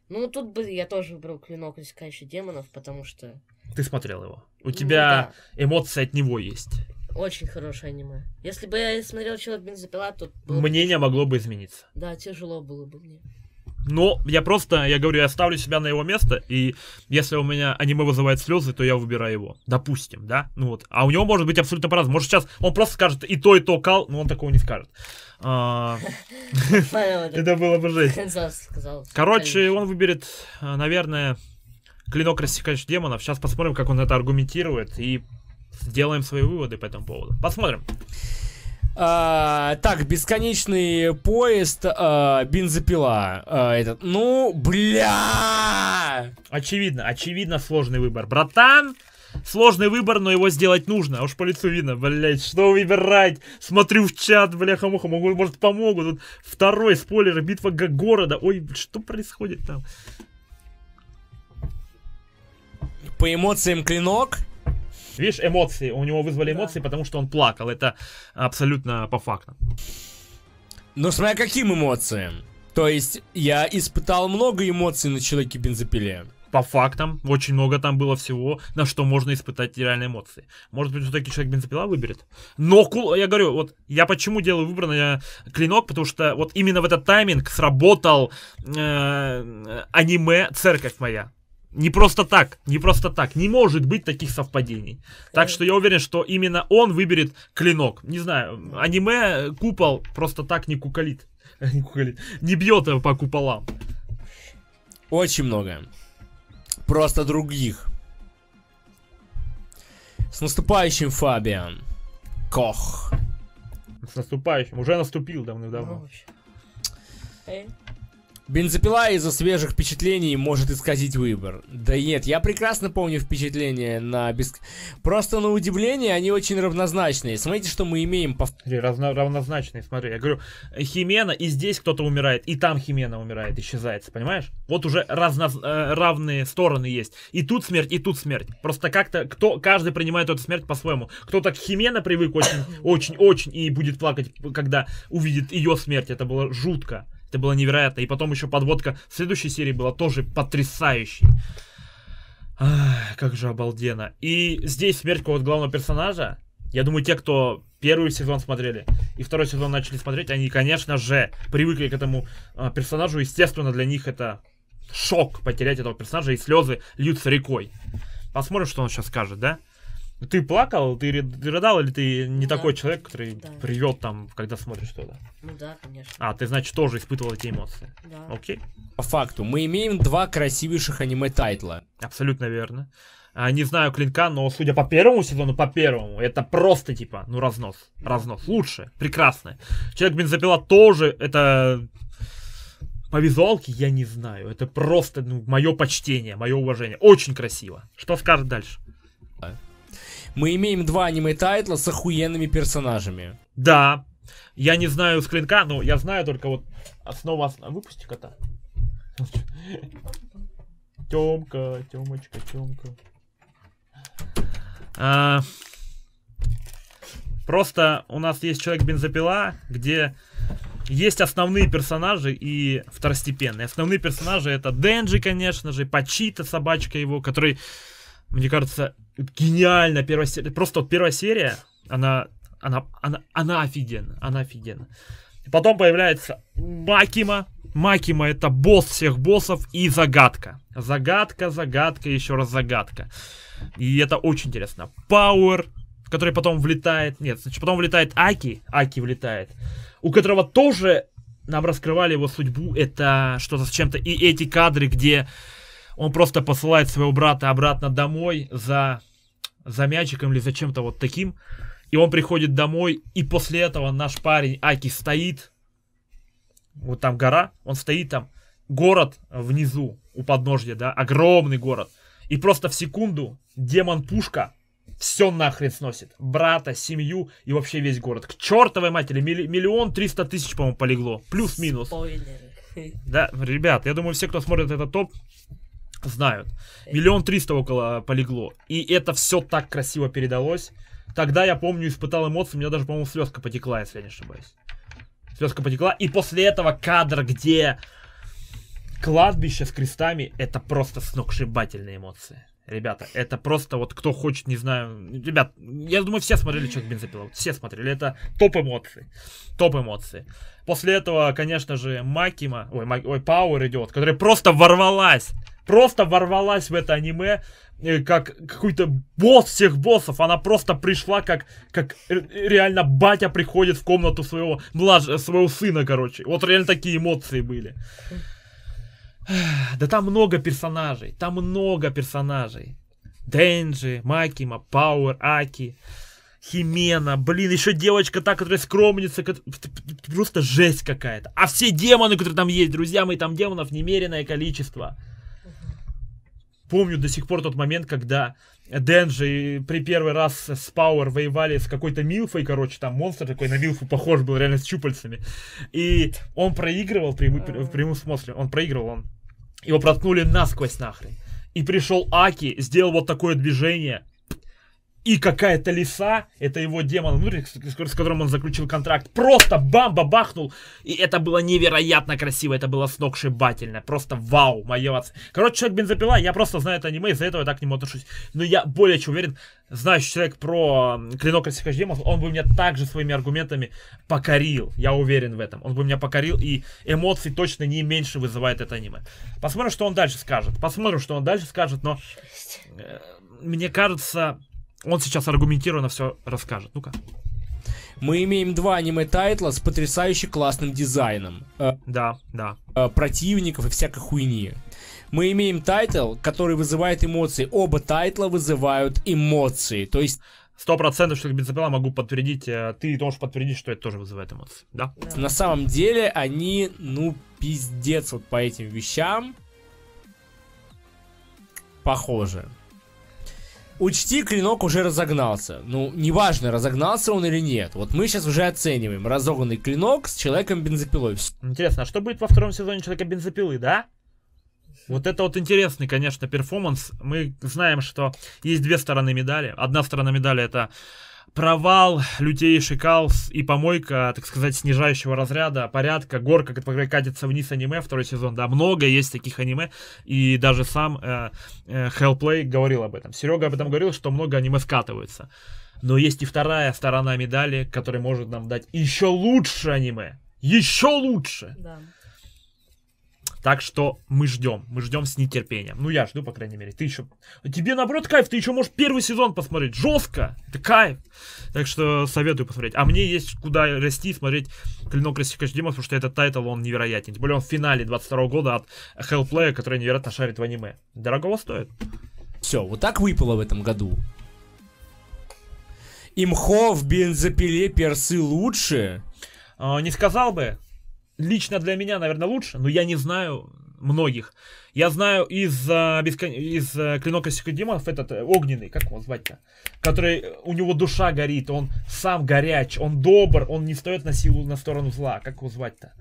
Ну, тут бы я тоже выбрал клинок искающий демонов, потому что Ты смотрел его. У Ну тебя эмоции от него есть. очень хорошее аниме. Если бы я смотрел Человек бензопила, то было бы- Мнение могло бы измениться. Да, тяжело было бы мне. Но я просто, я говорю, я ставлю себя на его место, и если у меня аниме вызывает слезы, то я выбираю его. Допустим, да? Ну вот. А у него может быть абсолютно по-разному. Может сейчас он просто скажет и то, и то кал, но он такого не скажет. А, (laughs) это было бы жесть. Короче, он выберет, а, наверное, клинок рассекающий демонов. Сейчас посмотрим, как он это аргументирует, и сделаем свои выводы по этому поводу. Посмотрим. А, так, бесконечный поезд, а, бензопила. а, этот, ну, бля! Очевидно, очевидно сложный выбор. Братан, сложный выбор, но его сделать нужно. Уж по лицу видно, блять, что выбирать? Смотрю в чат, бляха-муха, могу, может помогут. Тут второй спойлер, битва города. Ой, что происходит там? По эмоциям клинок. Видишь, эмоции, у него вызвали Да. эмоции, потому что он плакал. Это абсолютно по фактам. Но смотря каким эмоциям. То есть, я испытал много эмоций на человеке бензопиле. По фактам, очень много там было всего, на что можно испытать реальные эмоции. Может быть, все-таки человек бензопила выберет. Но, кул- я говорю, вот я почему делаю выбор на клинок, потому что вот именно в этот тайминг сработал э, аниме «Церковь моя». Не просто так, не просто так. Не может быть таких совпадений. Так что я уверен, что именно он выберет клинок. Не знаю, аниме купол просто так не куколит. (laughs) Не куколит. Не бьет его по куполам. Очень много. Просто других. С наступающим, Фабиан. Кох. С наступающим. Уже наступил Ну, давным-давно. вообще. Бензопила из-за свежих впечатлений может исказить выбор. Да нет, я прекрасно помню впечатления на беск... Просто на удивление они очень равнозначные. Смотрите, что мы имеем по... Равно- равнозначные, смотри. Я говорю, Химена, и здесь кто-то умирает, и там Химена умирает, исчезает, понимаешь? Вот уже разно, э, равные стороны есть. И тут смерть, и тут смерть. Просто как-то кто, каждый принимает эту смерть по-своему. Кто-то к Химена привык очень, очень, очень, и будет плакать, когда увидит ее смерть. Это было жутко. Это было невероятно. И потом еще подводка в следующей серии была тоже потрясающей. Ах, как же обалденно. И здесь смерть какого-то главного персонажа. Я думаю, те, кто первый сезон смотрели и второй сезон начали смотреть, они, конечно же, привыкли к этому а, персонажу. Естественно, для них это шок потерять этого персонажа, и слезы льются рекой. Посмотрим, что он сейчас скажет, да? Ты плакал, ты, рыдал, или ты не Да. такой человек, который Да. привет там, когда смотришь что-то? ну да, конечно. А, ты, значит, тоже испытывал эти эмоции. Да. Окей, по факту. Мы имеем два красивейших аниме-тайтла. абсолютно верно. А, не знаю клинка, но судя по первому сезону, по первому, это просто типа, ну, разнос. Разнос. Лучше, прекрасно. Человек бензопила тоже, это по визуалке я не знаю. Это просто, ну, мое почтение, мое уважение. Очень красиво. Что скажет дальше? Мы имеем два аниме-тайтла с охуенными персонажами. Да, я не знаю с клинка, но я знаю только вот основа... ос- Выпусти кота. Тёмка, Тёмочка, Тёмка. А, Просто у нас есть человек-бензопила, где есть основные персонажи и второстепенные. Основные персонажи это Денджи, конечно же, Пачита, собачка его, который, мне кажется, гениально первая серия. Просто вот первая серия, она она, она, она офигенна, она офигенна. Потом появляется Макима. Макима это босс всех боссов и загадка. Загадка, загадка, еще раз загадка. И это очень интересно. Пауэр, который потом влетает. Нет, значит, потом влетает Аки. Аки влетает. У которого тоже нам раскрывали его судьбу. Это что-то с чем-то. И эти кадры, где он просто посылает своего брата обратно домой за, за мячиком или за чем-то вот таким. И он приходит домой, и после этого наш парень Аки стоит. Вот там гора, он стоит там. Город внизу, у подножья, да, огромный город. И просто в секунду демон-пушка все нахрен сносит. Брата, семью и вообще весь город. К чертовой матери, милли- миллион триста тысяч, по-моему, полегло. Плюс-минус. Спойлеры. Да, ребят, я думаю, все, кто смотрит этот топ, знают. Миллион триста около полегло. И это все так красиво передалось. Тогда я помню, испытал эмоции, у меня даже, по-моему, слезка потекла, если я не ошибаюсь. Слезка потекла. И после этого кадр, где кладбище с крестами, это просто сногсшибательные эмоции. Ребята, это просто вот кто хочет, не знаю. Ребят, я думаю, все смотрели человек бензопила. Все смотрели. Это топ эмоций. Топ эмоций. После этого, конечно же, Макима, ой, ой, Пауэр идет, которая просто ворвалась. Просто ворвалась в это аниме, э, как какой-то босс всех боссов. Она просто пришла, как, как реально батя приходит в комнату своего младшего, своего сына, короче. Вот реально такие эмоции были. Да там много персонажей, там много персонажей. Денджи, Макима, Пауэр, Аки, Химена, блин, еще девочка та, которая скромница, просто жесть какая-то. А все демоны, которые там есть, друзья мои, там демонов немереное количество. Помню до сих пор тот момент, когда Денджи при первый раз с Пауэр воевали с какой-то Милфой, короче, там монстр такой на Милфу похож был, реально с щупальцами. И он проигрывал при- в прямом смысле, он проигрывал, он его проткнули насквозь нахрен. И пришел Аки, сделал вот такое движение. И какая-то лиса, это его демон внутри, с, которым он заключил контракт, просто бамба бахнул. И это было невероятно красиво, это было сногсшибательно. Просто вау, мое отцы. Короче, человек бензопила, я просто знаю это аниме, из-за этого я так к нему отношусь. Но я более чем уверен, знающий человек про клинок рассекающих демонов, он бы меня также своими аргументами покорил. Я уверен в этом. Он бы меня покорил, и эмоций точно не меньше вызывает это аниме. Посмотрим, что он дальше скажет. Посмотрим, что он дальше скажет, но э, мне кажется, он сейчас аргументированно все расскажет. Ну-ка. Мы имеем два аниме-тайтла с потрясающе классным дизайном. э, Да, да. э, противников и всякой хуйни. Мы имеем тайтл, который вызывает эмоции. Оба тайтла вызывают эмоции. То есть, Сто процентов, что бензопила могу подтвердить. э, Ты можешь подтвердить, что это тоже вызывает эмоции. Да. на самом деле, они, ну, пиздец вот по этим вещам похожи. Учти, клинок уже разогнался. Ну, неважно, разогнался он или нет. Вот мы сейчас уже оцениваем разогнанный клинок с человеком-бензопилой. Интересно, а что будет во втором сезоне Человека бензопилы, да? Вот это вот интересный, конечно, перформанс. Мы знаем, что есть две стороны медали. Одна сторона медали это провал, лютейший каос и помойка, так сказать, снижающего разряда, порядка, горка, которая катится вниз аниме, второй сезон, да, много есть таких аниме, и даже сам э, э, Hellplay говорил об этом. Серега об этом говорил, что много аниме скатываются. Но есть и вторая сторона медали, которая может нам дать еще лучше аниме. Еще лучше! Да. Так что мы ждем, мы ждем с нетерпением. Ну, я жду, по крайней мере. Ты еще... Тебе, наоборот, кайф, ты еще можешь первый сезон посмотреть. Жестко! Это кайф! Так что советую посмотреть. А мне есть куда расти и смотреть Клинок рассекающих демонов, потому что этот тайтл, он невероятен. Тем более он в финале 22 года от Hellplay, который невероятно шарит в аниме. Дорогого стоит. Все, вот так выпало в этом году. Имхо в бензопиле персы лучше. А, Не сказал бы. Лично для меня, наверное, лучше, но я не знаю многих. Я знаю из, а, бескон- из а, Клинок рассекающих демонов этот э, огненный, как его звать-то? Который, э, у него душа горит, он сам горяч, он добр, он не встает на силу, на сторону зла. Как его звать-то?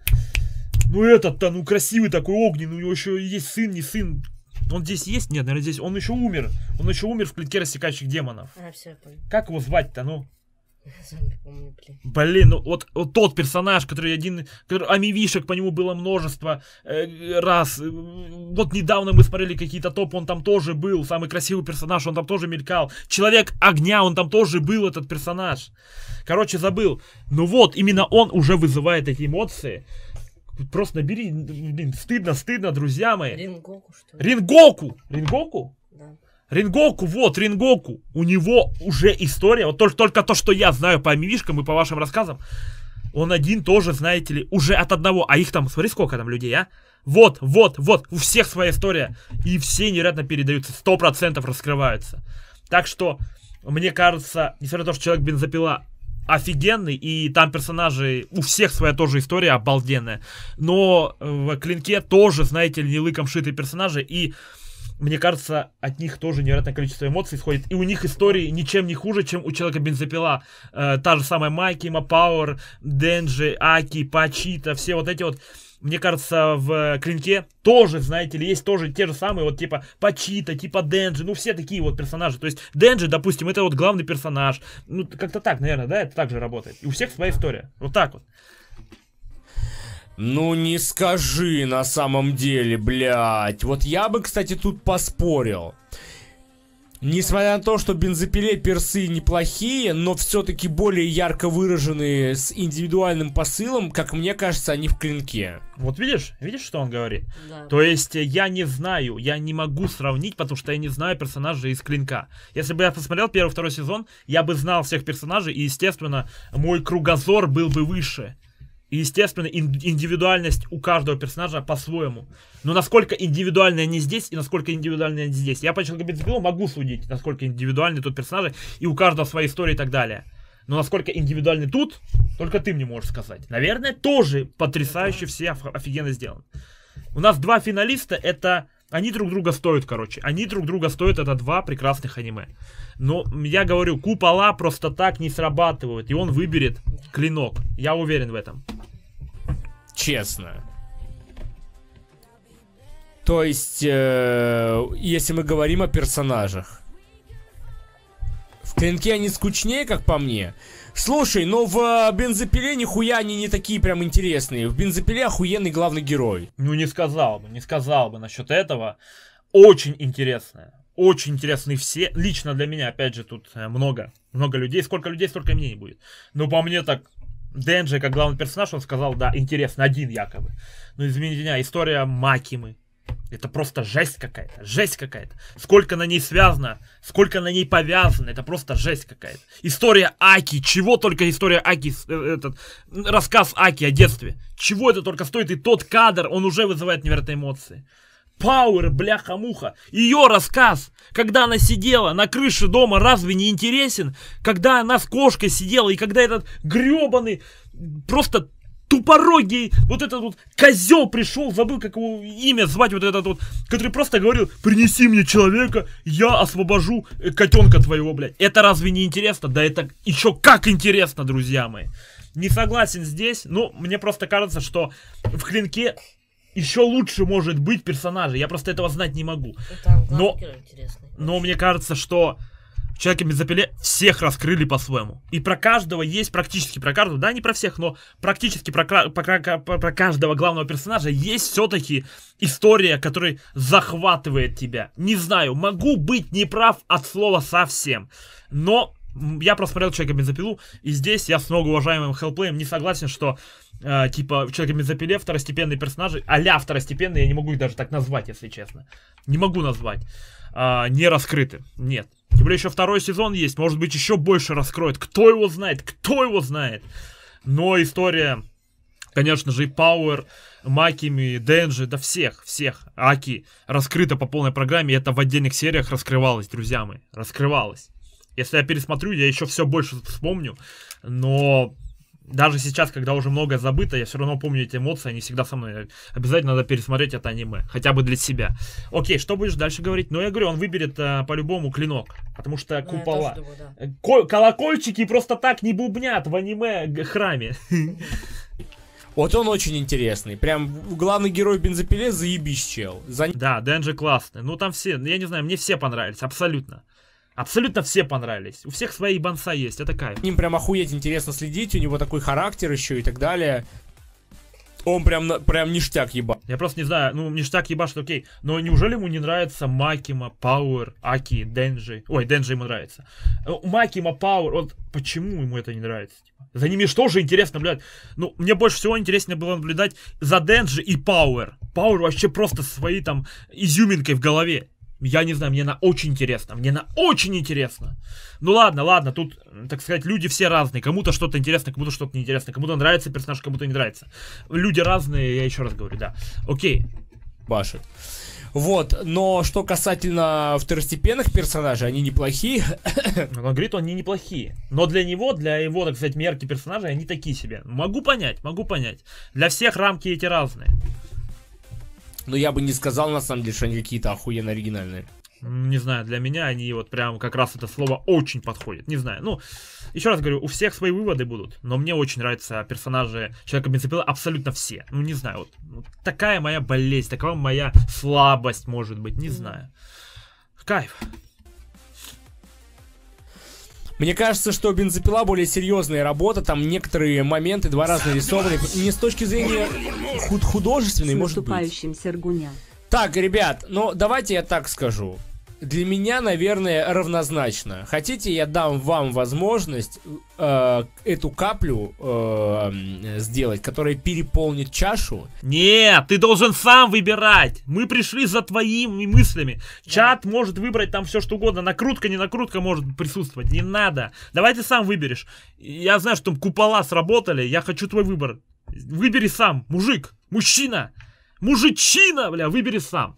Ну этот-то, ну красивый такой огненный, у него еще есть сын, не сын. Он здесь есть? Нет, наверное, здесь. Он еще умер. Он еще умер в клетке рассекающих демонов. А, все, понял. Как его звать-то, ну? Помню, блин. Блин, ну вот, вот тот персонаж, который один, который, амивишек по нему было множество э, раз. Э, Вот недавно мы смотрели какие-то топ, он там тоже был, самый красивый персонаж, он там тоже мелькал. Человек огня, он там тоже был, этот персонаж. Короче, забыл. Ну вот, именно он уже вызывает эти эмоции. Просто набери, блин, стыдно, стыдно, друзья мои. Рингоку, что ли? Рингоку! Рингоку? Рингоку, вот, Рингоку. У него уже история, вот только, только то, что я знаю по амивишкам и по вашим рассказам, он один тоже, знаете ли, уже от одного, а их там, смотри, сколько там людей, а? Вот, вот, вот, у всех своя история, и все невероятно передаются, сто процентов раскрываются. Так что, мне кажется, несмотря на то, что человек бензопила офигенный, и там персонажи, у всех своя тоже история обалденная, но в Клинке тоже, знаете ли, не лыком шитые персонажи, и мне кажется, от них тоже невероятное количество эмоций исходит. И у них истории ничем не хуже, чем у человека бензопила. Э, та же самая Майкима, Пауэр, Денджи, Аки, Пачита, все вот эти вот. Мне кажется, в Клинке тоже, знаете ли, есть тоже те же самые, вот типа Пачита, типа Денджи, ну все такие вот персонажи. То есть Денджи, допустим, это вот главный персонаж. Ну, как-то так, наверное, да, это так же работает. И у всех своя история. Вот так вот. Ну не скажи на самом деле, блядь. Вот я бы, кстати, тут поспорил. Несмотря на то, что бензопиле персы неплохие, но все-таки более ярко выраженные с индивидуальным посылом, как мне кажется, они в клинке. Вот видишь, видишь, что он говорит? Да. То есть э, я не знаю, я не могу сравнить, потому что я не знаю персонажей из Клинка. Если бы я посмотрел первый, второй сезон, я бы знал всех персонажей, и, естественно, мой кругозор был бы выше. И, естественно, ин- индивидуальность у каждого персонажа по-своему. Но насколько индивидуальны они здесь и насколько индивидуальны они здесь. Я по человеку могу судить, насколько индивидуальны тут персонажи, и у каждого своя история и так далее. Но насколько индивидуальны тут, только ты мне можешь сказать. Наверное, тоже потрясающе все оф- офигенно сделано. У нас два финалиста, это... Они друг друга стоят, короче. Они друг друга стоят, это два прекрасных аниме. Но я говорю, купола просто так не срабатывают, и он выберет клинок. Я уверен в этом. Честно. То есть, э, если мы говорим о персонажах. В клинке они скучнее, как по мне. Слушай, но в э, бензопиле нихуя они не такие прям интересные. В бензопиле охуенный главный герой. Ну, не сказал бы, не сказал бы насчет этого. Очень интересное. Очень интересные все. Лично для меня, опять же, тут э, много. Много людей. Сколько людей, столько мнений будет. Но по мне так, Денджи, как главный персонаж, он сказал, да, интересно, один якобы. Ну, извините меня, история Макимы. Это просто жесть какая-то, жесть какая-то. Сколько на ней связано, сколько на ней повязано, это просто жесть какая-то. История Аки, чего только история Аки, э, этот, рассказ Аки о детстве. Чего это только стоит, и тот кадр, он уже вызывает невероятные эмоции. Пауэр, бляха-муха. Ее рассказ, когда она сидела на крыше дома, разве не интересен? Когда она с кошкой сидела, и когда этот гребаный, просто тупорогий, вот этот вот козел пришел, забыл, как его имя звать, вот этот вот, который просто говорил, принеси мне человека, я освобожу э, котенка твоего, блядь. Это разве не интересно? Да это еще как интересно, друзья мои. Не согласен здесь, но мне просто кажется, что в клинке еще лучше может быть персонажей. Я просто этого знать не могу. Там Но-. Но мне кажется, что в Человеке бензопиле всех раскрыли по-своему. И про каждого есть практически про каждого, да, не про всех, но практически про, про про- про каждого главного персонажа есть все-таки история, которая захватывает тебя. Не знаю, могу быть неправ от слова совсем, но я просмотрел Человека бензопилу, и здесь я с многоуважаемым хелплеем не согласен, что э, типа в Человеке бензопиле второстепенные персонажи, а-ля второстепенные, я не могу их даже так назвать, если честно. Не могу назвать. а, не раскрыты. Нет. Тем более еще второй сезон есть, может быть еще больше раскроет. Кто его знает, кто его знает. Но история, конечно же, и Пауэр, Макими, Денджи, да всех, всех, Аки раскрыта по полной программе, это в отдельных сериях раскрывалось, друзья мои, раскрывалось. Если я пересмотрю, я еще все больше вспомню, но даже сейчас, когда уже многое забыто, я все равно помню эти эмоции, они всегда со мной. Обязательно надо пересмотреть это аниме, хотя бы для себя. Окей, что будешь дальше говорить? Ну, я говорю, он выберет а, по-любому клинок, потому что Ну, купола. тоже думаю, да. Э, ко- колокольчики просто так не бубнят в аниме г- храме. (laughs) Вот он очень интересный. Прям главный герой бензопиле заебись, чел. За... Да, Денджи классный. Ну, там все, я не знаю, мне все понравились, абсолютно. Абсолютно все понравились. У всех свои бонса есть, это кайф. С ним прям охуеть интересно следить, у него такой характер еще и так далее. Он прям, прям ништяк еба. Я просто не знаю, ну, ништяк ебашит, окей. Но неужели ему не нравится Макима, Пауэр, Аки, Денджи? Ой, Денджи ему нравится. Э, Макима, Пауэр, вот почему ему это не нравится? типа? За ними что же интересно наблюдать? Ну, мне больше всего интереснее было наблюдать за Денджи и Пауэр. Пауэр вообще просто своей там изюминкой в голове. Я не знаю, мне на очень интересно. Мне на очень интересно. Ну ладно, ладно, тут, так сказать, люди все разные. Кому-то что-то интересно, кому-то что-то неинтересно. Кому-то нравится персонаж, кому-то не нравится. Люди разные, я еще раз говорю, да. Окей, Башит. Вот, но что касательно второстепенных персонажей, они неплохие. (coughs) Он говорит, они неплохие. Но для него, для его, так сказать, мерки персонажей, они такие себе. Могу понять, могу понять. Для всех рамки эти разные. Но я бы не сказал, на самом деле, что они какие-то охуенно оригинальные. Не знаю, для меня они вот прям как раз это слово очень подходит. Не знаю, ну, еще раз говорю, у всех свои выводы будут. Но мне очень нравятся персонажи Человека Бензопилы абсолютно все. Ну, не знаю, вот, ну, такая моя болезнь, такая моя слабость, может быть, не знаю. Кайф. Мне кажется, что бензопила более серьезная работа, там некоторые моменты два раза нарисованы. Не с точки зрения худ- художественной, может быть. Сергуня. Так, ребят, ну давайте я так скажу. Для меня, наверное, равнозначно. Хотите, я дам вам возможность э, эту каплю э, сделать, которая переполнит чашу. Нет, ты должен сам выбирать. Мы пришли за твоими мыслями. Чат может выбрать там все что угодно. Накрутка, не накрутка может присутствовать. Не надо. Давай ты сам выберешь. Я знаю, что там купола сработали. Я хочу твой выбор. Выбери сам, мужик, мужчина, мужичина, бля, выбери сам.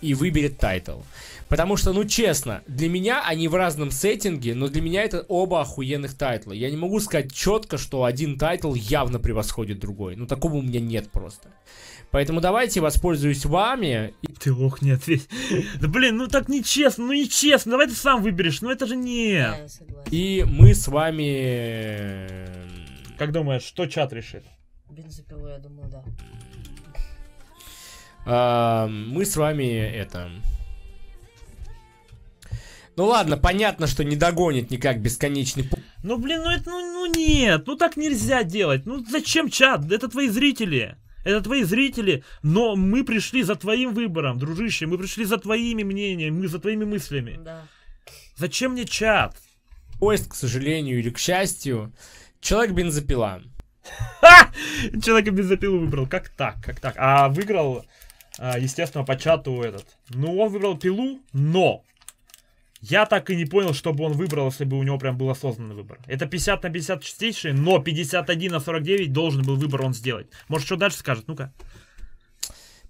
И выберет тайтл. Потому что, ну честно, для меня они в разном сеттинге, но для меня это оба охуенных тайтла. Я не могу сказать четко, что один тайтл явно превосходит другой. Ну такого у меня нет просто. Поэтому давайте воспользуюсь вами. И- Ты ох, не ответь. Да блин, ну так нечестно, ну нечестно. Давай ты сам выберешь. Ну это же Да, согласен. И мы с вами... Как думаешь, что чат решит? Бензопилу, я думаю, да. А, мы с вами это... Ну ладно, понятно, что не догонит никак бесконечный Ну блин, ну это, ну, ну нет, ну так нельзя делать. Ну зачем чат? Это твои зрители. Это твои зрители, но мы пришли за твоим выбором, дружище, мы пришли за твоими мнениями, мы за твоими мыслями. Да. Зачем мне чат? поезд, к сожалению или к счастью. Человек-бензопила. Ха! (laughs) Человека без запилу выбрал. Как так? Как так? А выиграл, естественно, по чату этот. Ну, он выбрал пилу, но я так и не понял, чтобы он выбрал, если бы у него прям был осознанный выбор. Это 50 на 50 чистейшие, но 51 на 49 должен был выбор он сделать. Может, что дальше скажет? Ну-ка.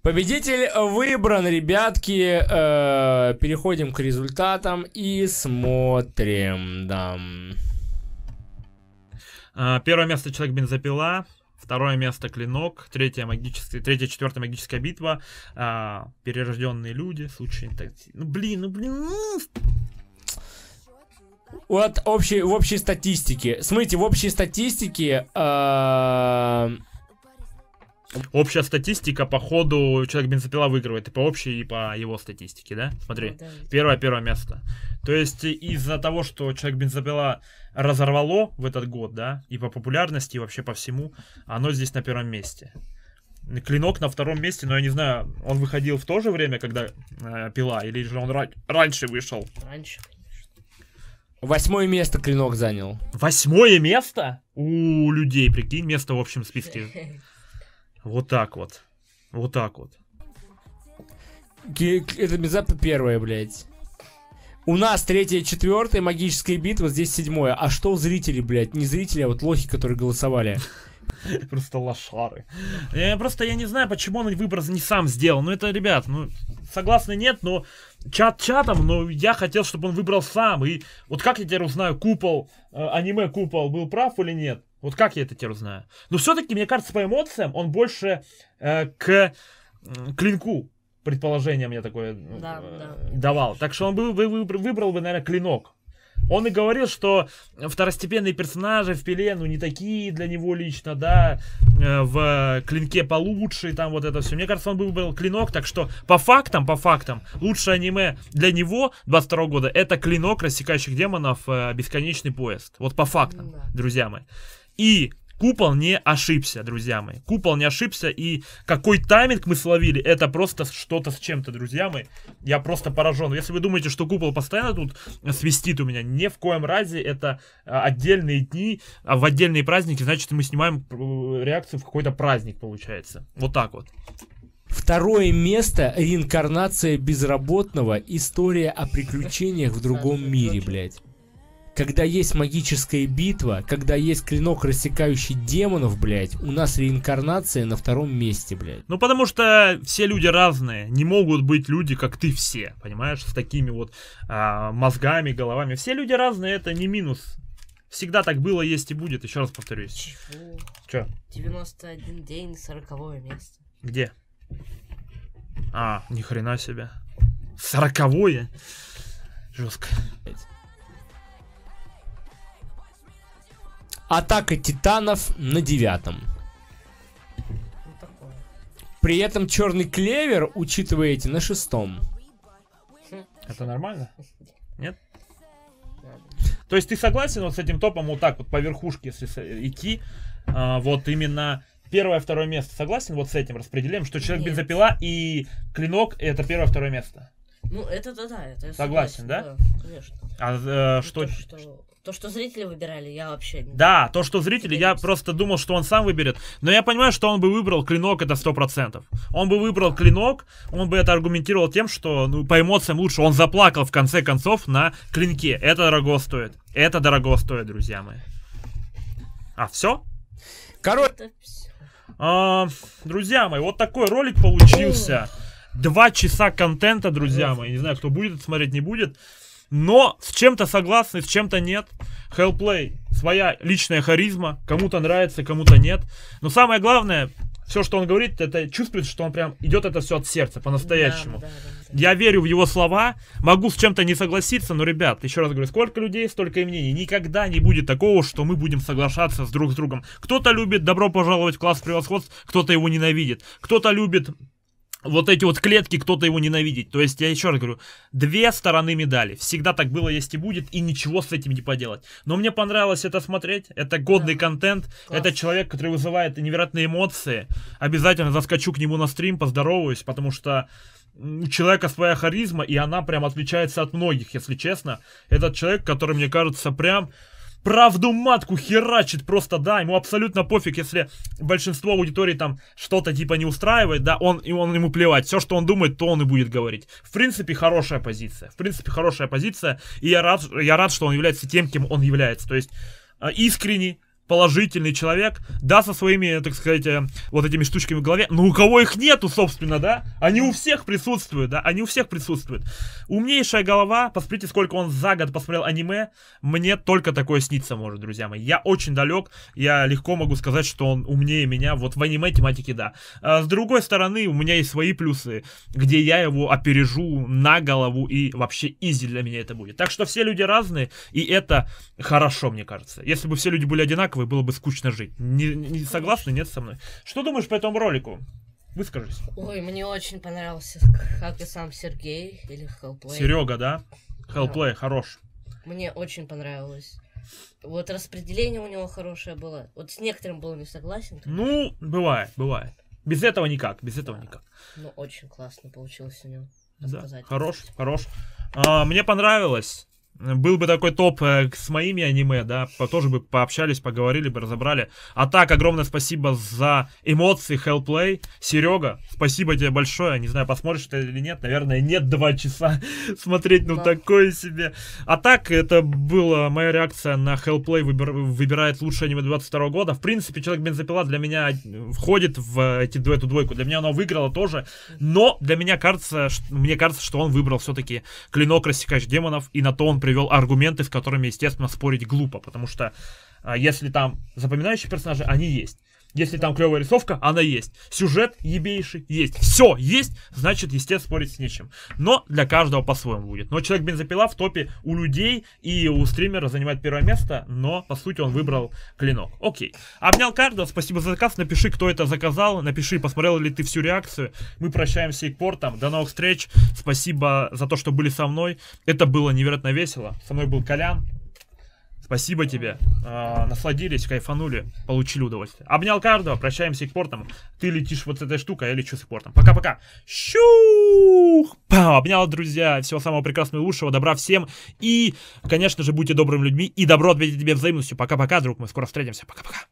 Победитель выбран, ребятки. Э, переходим к результатам и смотрим. Да. А, Первое место человек бензопила. Второе место клинок. Третье магическое, третья, четвертая магическая битва. А, перерожденные люди. Случай интенси- Ну блин, ну блин. ну, Вот общей, в общей статистике. Смотрите, в общей статистике... э, Общая статистика по ходу человек бензопила выигрывает и по общей, и по его статистике, да? Смотри. Да. Первое, первое место. То есть э, из-за того, что человек бензопила разорвало в этот год, да, и по популярности, и вообще по всему, оно здесь на первом месте. Клинок на втором месте, но я не знаю, он выходил в то же время, когда э, пила, или же он ра- раньше вышел. Раньше, конечно. Восьмое место клинок занял. Восьмое место у людей, прикинь, место в общем списке. (laughs) Вот так вот. Вот так вот. Это внезапно первое, блядь. У нас третья, четвертая магическая битва, здесь седьмое. А что зрители, блядь? Не зрители, а вот лохи, которые голосовали. (laughs) Просто лошары. Я, просто я не знаю, почему он выбор не сам сделал. Ну это, ребят, ну, согласны нет, но чат чатом, но я хотел, чтобы он выбрал сам. И вот как я теперь узнаю, купол, э, аниме купол был прав или нет? Вот как я это теперь узнаю? Но все-таки, мне кажется, по эмоциям он больше э, к клинку предположение мне такое э, Да, э, да. давал. Так что он бы вы- вы- выбрал бы, наверное, клинок. Он и говорил, что второстепенные персонажи в Пеле, ну, не такие для него лично, да, э, в Клинке получше, там вот это все. Мне кажется, он бы выбрал Клинок, так что по фактам, по фактам, лучшее аниме для него 22 года это Клинок рассекающих демонов э, Бесконечный поезд. Вот по фактам, Да. друзья мои. И Купол не ошибся, друзья мои. Купол не ошибся, и какой тайминг мы словили, это просто что-то с чем-то, друзья мои. Я просто поражен. Если вы думаете, что Купол постоянно тут свистит у меня, ни в коем разе это а, отдельные дни, а в отдельные праздники, значит, мы снимаем э, реакцию в какой-то праздник, получается. Вот так вот. Второе место реинкарнация безработного. История о приключениях в другом мире, блядь. Когда есть магическая битва, когда есть клинок, рассекающий демонов, блядь, у нас реинкарнация на втором месте, блядь. Ну, потому что все люди разные. Не могут быть люди, как ты все, понимаешь, с такими вот а, мозгами, головами. Все люди разные, это не минус. Всегда так было, есть и будет, еще раз повторюсь. Чего? Че? 91 день, 40 место. Где? А, ни хрена себе. Сороковое? Жестко. Атака титанов на девятом. Такое. При этом черный клевер, учитываете, на шестом. Это нормально? Надо. То есть ты согласен вот с этим топом вот так вот по верхушке, если идти, а, вот именно первое, второе место. Согласен вот с этим распределением, что человек Нет. бензопила и клинок это первое, второе место. Ну, это да, да, это Согласен, согласен, конечно. А э, Ну, что? То, что... то, что зрители выбирали, я вообще не... Да, то, что зрители, я просто думал, что он сам выберет. Но я понимаю, что он бы выбрал клинок, это сто процентов. Он бы выбрал клинок, он бы это аргументировал тем, что ну, по эмоциям лучше. Он заплакал в конце концов на клинке. Это дорого стоит. Это дорого стоит, друзья мои. А, все? Короче. А, друзья мои, вот такой ролик получился. Два часа контента, друзья мои. Не знаю, кто будет смотреть, не будет. Но с чем-то согласны, с чем-то нет. Hellplay, своя личная харизма. Кому-то нравится, кому-то нет. Но самое главное, все, что он говорит, это чувствуется, что он прям идет это все от сердца, по-настоящему. Да, да, да. Я верю в его слова, могу с чем-то не согласиться, но, ребят, еще раз говорю, сколько людей, столько и мнений. Никогда не будет такого, что мы будем соглашаться с друг с другом. Кто-то любит «Добро пожаловать в класс превосходств», кто-то его ненавидит. Кто-то любит вот эти вот клетки, кто-то его ненавидит. То есть, я еще раз говорю, две стороны медали. Всегда так было, есть и будет, и ничего с этим не поделать. Но мне понравилось это смотреть. Это годный Да. контент. Класс. Это человек, который вызывает невероятные эмоции. Обязательно заскочу к нему на стрим, поздороваюсь, потому что у человека своя харизма, и она прям отличается от многих, если честно. Этот человек, который, мне кажется, прям правду матку херачит просто, да, ему абсолютно пофиг, если большинство аудитории там что-то типа не устраивает, да, он, и он ему плевать, все, что он думает, то он и будет говорить. В принципе, хорошая позиция, в принципе, хорошая позиция, и я рад, я рад, что он является тем, кем он является, то есть э, искренний, положительный человек, да, со своими, так сказать, э, вот этими штучками в голове, но у кого их нету, собственно, да, они у всех присутствуют, да, они у всех присутствуют. Умнейшая голова, посмотрите, сколько он за год посмотрел аниме, мне только такое снится может, друзья мои. Я очень далек, я легко могу сказать, что он умнее меня, вот в аниме тематике, да. А с другой стороны, у меня есть свои плюсы, где я его опережу на голову, и вообще изи для меня это будет. Так что все люди разные, и это хорошо, мне кажется. Если бы все люди были одинаковые, было бы скучно жить. Не, не согласны? Нет со мной. Что думаешь по этому ролику? Выскажись. Ой, мне очень понравился, как и сам Сергей или Hellplay. Серега, да? Hellplay, хорош. Мне очень понравилось. Вот распределение у него хорошее было. Вот с некоторым был не согласен, Ну, бывает, бывает. Без этого никак, без этого никак. но очень классно получилось у него. Да, хорош, хорош. А, мне понравилось. Был бы такой топ э, с моими аниме, да, тоже бы пообщались, поговорили бы, разобрали. А так, огромное спасибо за эмоции, Hellplay. Серега, спасибо тебе большое. Не знаю, посмотришь ты или нет. Наверное, нет два часа (laughs) смотреть, ну Да. такое себе. А так, это была моя реакция на Hellplay выбир- выбирает лучшее аниме 22 года. В принципе, Человек Бензопила для меня входит в эти, в эту двойку. Для меня она выиграла тоже. Но для меня кажется, ш- мне кажется, что он выбрал все-таки клинок рассекающих демонов, и на то он привел аргументы, с которыми, естественно, спорить глупо, потому что а, если там запоминающие персонажи, они есть. Если там клевая рисовка, она есть. Сюжет ебейший есть. Все есть, значит, естественно, спорить с нечем. Но для каждого по-своему будет. Но человек бензопила в топе у людей и у стримера занимает первое место, но по сути он выбрал клинок. Окей. Обнял каждого, спасибо за заказ. Напиши, кто это заказал. Напиши, посмотрел ли ты всю реакцию. Мы прощаемся и к портам. До новых встреч. Спасибо за то, что были со мной. Это было невероятно весело. Со мной был Колян. Спасибо тебе. А, насладились, кайфанули, получили удовольствие. Обнял каждого, прощаемся портам. Ты летишь вот с этой штукой, а я лечу с портом. Пока-пока. Щух! Пау! Обнял, друзья. Всего самого прекрасного и лучшего. Добра всем. И, конечно же, будьте добрыми людьми. И добро ответить тебе взаимностью. Пока-пока, друг. Мы скоро встретимся. Пока-пока.